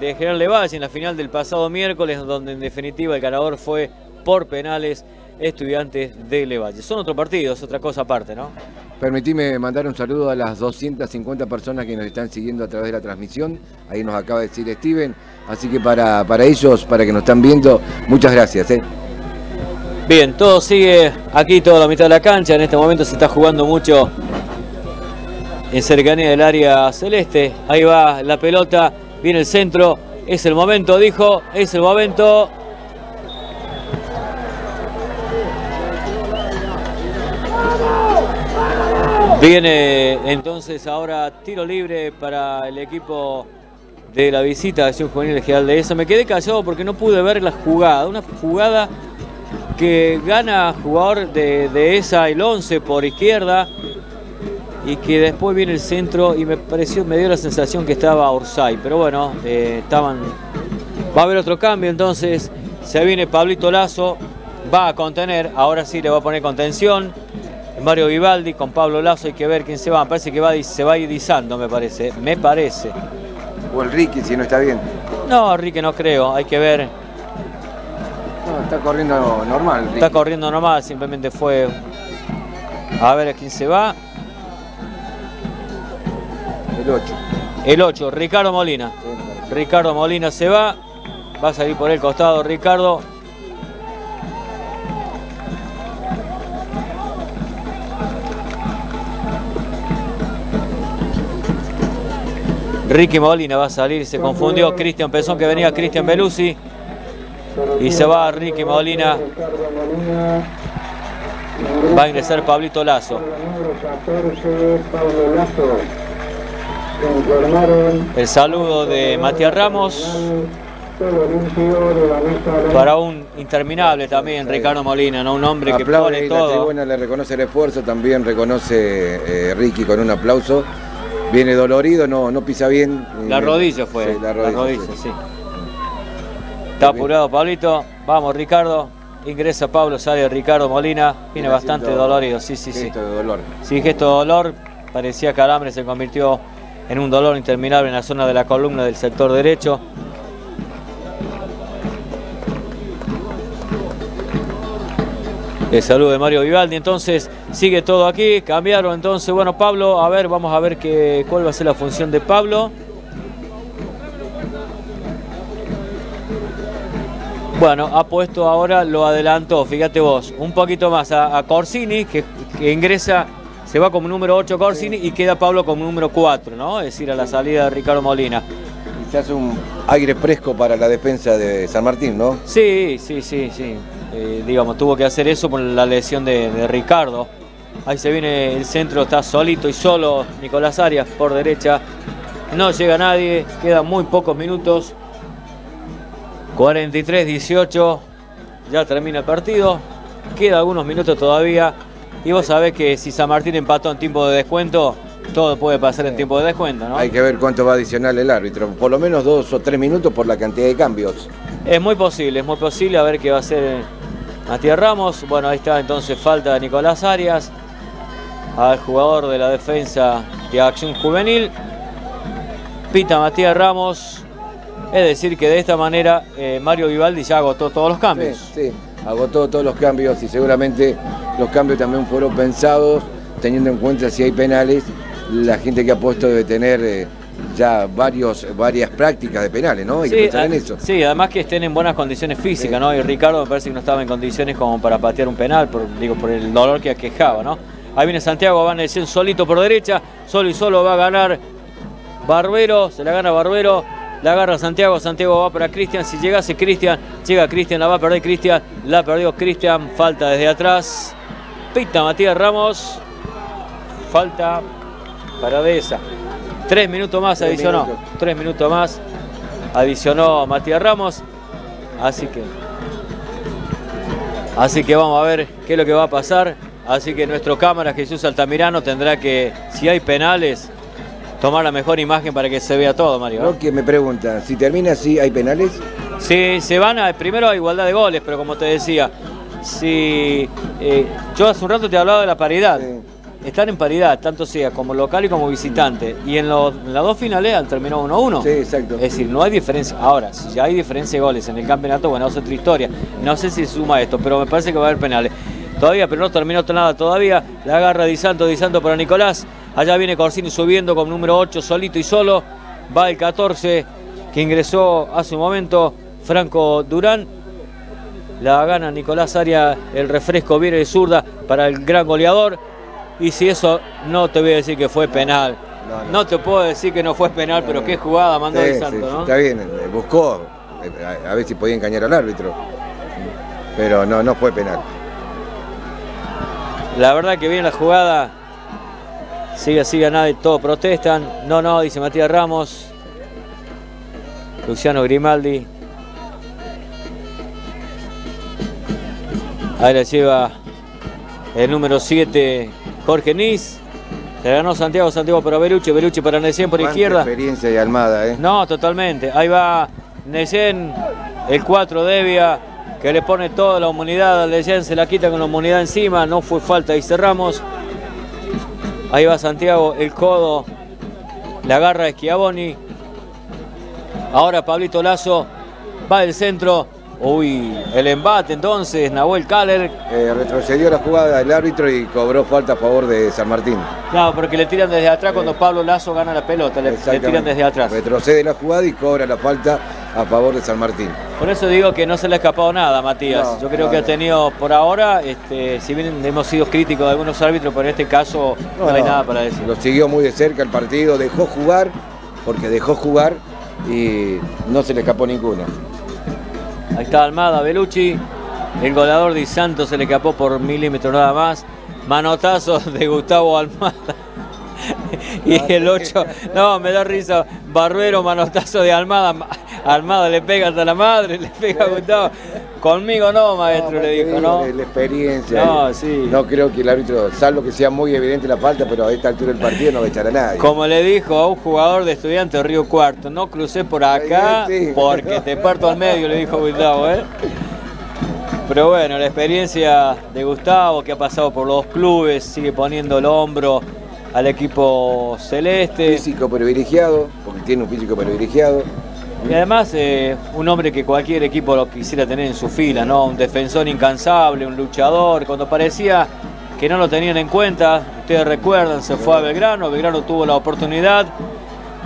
[SPEAKER 1] de General Levalle, en la final del pasado miércoles, donde en definitiva el ganador fue por penales Estudiantes de Levalle. Son otro partido, es otra cosa aparte, ¿no?
[SPEAKER 2] Permitime mandar un saludo a las 250 personas que nos están siguiendo a través de la transmisión. Ahí nos acaba de decir Steven. Así que para, para ellos, para que nos están viendo, muchas gracias. ¿eh?
[SPEAKER 1] Bien, todo sigue aquí, toda la mitad de la cancha. En este momento se está jugando mucho en cercanía del área celeste. Ahí va la pelota, viene el centro. Es el momento, dijo, es el momento. Viene entonces ahora tiro libre para el equipo de la visita de Acción Juvenil General de esa. Me quedé callado porque no pude ver la jugada. Una jugada que gana jugador de, esa el 11 por izquierda y que después viene el centro y me pareció, me dio la sensación que estaba Orsay. Pero bueno, eh, estaban. Va a haber otro cambio entonces. Se viene Pablito Lazo, va a contener, ahora sí le va a poner contención. Mario Vivaldi con Pablo Lazo, hay que ver quién se va. Me parece que va, se va irisando, me parece. Me parece.
[SPEAKER 2] O el Ricky, si no está bien.
[SPEAKER 1] No, Ricky no creo, hay que ver.
[SPEAKER 2] No, está corriendo normal.
[SPEAKER 1] Está corriendo normal, simplemente fue. A ver a quién se va.
[SPEAKER 2] El 8.
[SPEAKER 1] El 8, Ricardo Molina. Ricardo Molina se va. Va a salir por el costado Ricardo. Ricky Molina va a salir, se confundió Cristian Pezón que venía Cristian Belusi y se va Ricky Molina. Va a ingresar Pablito Lazo. El saludo de Matías Ramos. Para un interminable también, Ricardo Molina, ¿no? un hombre que pone todo. La
[SPEAKER 2] tribuna le reconoce el esfuerzo, también reconoce eh, Ricky con un aplauso. Viene dolorido, no, no pisa bien.
[SPEAKER 1] La rodilla fue. la rodilla, sí. Está apurado Pablito. Vamos, Ricardo. Ingresa Pablo, sale Ricardo Molina. Viene bastante dolorido, sí, sí,
[SPEAKER 2] gesto de dolor.
[SPEAKER 1] Sí, gesto de dolor. Parecía calambre, se convirtió en un dolor interminable en la zona de la columna del sector derecho. El saludo de Mario Vivaldi. Entonces sigue todo aquí. Cambiaron entonces. Bueno, Pablo, a ver, vamos a ver qué, cuál va a ser la función de Pablo. Bueno, ha puesto ahora, lo adelantó, fíjate vos, un poquito más a, Corsini, que, ingresa, se va como número 8 Corsini y queda Pablo como número 4, ¿no? Es decir, a la salida de Ricardo Molina.
[SPEAKER 2] Hace un aire fresco para la defensa de San Martín, ¿no?
[SPEAKER 1] Sí, sí, sí, sí. Eh, digamos, tuvo que hacer eso por la lesión de, Ricardo. Ahí se viene el centro, está solito y solo Nicolás Arias por derecha. No llega nadie, quedan muy pocos minutos. 43-18, ya termina el partido. Queda algunos minutos todavía. Y vos sabés que si San Martín empató en tiempo de descuento, todo puede pasar en tiempo de descuento, ¿no?
[SPEAKER 2] Hay que ver cuánto va a adicionar el árbitro. Por lo menos dos o tres minutos por la cantidad de cambios.
[SPEAKER 1] Es muy posible, es muy posible. A ver qué va a hacer Matías Ramos. Bueno, ahí está entonces falta de Nicolás Arias. Al jugador de la defensa de Acción Juvenil. Pita Matías Ramos. Es decir, que de esta manera eh, Mario Vivaldi ya agotó todos los cambios.
[SPEAKER 2] Sí, sí, agotó todos los cambios y seguramente los cambios también fueron pensados teniendo en cuenta si hay penales. La gente que ha puesto debe tener eh, ya varios, varias prácticas de penales, ¿no? Hay
[SPEAKER 1] sí, que pensar en eso. Sí, además que estén en buenas condiciones físicas, ¿no? Y Ricardo me parece que no estaba en condiciones como para patear un penal, por, digo, por el dolor que aquejaba, ¿no? Ahí viene Santiago, va a decir solito por derecha, solo y solo va a ganar Barbero, se la gana Barbero, la agarra Santiago, Santiago va para Cristian, si llegase Cristian, llega Cristian, la va a perder Cristian, la perdió Cristian, falta desde atrás, pita Matías Ramos, falta para Deza. Tres minutos más
[SPEAKER 2] Tres
[SPEAKER 1] adicionó,
[SPEAKER 2] minutos.
[SPEAKER 1] tres minutos más adicionó Matías Ramos, así que Así que vamos a ver qué es lo que va a pasar. Así que nuestro cámara Jesús Altamirano tendrá que, si hay penales, tomar la mejor imagen para que se vea todo, Mario. ¿no?
[SPEAKER 2] Roque me pregunta, si termina así, ¿hay penales?
[SPEAKER 1] Si se van a, primero a igualdad de goles, pero como te decía, si eh, yo hace un rato te hablaba de la paridad.
[SPEAKER 2] Sí.
[SPEAKER 1] Están en paridad, tanto sea como local y como visitante. Y en, los- en las dos finales han terminado 1-1.
[SPEAKER 2] Sí, exacto.
[SPEAKER 1] Es decir, no hay diferencia. Ahora, si ya hay diferencia de goles en el campeonato, bueno, es otra historia. No sé si suma esto, pero me parece que va a haber penales. Todavía, pero no terminó nada todavía. La agarra Di Santo, Di Santo para Nicolás. Allá viene Corsini subiendo con número 8, solito y solo. Va el 14, que ingresó hace un momento, Franco Durán. La gana Nicolás Aria, el refresco viene de zurda para el gran goleador. Y si eso no te voy a decir que fue penal.
[SPEAKER 2] No,
[SPEAKER 1] No,
[SPEAKER 2] no.
[SPEAKER 1] te puedo decir que no fue penal, pero qué jugada mandó
[SPEAKER 2] Sí, sí,
[SPEAKER 1] Santo,
[SPEAKER 2] sí,
[SPEAKER 1] ¿no?
[SPEAKER 2] Está bien, eh, buscó eh, a, a ver si podía engañar al árbitro. Pero no, no fue penal.
[SPEAKER 1] La verdad que viene la jugada. Sigue, sigue nadie, todos protestan. No, no, dice Matías Ramos. Luciano Grimaldi. Ahí la lleva el número 7, Jorge Nis. Se ganó Santiago, Santiago para Beruche, Beruche para Necien por izquierda.
[SPEAKER 2] experiencia y Almada, ¿eh?
[SPEAKER 1] No, totalmente. Ahí va Necien, el 4 Devia, que le pone toda la humanidad al Necien, se la quita con la humanidad encima, no fue falta y cerramos. Ahí va Santiago, el codo, la agarra Schiavoni. Ahora Pablito Lazo va del centro. Uy, el embate entonces, Nahuel Kaller.
[SPEAKER 2] Eh, retrocedió la jugada del árbitro y cobró falta a favor de San Martín.
[SPEAKER 1] Claro, porque le tiran desde atrás cuando Pablo Lazo gana la pelota, le, le tiran desde atrás.
[SPEAKER 2] Retrocede la jugada y cobra la falta a favor de San Martín.
[SPEAKER 1] Por eso digo que no se le ha escapado nada, Matías.
[SPEAKER 2] No,
[SPEAKER 1] Yo creo
[SPEAKER 2] no,
[SPEAKER 1] que ha tenido por ahora, este, si bien hemos sido críticos de algunos árbitros, pero en este caso no, hay nada para decir.
[SPEAKER 2] Lo siguió muy de cerca el partido, dejó jugar, porque dejó jugar y no se le escapó ninguna.
[SPEAKER 1] Ahí está Almada, Belucci. El goleador Di Santo se le escapó por milímetros nada más. Manotazo de Gustavo Almada. Y el 8, no, me da risa. Barbero, manotazo de Almada. Almada le pega hasta la madre, le pega a Gustavo. Conmigo no, maestro, le dijo, ¿no?
[SPEAKER 2] La experiencia.
[SPEAKER 1] No, sí.
[SPEAKER 2] No creo que el árbitro, salvo que sea muy evidente la falta, pero a esta altura del partido no va a echar a nadie.
[SPEAKER 1] Como le dijo a un jugador de estudiante de Río Cuarto, no crucé por acá
[SPEAKER 2] Sí.
[SPEAKER 1] porque te parto al medio, le dijo Gustavo, ¿eh? Pero bueno, la experiencia de Gustavo, que ha pasado por los clubes, sigue poniendo el hombro al equipo celeste.
[SPEAKER 2] Físico privilegiado, porque tiene un físico privilegiado.
[SPEAKER 1] Y además, eh, un hombre que cualquier equipo lo quisiera tener en su fila, ¿no? Un defensor incansable, un luchador. Cuando parecía que no lo tenían en cuenta, ustedes recuerdan, se fue a Belgrano, Belgrano tuvo la oportunidad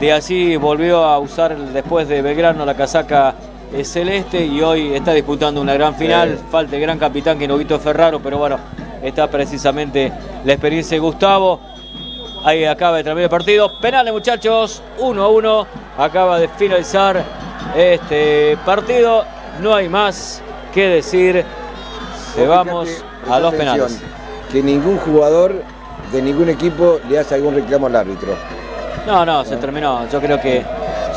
[SPEAKER 1] de así volvió a usar después de Belgrano la casaca eh, celeste y hoy está disputando una gran final. Falta el gran capitán que Novito Ferraro, pero bueno, está precisamente la experiencia de Gustavo. Ahí acaba de terminar el partido. Penales, muchachos. 1 a 1. Acaba de finalizar este partido. No hay más que decir. Se vamos a los penales.
[SPEAKER 2] Que ningún jugador de ningún equipo le hace algún reclamo al árbitro.
[SPEAKER 1] No, no, se terminó. Yo creo que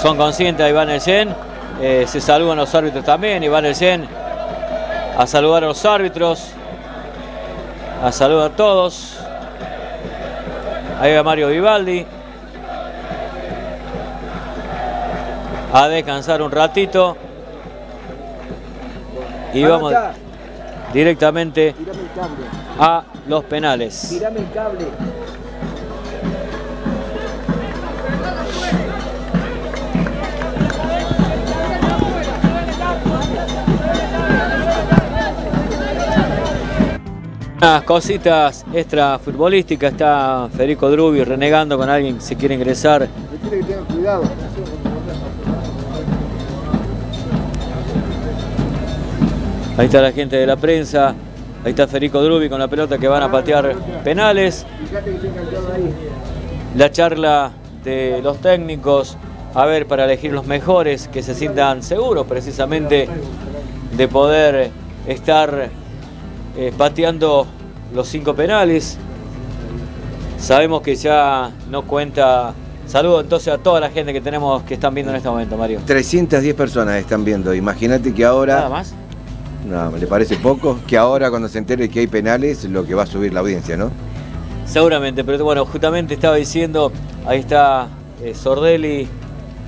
[SPEAKER 1] son conscientes de Iván Elsen. Eh, se saludan los árbitros también. Iván Elsen a saludar a los árbitros. A saludar a todos. Ahí va Mario Vivaldi. A descansar un ratito. Y vamos directamente a los penales. Unas cositas extra futbolísticas. Está Federico Drubi renegando con alguien que se quiere ingresar. Ahí está la gente de la prensa. Ahí está Federico Drubi con la pelota que van a patear penales. La charla de los técnicos, a ver, para elegir los mejores, que se sientan seguros precisamente de poder estar eh, pateando los cinco penales. Sabemos que ya no cuenta. Saludo entonces a toda la gente que tenemos que están viendo en este momento, Mario.
[SPEAKER 2] 310 personas están viendo. Imagínate que ahora.
[SPEAKER 1] Nada más.
[SPEAKER 2] No, ¿le parece poco? Que ahora cuando se entere que hay penales, lo que va a subir la audiencia, ¿no?
[SPEAKER 1] Seguramente, pero bueno, justamente estaba diciendo, ahí está eh, Sordelli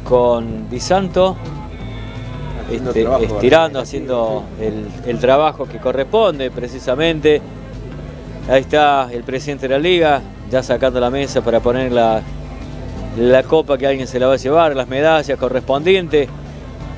[SPEAKER 1] con Di Santo, este,
[SPEAKER 2] trabajo,
[SPEAKER 1] estirando, haciendo el, el trabajo que corresponde precisamente. Ahí está el presidente de la liga, ya sacando la mesa para poner la, la copa que alguien se la va a llevar, las medallas correspondientes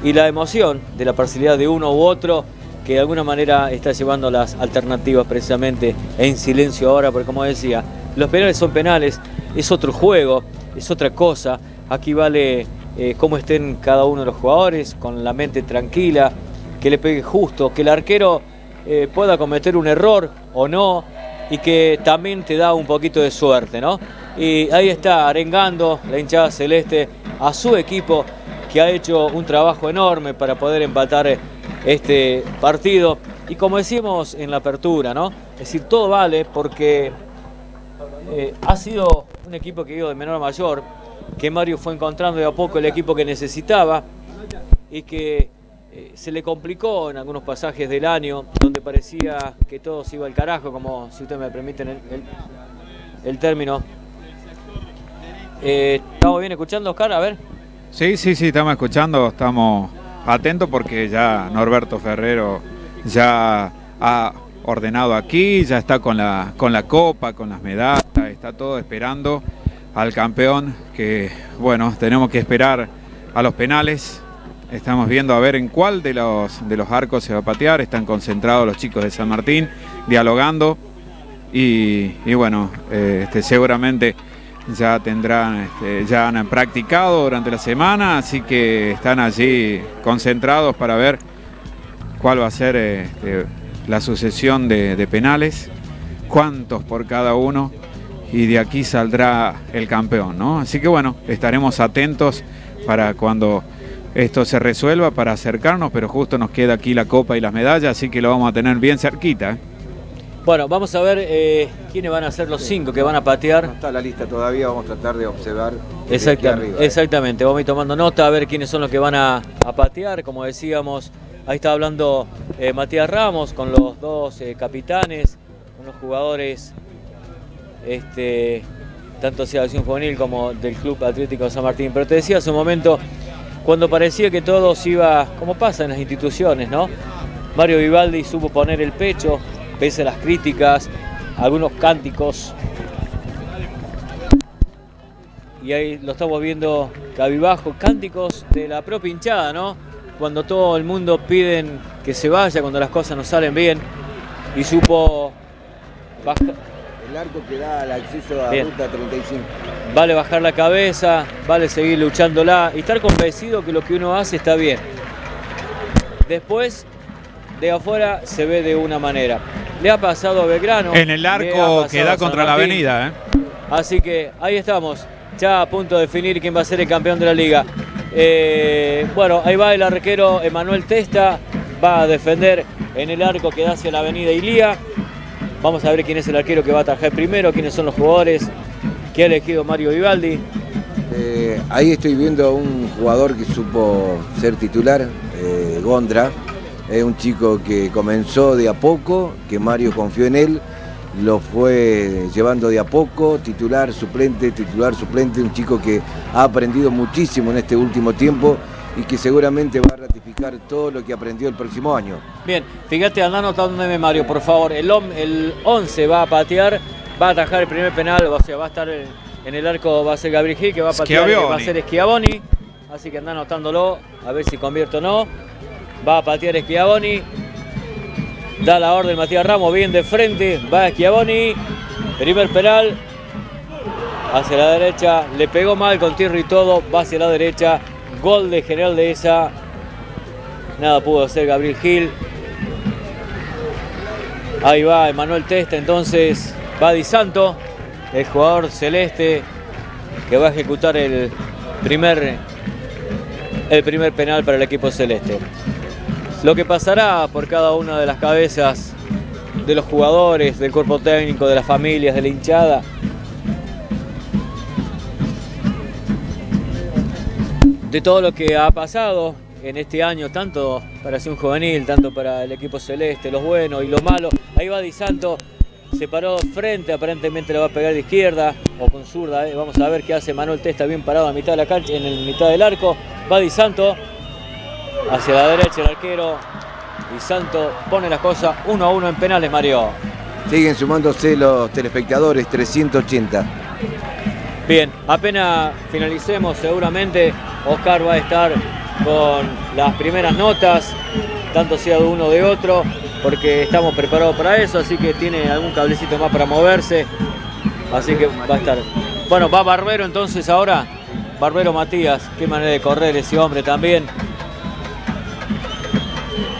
[SPEAKER 1] y la emoción de la parcialidad de uno u otro que de alguna manera está llevando las alternativas precisamente en silencio ahora, porque como decía, los penales son penales, es otro juego, es otra cosa. Aquí vale eh, cómo estén cada uno de los jugadores, con la mente tranquila, que le pegue justo, que el arquero eh, pueda cometer un error o no, y que también te da un poquito de suerte, ¿no? Y ahí está arengando la hinchada celeste a su equipo que ha hecho un trabajo enorme para poder empatar este partido. Y como decimos en la apertura, ¿no? Es decir, todo vale porque eh, ha sido un equipo que ha ido de menor a mayor, que Mario fue encontrando de a poco el equipo que necesitaba y que eh, se le complicó en algunos pasajes del año, donde parecía que todo se iba al carajo, como si ustedes me permiten el, el- término. Eh, ¿Estamos bien escuchando, Oscar? A ver.
[SPEAKER 3] Sí, sí, sí, estamos escuchando, estamos atentos porque ya Norberto Ferrero ya ha ordenado aquí, ya está con la, con la copa, con las medallas, está todo esperando al campeón que, bueno, tenemos que esperar a los penales. Estamos viendo a ver en cuál de los, de los arcos se va a patear. Están concentrados los chicos de San Martín, dialogando. Y, bueno, eh, este, seguramente ya tendrán, este, ya han practicado durante la semana, así que están allí concentrados para ver cuál va a ser este, la sucesión de, de penales, cuántos por cada uno, y de aquí saldrá el campeón, ¿no? Así que bueno, estaremos atentos para cuando esto se resuelva, para acercarnos, pero justo nos queda aquí la copa y las medallas, así que lo vamos a tener bien cerquita. ¿eh?
[SPEAKER 1] Bueno, vamos a ver eh, quiénes van a ser los cinco que van a patear.
[SPEAKER 2] No está la lista todavía, vamos a tratar de observar.
[SPEAKER 1] Exactamente,
[SPEAKER 2] arriba, ¿eh?
[SPEAKER 1] exactamente, vamos a ir tomando nota a ver quiénes son los que van a, a patear, como decíamos, ahí está hablando eh, Matías Ramos con los dos eh, capitanes, con los jugadores, este, tanto sea de Acción Juvenil como del Club Atlético San Martín. Pero te decía hace un momento, cuando parecía que todo se iba, como pasa en las instituciones, ¿no? Mario Vivaldi supo poner el pecho, pese a las críticas, algunos cánticos y ahí lo estamos viendo cabibajo, cánticos de la propia hinchada, ¿no? Cuando todo el mundo piden que se vaya, cuando las cosas no salen bien, y supo
[SPEAKER 2] arco que da al acceso a
[SPEAKER 1] Bien.
[SPEAKER 2] Ruta 35.
[SPEAKER 1] vale bajar la cabeza, vale seguir luchándola y estar convencido que lo que uno hace está bien. Después, de afuera se ve de una manera. Le ha pasado a Belgrano.
[SPEAKER 3] En el arco que da contra la avenida, ¿eh?
[SPEAKER 1] Así que ahí estamos, ya a punto de definir quién va a ser el campeón de la liga. Eh, bueno, ahí va el arquero Emanuel Testa, va a defender en el arco que da hacia la avenida Ilía. Vamos a ver quién es el arquero que va a atajar primero, quiénes son los jugadores que ha elegido Mario Vivaldi.
[SPEAKER 2] Eh, ahí estoy viendo a un jugador que supo ser titular, eh, Gondra. Es un chico que comenzó de a poco, que Mario confió en él, lo fue llevando de a poco, titular, suplente, titular, suplente, un chico que ha aprendido muchísimo en este último tiempo y que seguramente va a ratificar todo lo que aprendió el próximo año.
[SPEAKER 1] Bien, fíjate, anda anotándome Mario, por favor. El, el 11 va a patear, va a atajar el primer penal, o sea, va a estar en, en el arco, va a ser Gabriel Gil, que va a patear, que va a ser Schiavoni. Así que anda anotándolo, a ver si convierte o no. Va a patear Schiavoni. Da la orden Matías Ramos, bien de frente, va Schiavoni. Primer penal. Hacia la derecha, le pegó mal con tierra y todo, va hacia la derecha. Gol de General de esa. Nada pudo hacer Gabriel Gil. Ahí va Emanuel Testa, entonces va Di Santo, el jugador celeste, que va a ejecutar el primer, el primer penal para el equipo celeste. Lo que pasará por cada una de las cabezas de los jugadores, del cuerpo técnico, de las familias, de la hinchada, de todo lo que ha pasado en este año, tanto para un Juvenil, tanto para el equipo celeste, los buenos y los malos. Ahí va Di Santo, se paró frente, aparentemente le va a pegar de izquierda o con zurda. eh. Vamos a ver qué hace Manuel Testa, bien parado a mitad de la cancha, en el mitad del arco. Va Di Santo, hacia la derecha el arquero. Di Santo pone las cosas uno a uno en penales, Mario.
[SPEAKER 2] Siguen sumándose los telespectadores, 380.
[SPEAKER 1] Bien, apenas finalicemos, seguramente Oscar va a estar con las primeras notas, tanto sea de uno o de otro, porque estamos preparados para eso, así que tiene algún cablecito más para moverse, así que va a estar. Bueno, va Barbero entonces ahora, Barbero Matías, qué manera de correr ese hombre también.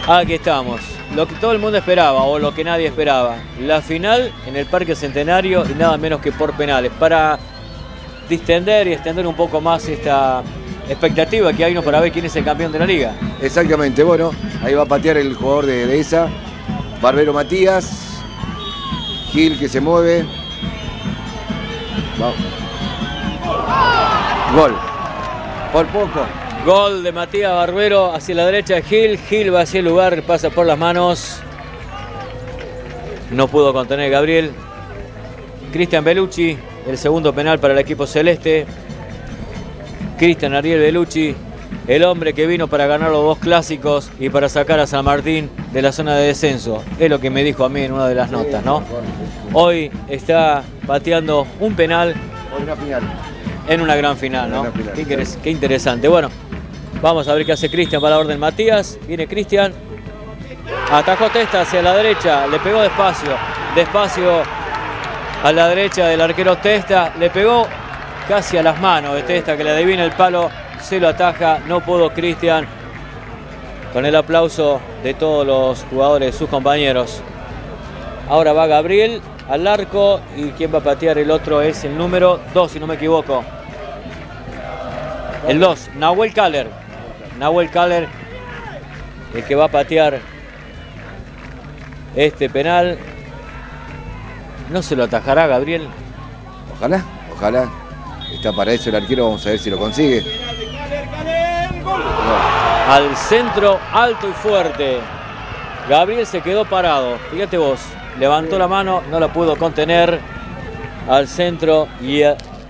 [SPEAKER 1] Aquí estamos, lo que todo el mundo esperaba o lo que nadie esperaba, la final en el Parque Centenario y nada menos que por penales, para distender y extender un poco más esta expectativa que hay uno para ver quién es el campeón de la liga.
[SPEAKER 2] Exactamente, bueno, ahí va a patear el jugador de, de esa. Barbero Matías. Gil que se mueve. Vamos. Gol. Por poco.
[SPEAKER 1] Gol de Matías Barbero hacia la derecha de Gil. Gil va hacia el lugar, pasa por las manos. No pudo contener Gabriel. Cristian Belucci, el segundo penal para el equipo celeste. Cristian Ariel Belucci, el hombre que vino para ganar los dos clásicos y para sacar a San Martín de la zona de descenso. Es lo que me dijo a mí en una de las notas, ¿no? Hoy está pateando un penal
[SPEAKER 2] Una final.
[SPEAKER 1] en una gran final, ¿no?
[SPEAKER 2] Una gran final,
[SPEAKER 1] Qué, interes- qué interesante. Bueno, vamos a ver qué hace Cristian para la orden Matías. Viene Cristian. Atajó Testa hacia la derecha. Le pegó despacio. Despacio a la derecha del arquero Testa. Le pegó casi a las manos de Testa que le adivina el palo. Se lo ataja. No pudo Cristian. Con el aplauso de todos los jugadores, sus compañeros. Ahora va Gabriel al arco y quien va a patear el otro es el número 2, si no me equivoco. El 2, Nahuel Kaller. Nahuel Kaller, el que va a patear este penal. No se lo atajará Gabriel.
[SPEAKER 2] Ojalá, ojalá. Está para eso el arquero, vamos a ver si lo consigue.
[SPEAKER 1] Al centro, alto y fuerte. Gabriel se quedó parado. Fíjate vos, levantó la mano, no la pudo contener. Al centro y,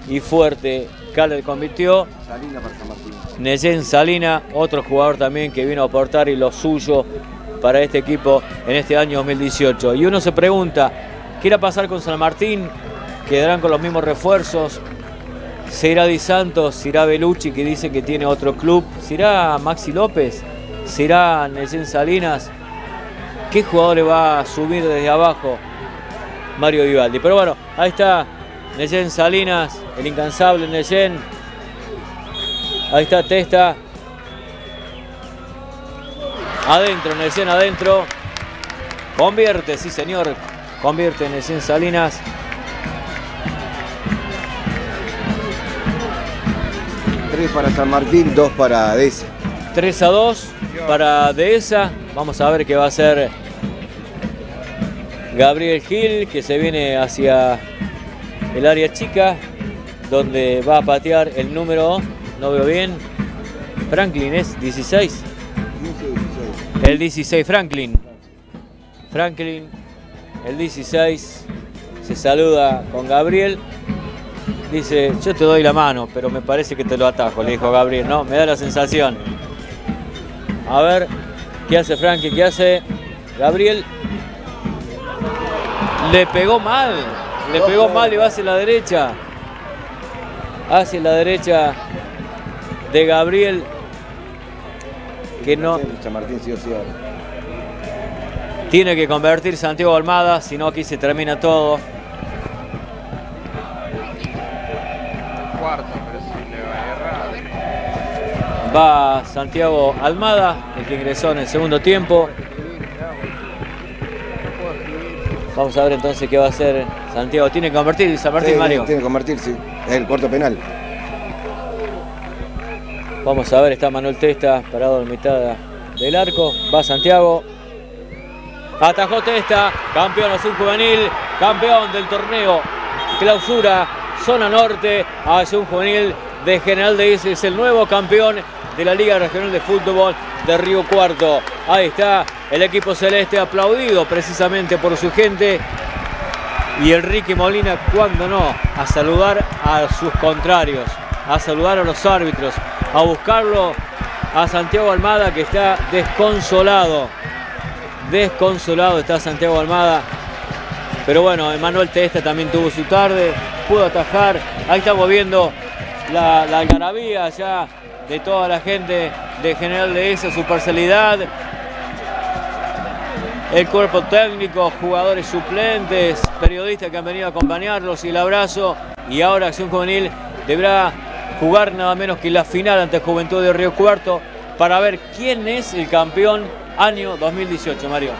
[SPEAKER 1] y fuerte. Kaller convirtió.
[SPEAKER 2] Salina para San Martín.
[SPEAKER 1] Neyen Salina, otro jugador también que vino a aportar y lo suyo para este equipo en este año 2018. Y uno se pregunta, ¿qué a pasar con San Martín? ¿Quedarán con los mismos refuerzos? ¿Se irá Di Santos? ¿Se irá Belucci que dice que tiene otro club? ¿Se irá Maxi López? ¿Se irá Neyen Salinas? ¿Qué jugador le va a subir desde abajo? Mario Vivaldi. Pero bueno, ahí está Neyen Salinas, el incansable Neyen. Ahí está Testa. Adentro, Neyen adentro. Convierte, sí señor. Convierte Neyen Salinas.
[SPEAKER 2] Tres para San Martín, dos para Deza.
[SPEAKER 1] 3 a 2 para Dehesa. Vamos a ver qué va a hacer Gabriel Gil, que se viene hacia el área chica, donde va a patear el número, no veo bien, Franklin es 16. El 16, Franklin. Franklin, el 16, se saluda con Gabriel. Dice, yo te doy la mano, pero me parece que te lo atajo, le dijo Gabriel, ¿no? Me da la sensación. A ver, ¿qué hace Franklin? ¿Qué hace Gabriel? Le pegó mal, le pegó mal y va hacia la derecha. Hacia la derecha de Gabriel, que no
[SPEAKER 2] Martín sí o sí ahora.
[SPEAKER 1] Tiene que convertir Santiago Almada, si no aquí se termina todo.
[SPEAKER 3] Cuarto, pero si le va a errar.
[SPEAKER 1] Va Santiago Almada, el que ingresó en el segundo tiempo. Vamos a ver entonces qué va a hacer Santiago. Tiene que convertir San Martín
[SPEAKER 2] Sí,
[SPEAKER 1] Mario.
[SPEAKER 2] Tiene que convertirse. Es el cuarto penal.
[SPEAKER 1] Vamos a ver, está Manuel Testa parado en mitad del arco. Va Santiago. Atajó Testa, campeón azul juvenil, campeón del torneo clausura zona norte, hacia juvenil de General de Ese, es el nuevo campeón de la Liga Regional de Fútbol de Río Cuarto. Ahí está el equipo celeste aplaudido precisamente por su gente. Y Enrique Molina, cuando no, a saludar a sus contrarios, a saludar a los árbitros, a buscarlo a Santiago Almada que está desconsolado. Desconsolado está Santiago Almada. Pero bueno, Emanuel Testa también tuvo su tarde, pudo atajar. Ahí estamos viendo la, la algarabía ya de toda la gente de General de esa, su parcialidad. El cuerpo técnico, jugadores suplentes, periodistas que han venido a acompañarlos y el abrazo. Y ahora Acción Juvenil deberá jugar nada menos que la final ante Juventud de Río Cuarto para ver quién es el campeón año 2018, Mario.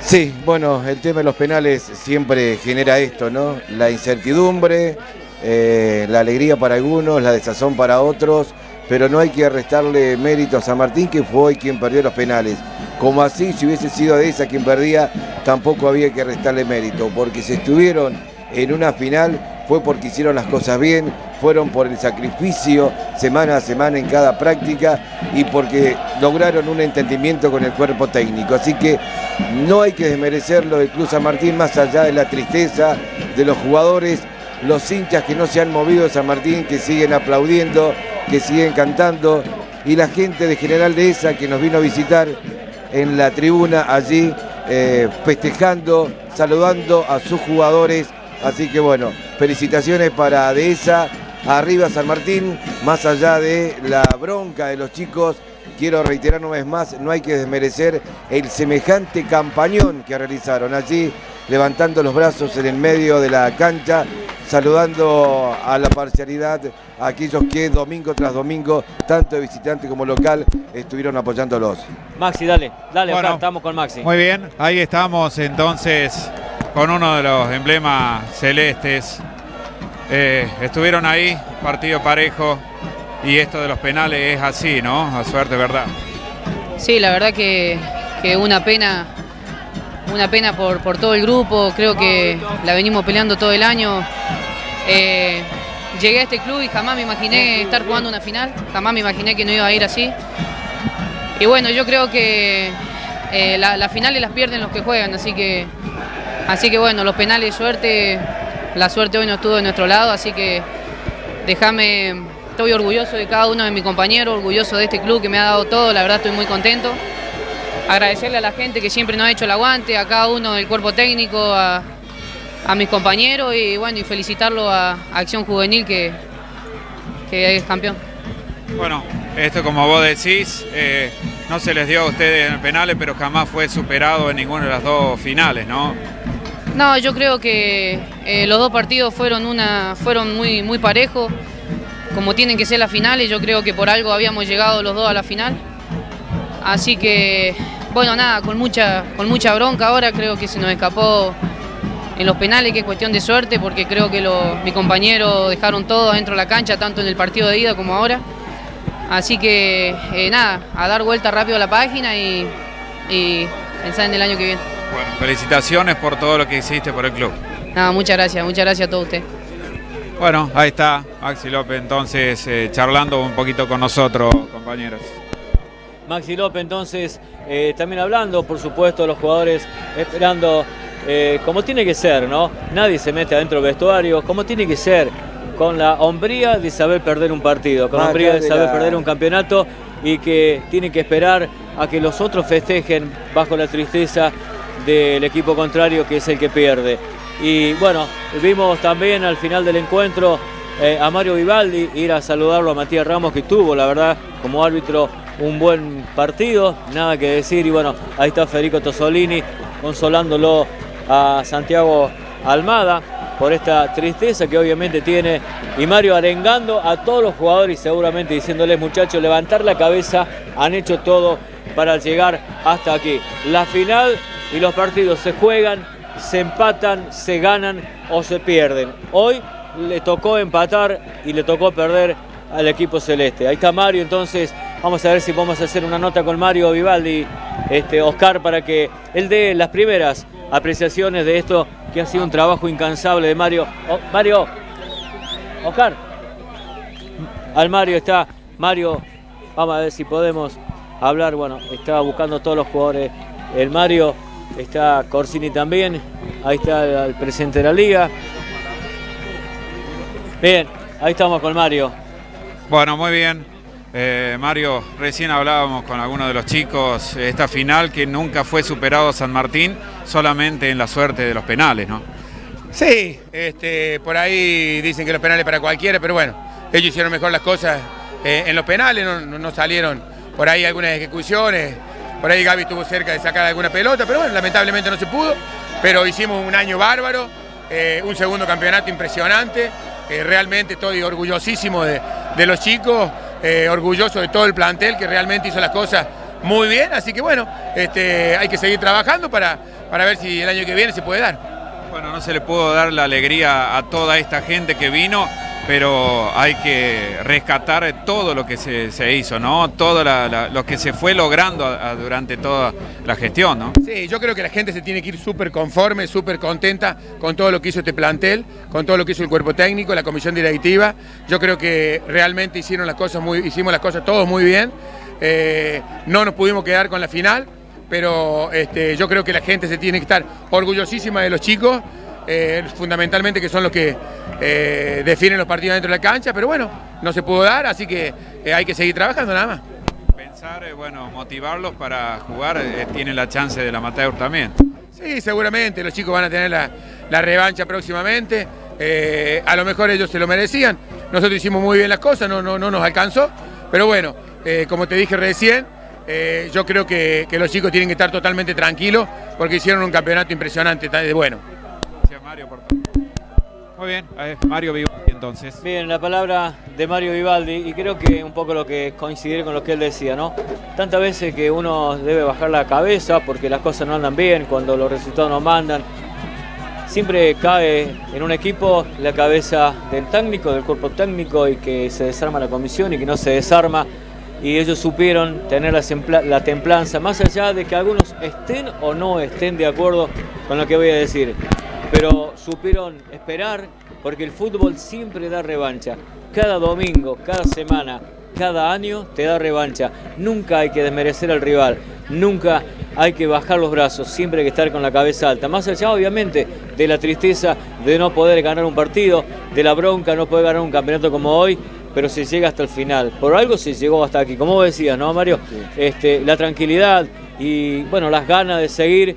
[SPEAKER 2] Sí, bueno, el tema de los penales siempre genera esto, ¿no? La incertidumbre, eh, la alegría para algunos, la desazón para otros, pero no hay que restarle mérito a San Martín, que fue hoy quien perdió los penales. Como así, si hubiese sido de esa quien perdía, tampoco había que restarle mérito, porque si estuvieron en una final fue porque hicieron las cosas bien, fueron por el sacrificio semana a semana en cada práctica y porque lograron un entendimiento con el cuerpo técnico. Así que no hay que desmerecerlo del Club San Martín más allá de la tristeza de los jugadores, los hinchas que no se han movido de San Martín, que siguen aplaudiendo, que siguen cantando y la gente de General de esa que nos vino a visitar en la tribuna allí eh, festejando, saludando a sus jugadores. Así que bueno, felicitaciones para Dehesa, arriba San Martín, más allá de la bronca de los chicos, quiero reiterar una vez más, no hay que desmerecer el semejante campañón que realizaron allí, levantando los brazos en el medio de la cancha, saludando a la parcialidad a aquellos que domingo tras domingo, tanto de visitante como local, estuvieron apoyándolos.
[SPEAKER 1] Maxi, dale, dale,
[SPEAKER 3] Bueno,
[SPEAKER 1] acá estamos con Maxi.
[SPEAKER 3] Muy bien, ahí estamos entonces con uno de los emblemas celestes. Eh, estuvieron ahí, partido parejo, y esto de los penales es así, ¿no? A suerte, ¿verdad?
[SPEAKER 8] Sí, la verdad que, que una pena, una pena por, por todo el grupo, creo que la venimos peleando todo el año. Eh, llegué a este club y jamás me imaginé estar jugando una final, jamás me imaginé que no iba a ir así. Y bueno, yo creo que eh, la- las finales las pierden los que juegan, así que, así que bueno, los penales suerte, la suerte hoy no estuvo de nuestro lado, así que déjame, estoy orgulloso de cada uno de mis compañeros, orgulloso de este club que me ha dado todo, la verdad estoy muy contento. Agradecerle a la gente que siempre nos ha hecho el aguante, a cada uno del cuerpo técnico, a, mis compañeros y bueno, y felicitarlo a, Acción Juvenil que, que es campeón.
[SPEAKER 3] Bueno, esto como vos decís, eh, no se les dio a ustedes en penales, pero jamás fue superado en ninguna de las dos finales, ¿no?
[SPEAKER 8] No, yo creo que eh, los dos partidos fueron una, fueron muy, muy parejos, como tienen que ser las finales. Yo creo que por algo habíamos llegado los dos a la final. Así que, bueno, nada, con mucha, con mucha bronca ahora creo que se nos escapó en los penales, que es cuestión de suerte, porque creo que los, mis compañeros dejaron todo adentro de la cancha, tanto en el partido de ida como ahora. Así que, eh, nada, a dar vuelta rápido a la página y, y pensar en el año que viene.
[SPEAKER 3] Bueno, felicitaciones por todo lo que hiciste por el club.
[SPEAKER 8] Nada, muchas gracias, muchas gracias a todos ustedes.
[SPEAKER 3] Bueno, ahí está Maxi López entonces eh, charlando un poquito con nosotros, compañeros.
[SPEAKER 1] Maxi López entonces eh, también hablando, por supuesto, los jugadores esperando eh, como tiene que ser, ¿no? Nadie se mete adentro del vestuario, como tiene que ser, con la hombría de saber perder un partido, con la hombría de saber perder un campeonato y que tiene que esperar a que los otros festejen bajo la tristeza del equipo contrario que es el que pierde. Y bueno, vimos también al final del encuentro eh, a Mario Vivaldi ir a saludarlo a Matías Ramos que tuvo, la verdad, como árbitro un buen partido, nada que decir. Y bueno, ahí está Federico Tosolini consolándolo a Santiago Almada por esta tristeza que obviamente tiene. Y Mario arengando a todos los jugadores y seguramente diciéndoles muchachos, levantar la cabeza, han hecho todo para llegar hasta aquí. La final y los partidos se juegan, se empatan, se ganan o se pierden. Hoy le tocó empatar y le tocó perder al equipo celeste. Ahí está Mario, entonces vamos a ver si podemos hacer una nota con Mario Vivaldi, este, Oscar, para que él dé las primeras apreciaciones de esto que ha sido un trabajo incansable de Mario. Oh, Mario, Oscar, al Mario está, Mario, vamos a ver si podemos hablar, bueno, está buscando todos los jugadores, el Mario, está Corsini también, ahí está el presidente de la liga. Bien, ahí estamos con Mario.
[SPEAKER 3] Bueno, muy bien. Eh, Mario, recién hablábamos con algunos de los chicos, esta final que nunca fue superado San Martín, solamente en la suerte de los penales, ¿no?
[SPEAKER 9] Sí, este, por ahí dicen que los penales para cualquiera, pero bueno, ellos hicieron mejor las cosas eh, en los penales, no, no- no salieron por ahí algunas ejecuciones, por ahí Gaby estuvo cerca de sacar alguna pelota, pero bueno, lamentablemente no se pudo, pero hicimos un año bárbaro, eh, un segundo campeonato impresionante, eh, realmente estoy orgullosísimo de, los chicos, eh, orgulloso de todo el plantel que realmente hizo las cosas muy bien, así que bueno, este, hay que seguir trabajando para, para ver si el año que viene se puede dar.
[SPEAKER 3] Bueno, no se le pudo dar la alegría a toda esta gente que vino, pero hay que rescatar todo lo que se, se hizo, ¿no? Todo lo que se fue logrando durante toda la gestión, ¿no?
[SPEAKER 9] Sí, yo creo que la gente se tiene que ir súper conforme, súper contenta con todo lo que hizo este plantel, con todo lo que hizo el cuerpo técnico, la comisión directiva. Yo creo que realmente hicieron las cosas muy, hicimos las cosas todos muy bien. Eh, no nos pudimos quedar con la final, pero este, yo creo que la gente se tiene que estar orgullosísima de los chicos, eh, fundamentalmente que son los que eh, definen los partidos dentro de la cancha, pero bueno, no se pudo dar, así que eh, hay que seguir trabajando nada más.
[SPEAKER 3] Pensar, bueno, motivarlos para jugar, tienen la chance del amateur también.
[SPEAKER 9] Sí, seguramente los chicos van a tener la, la revancha próximamente. A lo mejor ellos se lo merecían. Nosotros hicimos muy bien las cosas, no, no, no nos alcanzó. Pero bueno, como te dije recién, eh, yo creo que, que los chicos tienen que estar totalmente tranquilos porque hicieron un campeonato impresionante, de bueno.
[SPEAKER 3] Gracias, Mario, por todo. Muy bien, eh, Mario Vivaldi entonces.
[SPEAKER 1] Bien, la palabra de Mario Vivaldi y creo que un poco lo que coincidir con lo que él decía, ¿no? Tantas veces que uno debe bajar la cabeza porque las cosas no andan bien, cuando los resultados no mandan. Siempre cae en un equipo la cabeza del técnico, del cuerpo técnico y que se desarma la comisión y que no se desarma. Y ellos supieron tener la, templanza, más allá de que algunos estén o no estén de acuerdo con lo que voy a decir. Pero supieron esperar porque el fútbol siempre da revancha. Cada domingo, cada semana, cada año te da revancha. Nunca hay que desmerecer al rival, nunca hay que bajar los brazos, siempre hay que estar con la cabeza alta. Más allá, obviamente, de la tristeza de no poder ganar un partido, de la bronca, no poder ganar un campeonato como hoy, pero se llega hasta el final. Por algo se llegó hasta aquí. Como decías, ¿no, Mario? Este, la tranquilidad y, bueno, las ganas de seguir.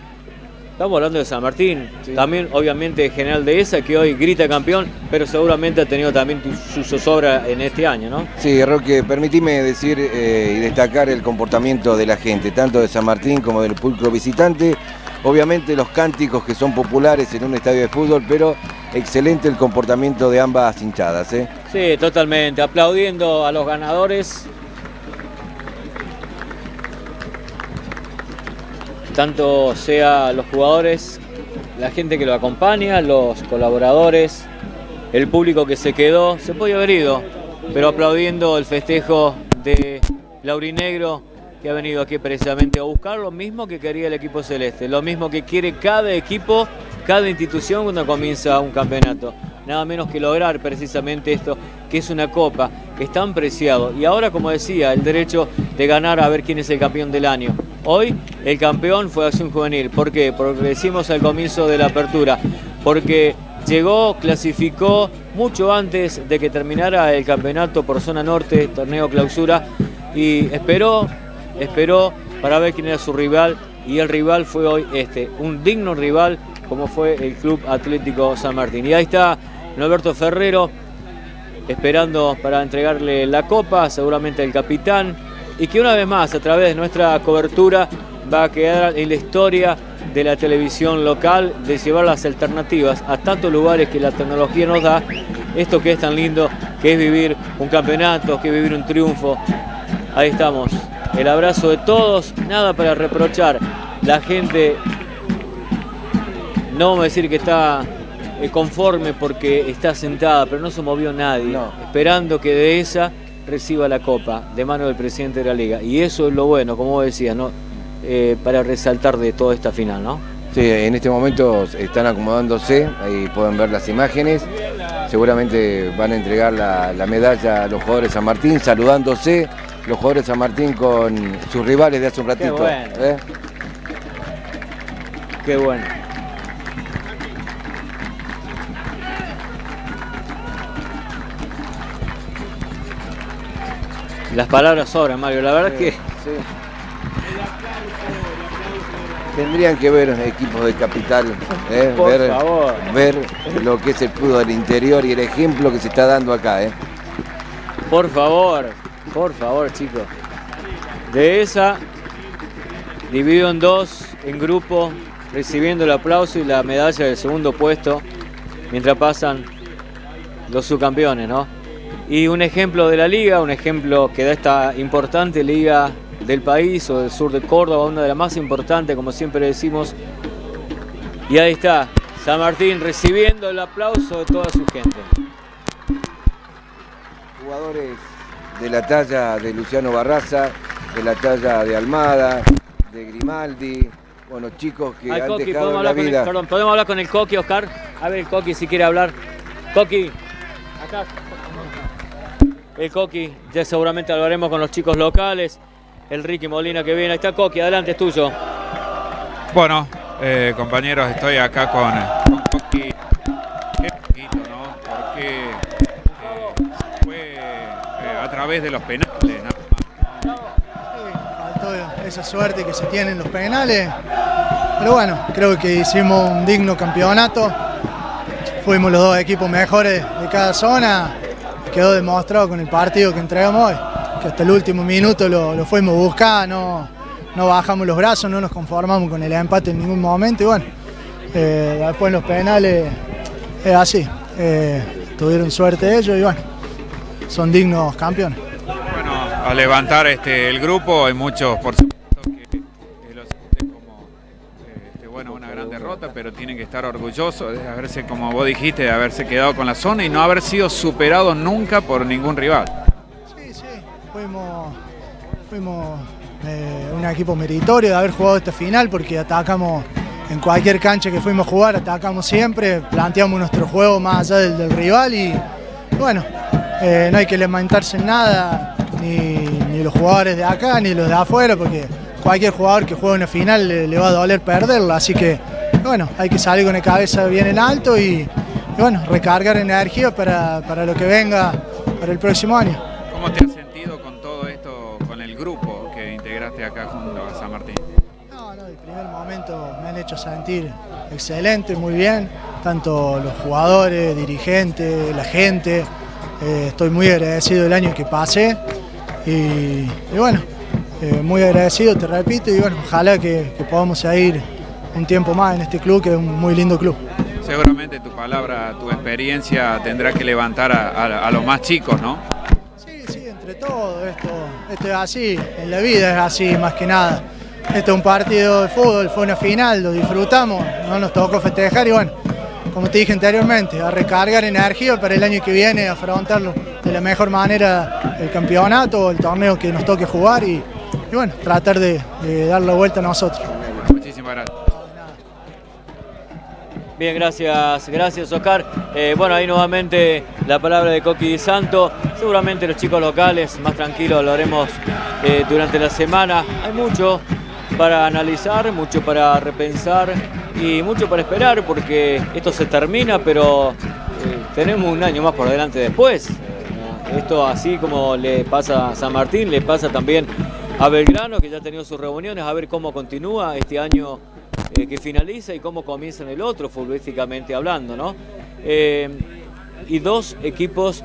[SPEAKER 1] Estamos hablando de San Martín, también obviamente General de esa que hoy grita campeón, pero seguramente ha tenido también su zozobra en este año, ¿no?
[SPEAKER 2] Sí, Roque, permitime decir eh, y destacar el comportamiento de la gente, tanto de San Martín como del público visitante. Obviamente los cánticos que son populares en un estadio de fútbol, pero excelente el comportamiento de ambas hinchadas. ¿eh?
[SPEAKER 1] Sí, totalmente, aplaudiendo a los ganadores. Tanto sea los jugadores, la gente que lo acompaña, los colaboradores, el público que se quedó, se podía haber ido, pero aplaudiendo el festejo de Laurinegro que ha venido aquí precisamente a buscar lo mismo que quería el equipo celeste, lo mismo que quiere cada equipo, cada institución cuando comienza un campeonato. Nada menos que lograr precisamente esto, que es una copa, que es tan preciado. Y ahora, como decía, el derecho de ganar a ver quién es el campeón del año. Hoy el campeón fue Acción Juvenil. ¿Por qué? Porque decimos al comienzo de la apertura. Porque llegó, clasificó mucho antes de que terminara el campeonato por zona norte, torneo clausura, y esperó, esperó para ver quién era su rival, y el rival fue hoy este, un digno rival como fue el Club Atlético San Martín. Y ahí está Norberto Ferrero esperando para entregarle la copa, seguramente el capitán, y que una vez más a través de nuestra cobertura va a quedar en la historia de la televisión local, de llevar las alternativas a tantos lugares que la tecnología nos da, esto que es tan lindo, que es vivir un campeonato, que es vivir un triunfo. Ahí estamos, el abrazo de todos, nada para reprochar. La gente, no vamos a decir que está eh, conforme porque está sentada, pero no se movió nadie, esperando que de esa reciba la copa de mano del presidente de la liga. Y eso es lo bueno, como vos decías, ¿no? Eh, para resaltar de toda esta final, ¿no?
[SPEAKER 2] Sí, en este momento están acomodándose, ahí pueden ver las imágenes. Seguramente van a entregar la, la medalla a los jugadores de San Martín, saludándose los jugadores de San Martín con sus rivales de hace un ratito.
[SPEAKER 1] bueno.
[SPEAKER 2] ¿eh?
[SPEAKER 1] Qué bueno. Las palabras sobran, Mario. La verdad es que
[SPEAKER 2] Tendrían que ver equipos de capital, ¿eh?
[SPEAKER 1] Por
[SPEAKER 2] ver,
[SPEAKER 1] favor.
[SPEAKER 2] ver lo que es el fútbol del interior y el ejemplo que se está dando acá. ¿eh?
[SPEAKER 1] Por favor, por favor, chicos. De esa, dividido en dos, en grupo, recibiendo el aplauso y la medalla del segundo puesto, mientras pasan los subcampeones, ¿no? Y un ejemplo de la liga, un ejemplo que da esta importante liga del país o del sur de Córdoba, una de las más importantes, como siempre decimos. Y ahí está, San Martín recibiendo el aplauso de toda su gente.
[SPEAKER 2] Jugadores de la talla de Luciano Barraza, de la talla de Almada, de Grimaldi, bueno, chicos que
[SPEAKER 1] Al
[SPEAKER 2] han
[SPEAKER 1] Coqui,
[SPEAKER 2] dejado
[SPEAKER 1] ¿podemos
[SPEAKER 2] la
[SPEAKER 1] el,
[SPEAKER 2] vida.
[SPEAKER 1] perdón, ¿podemos hablar con el Coqui, Oscar? A ver, el Coqui, si quiere hablar. Coqui, acá. El Coqui, ya seguramente hablaremos con los chicos locales. El Ricky Molina que viene. Ahí está Coqui, adelante, es tuyo.
[SPEAKER 3] Bueno, eh, compañeros, estoy acá con, con Coqui. Qué poquito, ¿no? Porque eh, fue eh, a través de los penales, nada más.
[SPEAKER 10] faltó esa suerte que se tiene en los penales. Pero bueno, creo que hicimos un digno campeonato. Fuimos los dos equipos mejores de cada zona. Quedó demostrado con el partido que entregamos hoy. Que hasta el último minuto lo, fuimos a buscar, no, no bajamos los brazos, no nos conformamos con el empate en ningún momento. Y bueno, eh, después en los penales es así. Eh, tuvieron suerte ellos y bueno, son dignos campeones.
[SPEAKER 3] Bueno, a levantar este, el grupo hay muchos, por supuesto, pero tienen que estar orgullosos de haberse, como vos dijiste, de haberse quedado con la zona y no haber sido superado nunca por ningún rival.
[SPEAKER 10] Sí, sí, fuimos, fuimos eh, un equipo meritorio de haber jugado esta final porque atacamos en cualquier cancha que fuimos a jugar, atacamos siempre, planteamos nuestro juego más allá del, rival y bueno, eh, no hay que lamentarse en nada, ni, ni los jugadores de acá ni los de afuera, porque cualquier jugador que juegue una final le, le va a doler perderla, así que bueno, hay que salir con la cabeza bien en alto y, y bueno, recargar energía para, para lo que venga para el próximo año.
[SPEAKER 3] ¿Cómo te has sentido con todo esto, con el grupo que integraste acá junto a San Martín?
[SPEAKER 10] No, no, el primer momento me han hecho sentir excelente, muy bien, tanto los jugadores, dirigentes, la gente. Eh, estoy muy agradecido del año que pasé y, y bueno, eh, muy agradecido, te repito, y bueno, ojalá que, que podamos seguir un tiempo más en este club, que es un muy lindo club.
[SPEAKER 3] Seguramente tu palabra, tu experiencia tendrá que levantar a, a- a los más chicos, ¿no?
[SPEAKER 10] Sí, sí, entre todo, esto, esto es así, en la vida es así más que nada. Esto es un partido de fútbol, fue una final, lo disfrutamos, no nos tocó festejar y bueno, como te dije anteriormente, a recargar energía para el año que viene, afrontarlo de la mejor manera el campeonato el torneo que nos toque jugar y, y bueno, tratar de, de dar la vuelta a nosotros.
[SPEAKER 3] Muchísimas gracias.
[SPEAKER 1] Bien, gracias, gracias Oscar. Eh, bueno, ahí nuevamente la palabra de Coqui Di Santo. Seguramente los chicos locales, más tranquilos, lo haremos eh, durante la semana. Hay mucho para analizar, mucho para repensar y mucho para esperar porque esto se termina, pero eh, tenemos un año más por delante después. Esto así como le pasa a San Martín, le pasa también a Belgrano, que ya ha tenido sus reuniones, a ver cómo continúa este año eh, que finaliza y cómo comienza en el otro, futbolísticamente hablando, ¿no? Eh, y dos equipos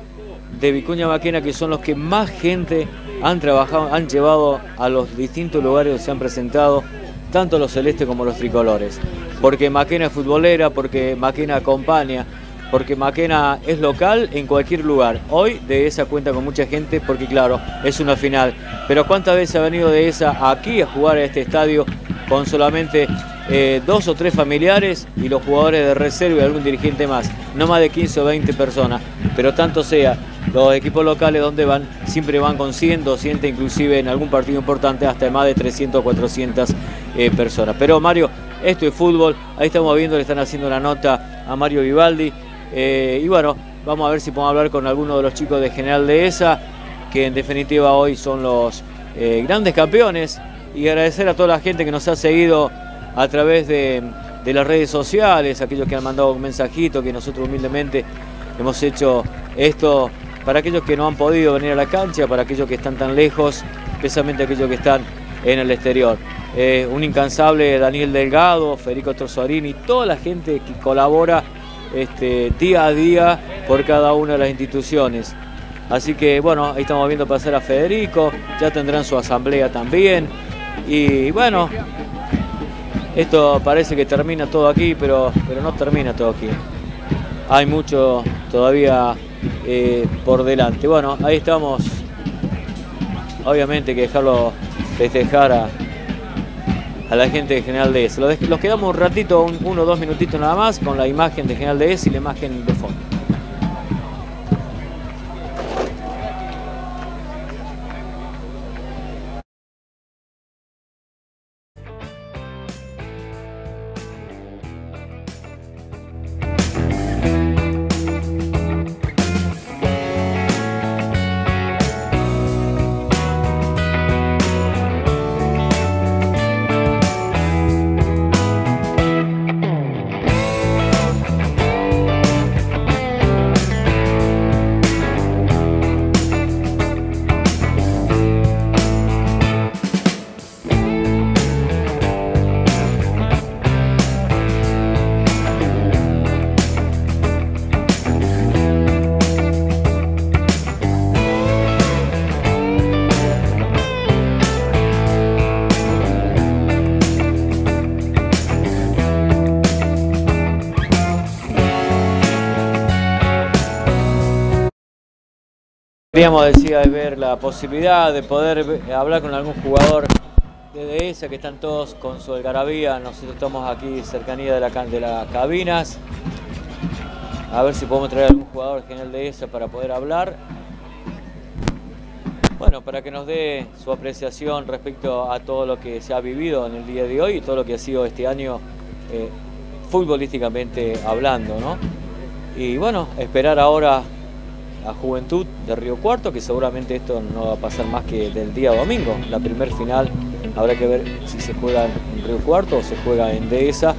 [SPEAKER 1] de Vicuña Maquena que son los que más gente han trabajado, han llevado a los distintos lugares donde se han presentado, tanto los celestes como los tricolores. Porque Maquena es futbolera, porque Maquena acompaña, porque Maquena es local en cualquier lugar. Hoy de esa cuenta con mucha gente porque claro, es una final. Pero ¿cuántas veces ha venido de esa aquí a jugar a este estadio con solamente eh, dos o tres familiares y los jugadores de reserva y algún dirigente más? No más de 15 o 20 personas. Pero tanto sea, Los equipos locales donde van siempre van con 100, 200, inclusive en algún partido importante hasta más de 300 400 eh, personas. Pero Mario, esto es fútbol, ahí estamos viendo, le están haciendo la nota a Mario Vivaldi. Eh, y bueno, vamos a ver si podemos hablar con alguno de los chicos de General Dehesa, que en definitiva hoy son los eh, grandes campeones. Y agradecer a toda la gente que nos ha seguido a través de, las redes sociales, aquellos que han mandado un mensajito, que nosotros humildemente hemos hecho esto para aquellos que no han podido venir a la cancha, para aquellos que están tan lejos, especialmente aquellos que están en el exterior. Eh, un incansable Daniel Delgado, Federico Torsorini, toda la gente que colabora este, día a día por cada una de las instituciones. Así que bueno, ahí estamos viendo pasar a Federico, ya tendrán su asamblea también. Y bueno, esto parece que termina todo aquí, pero, pero no termina todo aquí. Hay mucho todavía eh, por delante. Bueno, ahí estamos. Obviamente que dejarlo festejar a, la gente de General DS. Los, los quedamos un ratito, un, uno dos minutitos nada más, con la imagen de General DS y la imagen de fondo. Queríamos, decía, de ver la posibilidad de poder hablar con algún jugador de Dehesa, que están todos con su algarabía. Nosotros estamos aquí cercanía de, la, de las cabinas. A ver si podemos traer algún jugador general de Dehesa para poder hablar. Bueno, para que nos dé su apreciación respecto a todo lo que se ha vivido en el día de hoy y todo lo que ha sido este año eh, futbolísticamente hablando, ¿no? Y bueno, esperar ahora a Juventud de Río Cuarto, que seguramente esto no va a pasar más que del día domingo. La primer final habrá que ver si se juega en Río Cuarto o se juega en Dehesa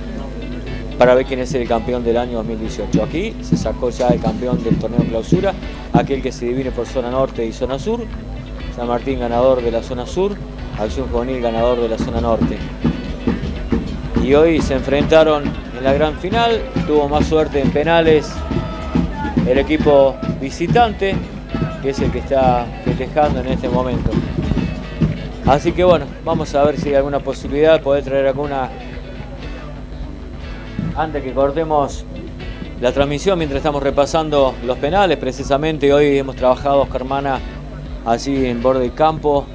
[SPEAKER 1] para ver quién es el campeón del año 2018. Aquí se sacó ya el campeón del torneo clausura, aquel que se divide por zona norte y zona sur. San Martín ganador de la zona sur, Acción Juvenil ganador de la zona norte. Y hoy se enfrentaron en la gran final, tuvo más suerte en penales el equipo visitante, que es el que está festejando en este momento. Así que bueno, vamos a ver si hay alguna posibilidad de poder traer alguna... Antes que cortemos la transmisión, mientras estamos repasando los penales, precisamente hoy hemos trabajado Oscar Mana allí en borde del campo,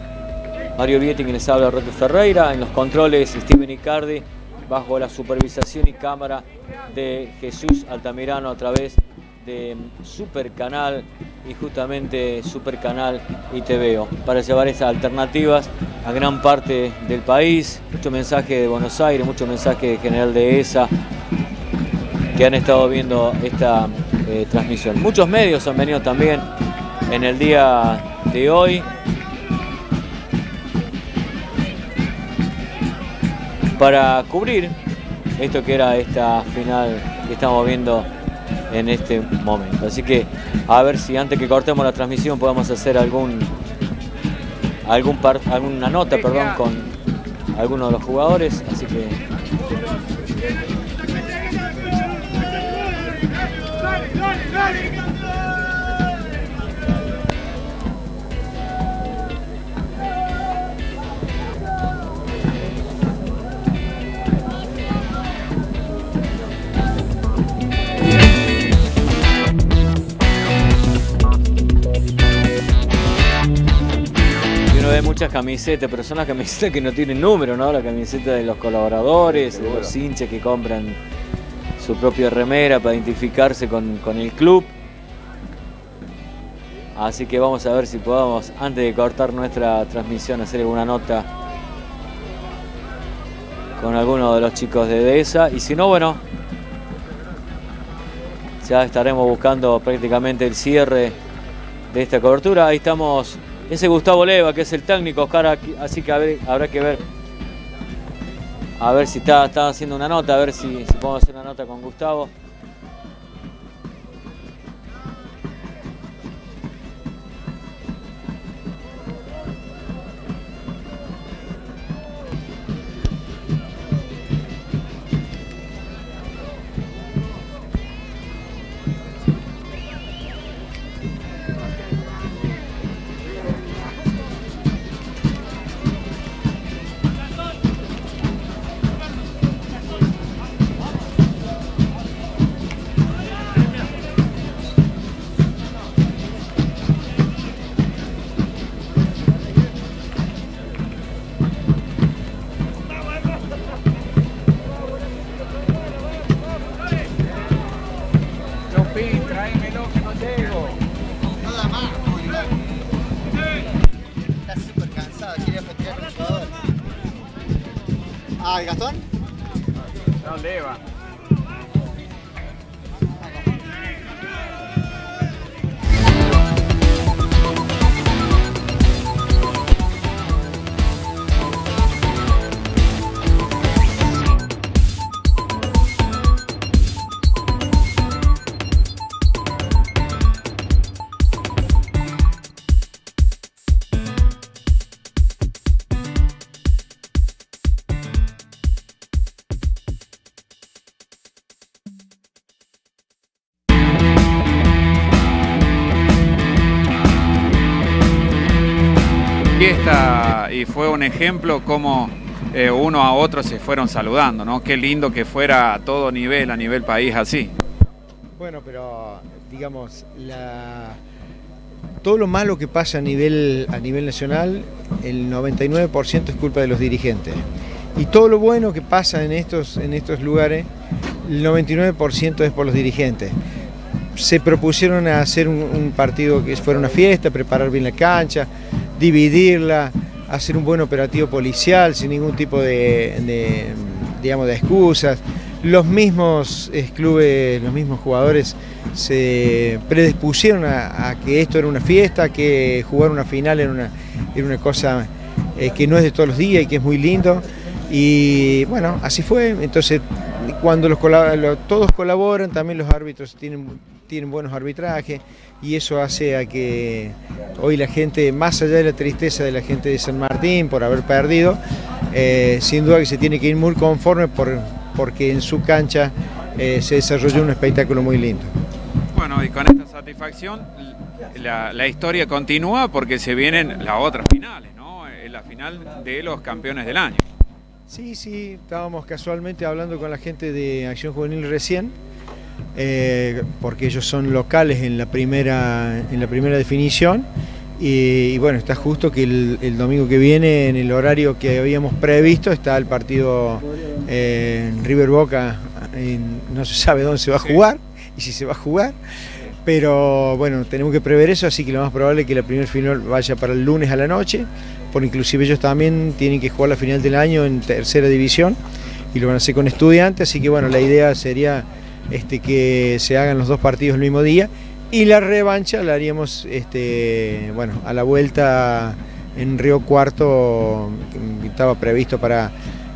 [SPEAKER 1] Mario Vietti quien les habla Roque Ferreira, en los controles Steven Icardi, bajo la supervisación y cámara de Jesús Altamirano a través de Super Canal y justamente Super Canal y TVO para llevar esas alternativas a gran parte del país. Mucho mensaje de Buenos Aires, mucho mensaje de General de ESA que han estado viendo esta eh, transmisión. Muchos medios han venido también en el día de hoy. para cubrir esto que era esta final que estamos viendo en este momento. Así que a ver si antes que cortemos la transmisión podemos hacer algún algún par- alguna nota, perdón, con algunos de los jugadores. Así que ve muchas camisetas, pero son las camisetas que no tienen número, ¿no? La camiseta de los colaboradores, de los hinchas que compran su propia remera para identificarse con, con el club. Así que vamos a ver si podemos, antes de cortar nuestra transmisión, hacer alguna nota con alguno de los chicos de Dehesa. Y si no, bueno, ya estaremos buscando prácticamente el cierre de esta cobertura. Ahí estamos, ese Gustavo Leva, que es el técnico, Oscar, así que habrá que ver a ver si está, haciendo una nota, a ver si, si podemos hacer una nota con Gustavo.
[SPEAKER 3] Y fue un ejemplo como eh, uno a otro se fueron saludando, ¿no? Qué lindo que fuera a todo nivel, a nivel país así.
[SPEAKER 5] Bueno, pero digamos, todo lo malo que pasa a nivel, a nivel nacional, el 99% es culpa de los dirigentes. Y todo lo bueno que pasa en estos, en estos lugares, el 99% es por los dirigentes. Se propusieron a hacer un, un partido que fuera una fiesta, preparar bien la cancha, dividirla, hacer un buen operativo policial sin ningún tipo de, digamos, de excusas. Los mismos clubes, los mismos jugadores se predispusieron a, que esto era una fiesta, que jugar una final era una, una cosa eh, que no es de todos los días y que es muy lindo. Y bueno, así fue. Entonces, cuando los, todos colaboran, también los árbitros tienen, tienen buenos arbitrajes y eso hace a que hoy la gente, más allá de la tristeza de la gente de San Martín por haber perdido, eh, sin duda que se tiene que ir muy conforme por, porque en su cancha eh, se desarrolló un espectáculo muy lindo.
[SPEAKER 3] Bueno, y con esta satisfacción la, la historia continúa porque se vienen las otras finales, ¿no? La final de los campeones del año.
[SPEAKER 5] Sí, sí, estábamos casualmente hablando con la gente de Acción Juvenil recién, eh, porque ellos son locales en la primera, en la primera definición. Y, bueno, está justo que el, domingo que viene, en el horario que habíamos previsto, está el partido eh, en River Boca, no se sabe dónde se va a jugar y si se va a jugar. Pero bueno, tenemos que prever eso, así que lo más probable es que la primera final vaya para el lunes a la noche, porque inclusive ellos también tienen que jugar la final del año en tercera división y lo van a hacer con estudiantes, así que bueno, la idea sería este, que se hagan los dos partidos el mismo día y la revancha la haríamos este, bueno, a la vuelta en Río Cuarto, que estaba previsto para,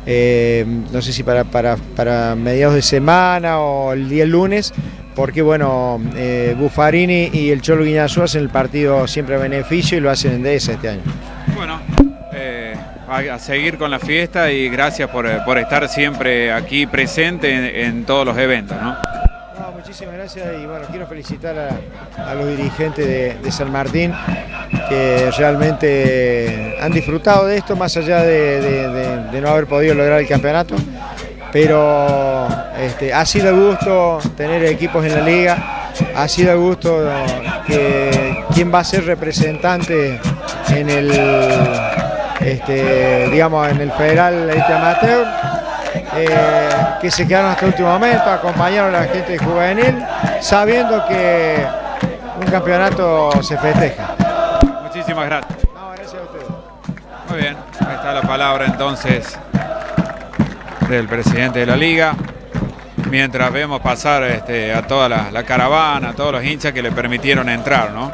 [SPEAKER 5] eh, no sé si para, para, mediados de semana o el día lunes, porque bueno, eh, Buffarini y el Cholo Guiñazú hacen el partido siempre a beneficio y lo hacen en DS este año.
[SPEAKER 3] Eh, a, seguir con la fiesta y gracias por, estar siempre aquí presente en, todos los eventos. ¿no?
[SPEAKER 5] muchísimas gracias y bueno, quiero felicitar a, los dirigentes de, San Martín que realmente han disfrutado de esto más allá de, no haber podido lograr el campeonato pero este, ha sido gusto tener equipos en la liga, ha sido gusto que quien va a ser representante en el, este, digamos, en el federal este amateur, eh, que se quedaron hasta el último momento, acompañaron a la gente juvenil, sabiendo que un campeonato se festeja.
[SPEAKER 3] Muchísimas gracias.
[SPEAKER 5] No, gracias a ustedes.
[SPEAKER 3] Muy bien, ahí está la palabra entonces del presidente de la liga. Mientras vemos pasar este, a toda la, la caravana, a todos los hinchas que le permitieron entrar, ¿no?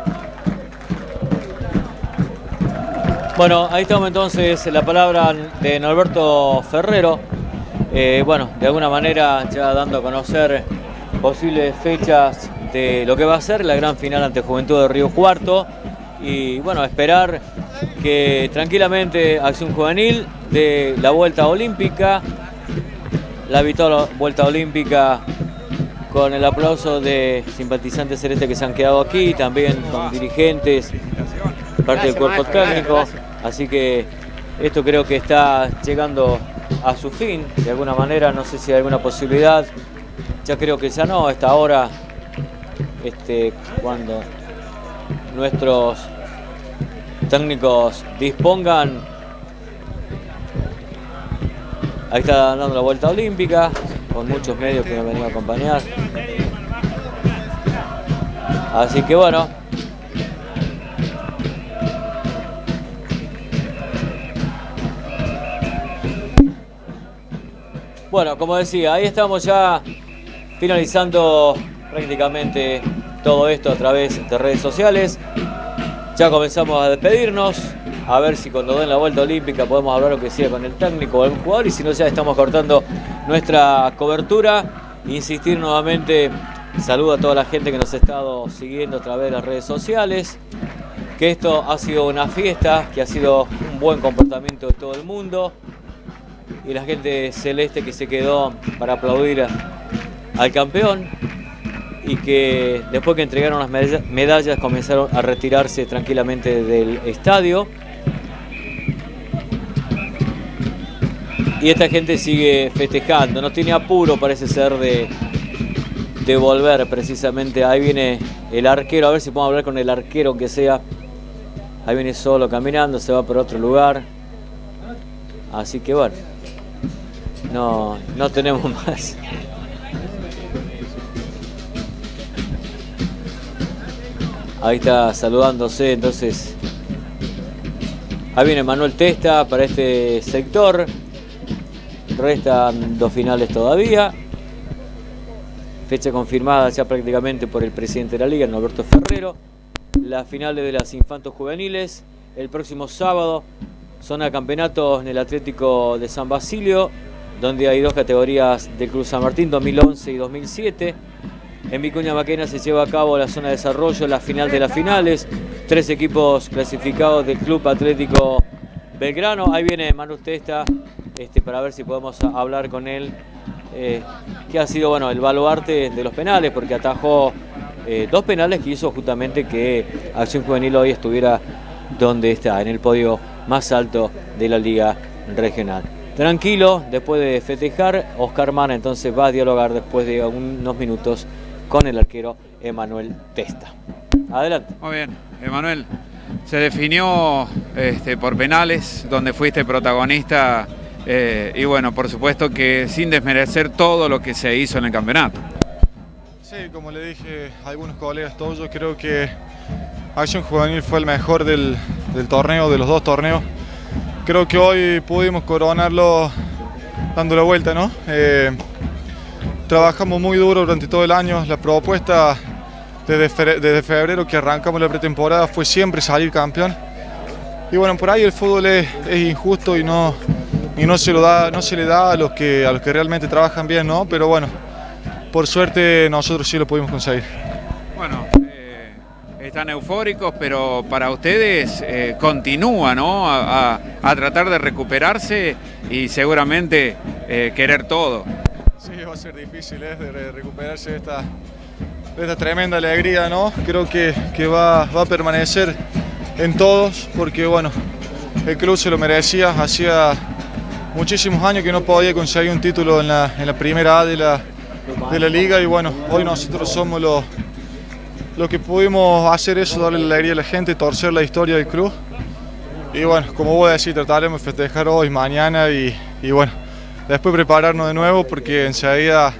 [SPEAKER 1] Bueno, ahí estamos entonces la palabra de Norberto Ferrero. Eh, bueno, de alguna manera ya dando a conocer posibles fechas de lo que va a ser la gran final ante Juventud de Río Cuarto. Y bueno, esperar que tranquilamente Acción Juvenil de la vuelta olímpica, la habitual vuelta olímpica con el aplauso de simpatizantes celestes que se han quedado aquí, también con dirigentes, parte del cuerpo técnico. Así que esto creo que está llegando a su fin, de alguna manera, no sé si hay alguna posibilidad. Ya creo que ya no, a esta hora, este, cuando nuestros técnicos dispongan. Ahí está dando la vuelta olímpica, con muchos medios que me han venido a acompañar. Así que bueno, Bueno, como decía, ahí estamos ya finalizando prácticamente todo esto a través de redes sociales. Ya comenzamos a despedirnos, a ver si cuando den la vuelta olímpica podemos hablar lo que sea con el técnico o algún jugador y si no ya estamos cortando nuestra cobertura. Insistir nuevamente, saludo a toda la gente que nos ha estado siguiendo a través de las redes sociales, que esto ha sido una fiesta, que ha sido un buen comportamiento de todo el mundo y la gente celeste que se quedó para aplaudir al campeón y que después que entregaron las medallas comenzaron a retirarse tranquilamente del estadio. Y esta gente sigue festejando, no tiene apuro parece ser de, de volver precisamente. Ahí viene el arquero, a ver si podemos hablar con el arquero que sea. Ahí viene solo caminando, se va por otro lugar. Así que bueno, no, no tenemos más. Ahí está saludándose, entonces. Ahí viene Manuel Testa para este sector. Restan dos finales todavía. Fecha confirmada ya prácticamente por el presidente de la liga, Norberto Ferrero. Las finales de las infantos juveniles el próximo sábado. Zona campeonatos en el Atlético de San Basilio, donde hay dos categorías de Cruz San Martín, 2011 y 2007. En Vicuña Maquena se lleva a cabo la zona de desarrollo, la final de las finales. Tres equipos clasificados del Club Atlético Belgrano. Ahí viene Manu Testa este, para ver si podemos hablar con él. Eh, que ha sido bueno el baluarte de los penales, porque atajó eh, dos penales que hizo justamente que Acción Juvenil hoy estuviera donde está, en el podio más alto de la Liga Regional. Tranquilo, después de festejar, Oscar Mana entonces va a dialogar después de unos minutos con el arquero Emanuel Testa. Adelante.
[SPEAKER 3] Muy bien, Emanuel. Se definió este, por penales, donde fuiste protagonista eh, y bueno, por supuesto que sin desmerecer todo lo que se hizo en el campeonato.
[SPEAKER 11] Sí, como le dije a algunos colegas todos, yo creo que Acción Juvenil fue el mejor del, del torneo, de los dos torneos. Creo que hoy pudimos coronarlo dando la vuelta, ¿no? Eh, trabajamos muy duro durante todo el año. La propuesta desde, febrero que arrancamos la pretemporada fue siempre salir campeón. Y bueno, por ahí el fútbol es, injusto y no, y no se lo da, no se le da a los que a los que realmente trabajan bien, ¿no? Pero bueno, por suerte nosotros sí lo pudimos conseguir.
[SPEAKER 3] Bueno, están eufóricos, pero para ustedes eh, continúa, ¿no? A, tratar de recuperarse y seguramente eh, querer todo.
[SPEAKER 11] Sí, va a ser difícil ¿eh? recuperarse de esta, tremenda alegría, ¿no? Creo que, va, a permanecer en todos porque, bueno, el club se lo merecía. Hacía muchísimos años que no podía conseguir un título en la, en la primera A de la, de la liga y, bueno, hoy nosotros somos los, los que pudimos hacer eso, darle la alegría a la gente, torcer la historia del club. Y, bueno, como voy a decir, trataremos de festejar hoy, mañana y, y bueno después prepararnos de nuevo porque enseguida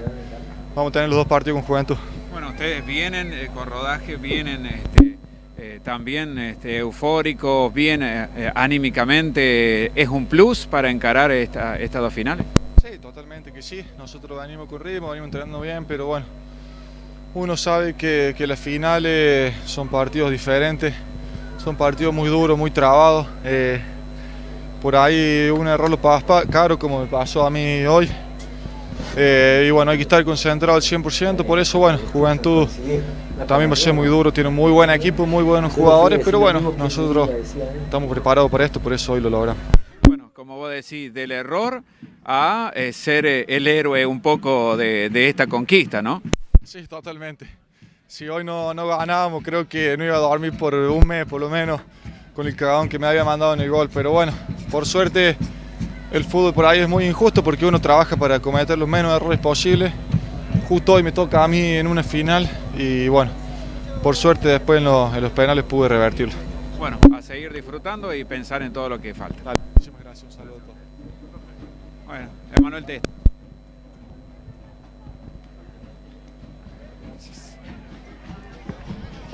[SPEAKER 11] vamos a tener los dos partidos con Juventud.
[SPEAKER 3] Bueno, Ustedes vienen eh, con rodaje, vienen este, eh, también este, eufóricos, bien eh, anímicamente. ¿Es un plus para encarar esta, estas dos finales?
[SPEAKER 11] Sí, totalmente que sí. Nosotros venimos con ritmo, venimos entrenando bien, pero bueno, uno sabe que, que las finales son partidos diferentes, son partidos muy duros, muy trabados. por ahí un error lo pasa caro como me pasó a mí hoy. Eh, y bueno, hay que estar concentrado al 100%, por eso bueno, Juventud también va a ser muy duro, tiene un muy buen equipo, muy buenos jugadores, pero bueno, nosotros estamos preparados para esto, por eso hoy lo logramos.
[SPEAKER 3] Bueno, como vos decís, del error a eh, ser eh, el héroe un poco de, esta conquista, ¿no?
[SPEAKER 11] Sí, totalmente. Si hoy no, no ganábamos, creo que no iba a dormir por un mes por lo menos con el cagón que me había mandado en el gol, pero bueno, por suerte el fútbol por ahí es muy injusto porque uno trabaja para cometer los menos errores posibles. Justo hoy me toca a mí en una final y bueno, por suerte después en los, penales pude revertirlo.
[SPEAKER 3] Bueno, a seguir disfrutando y pensar en todo lo que falta.
[SPEAKER 11] muchísimas gracias, un saludo a todos.
[SPEAKER 3] Bueno, Emanuel Test.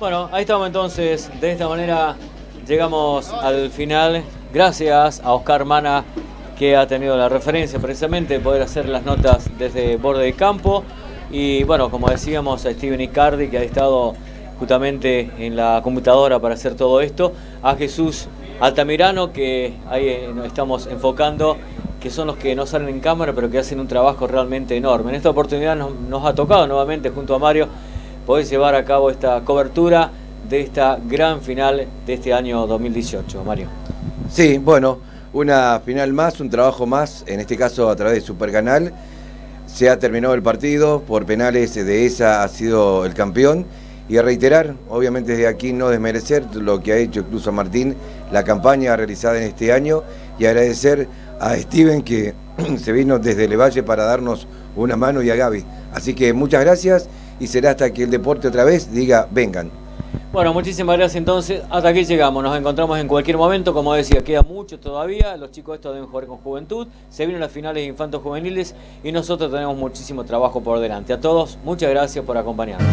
[SPEAKER 1] Bueno, ahí estamos entonces. De esta manera llegamos al final. Gracias a Oscar Mana que ha tenido la referencia precisamente de poder hacer las notas desde borde de campo. Y bueno, como decíamos, a Steven Icardi, que ha estado justamente en la computadora para hacer todo esto, a Jesús Altamirano, que ahí eh, estamos enfocando, que son los que no salen en cámara, pero que hacen un trabajo realmente enorme. En esta oportunidad nos, nos ha tocado nuevamente junto a Mario poder llevar a cabo esta cobertura de esta gran final de este año 2018. Mario.
[SPEAKER 2] Sí, bueno una final más, un trabajo más, en este caso a través de Supercanal. Se ha terminado el partido, por penales de esa ha sido el campeón. Y a reiterar, obviamente desde aquí no desmerecer lo que ha hecho San Martín, la campaña realizada en este año y agradecer a Steven que se vino desde el Valle para darnos una mano y a Gaby. Así que muchas gracias y será hasta que el deporte otra vez diga vengan.
[SPEAKER 1] Bueno, muchísimas gracias entonces. Hasta aquí llegamos. Nos encontramos en cualquier momento. Como decía, queda mucho todavía. Los chicos estos deben jugar con juventud. Se vienen las finales de infantos juveniles y nosotros tenemos muchísimo trabajo por delante. A todos, muchas gracias por acompañarnos.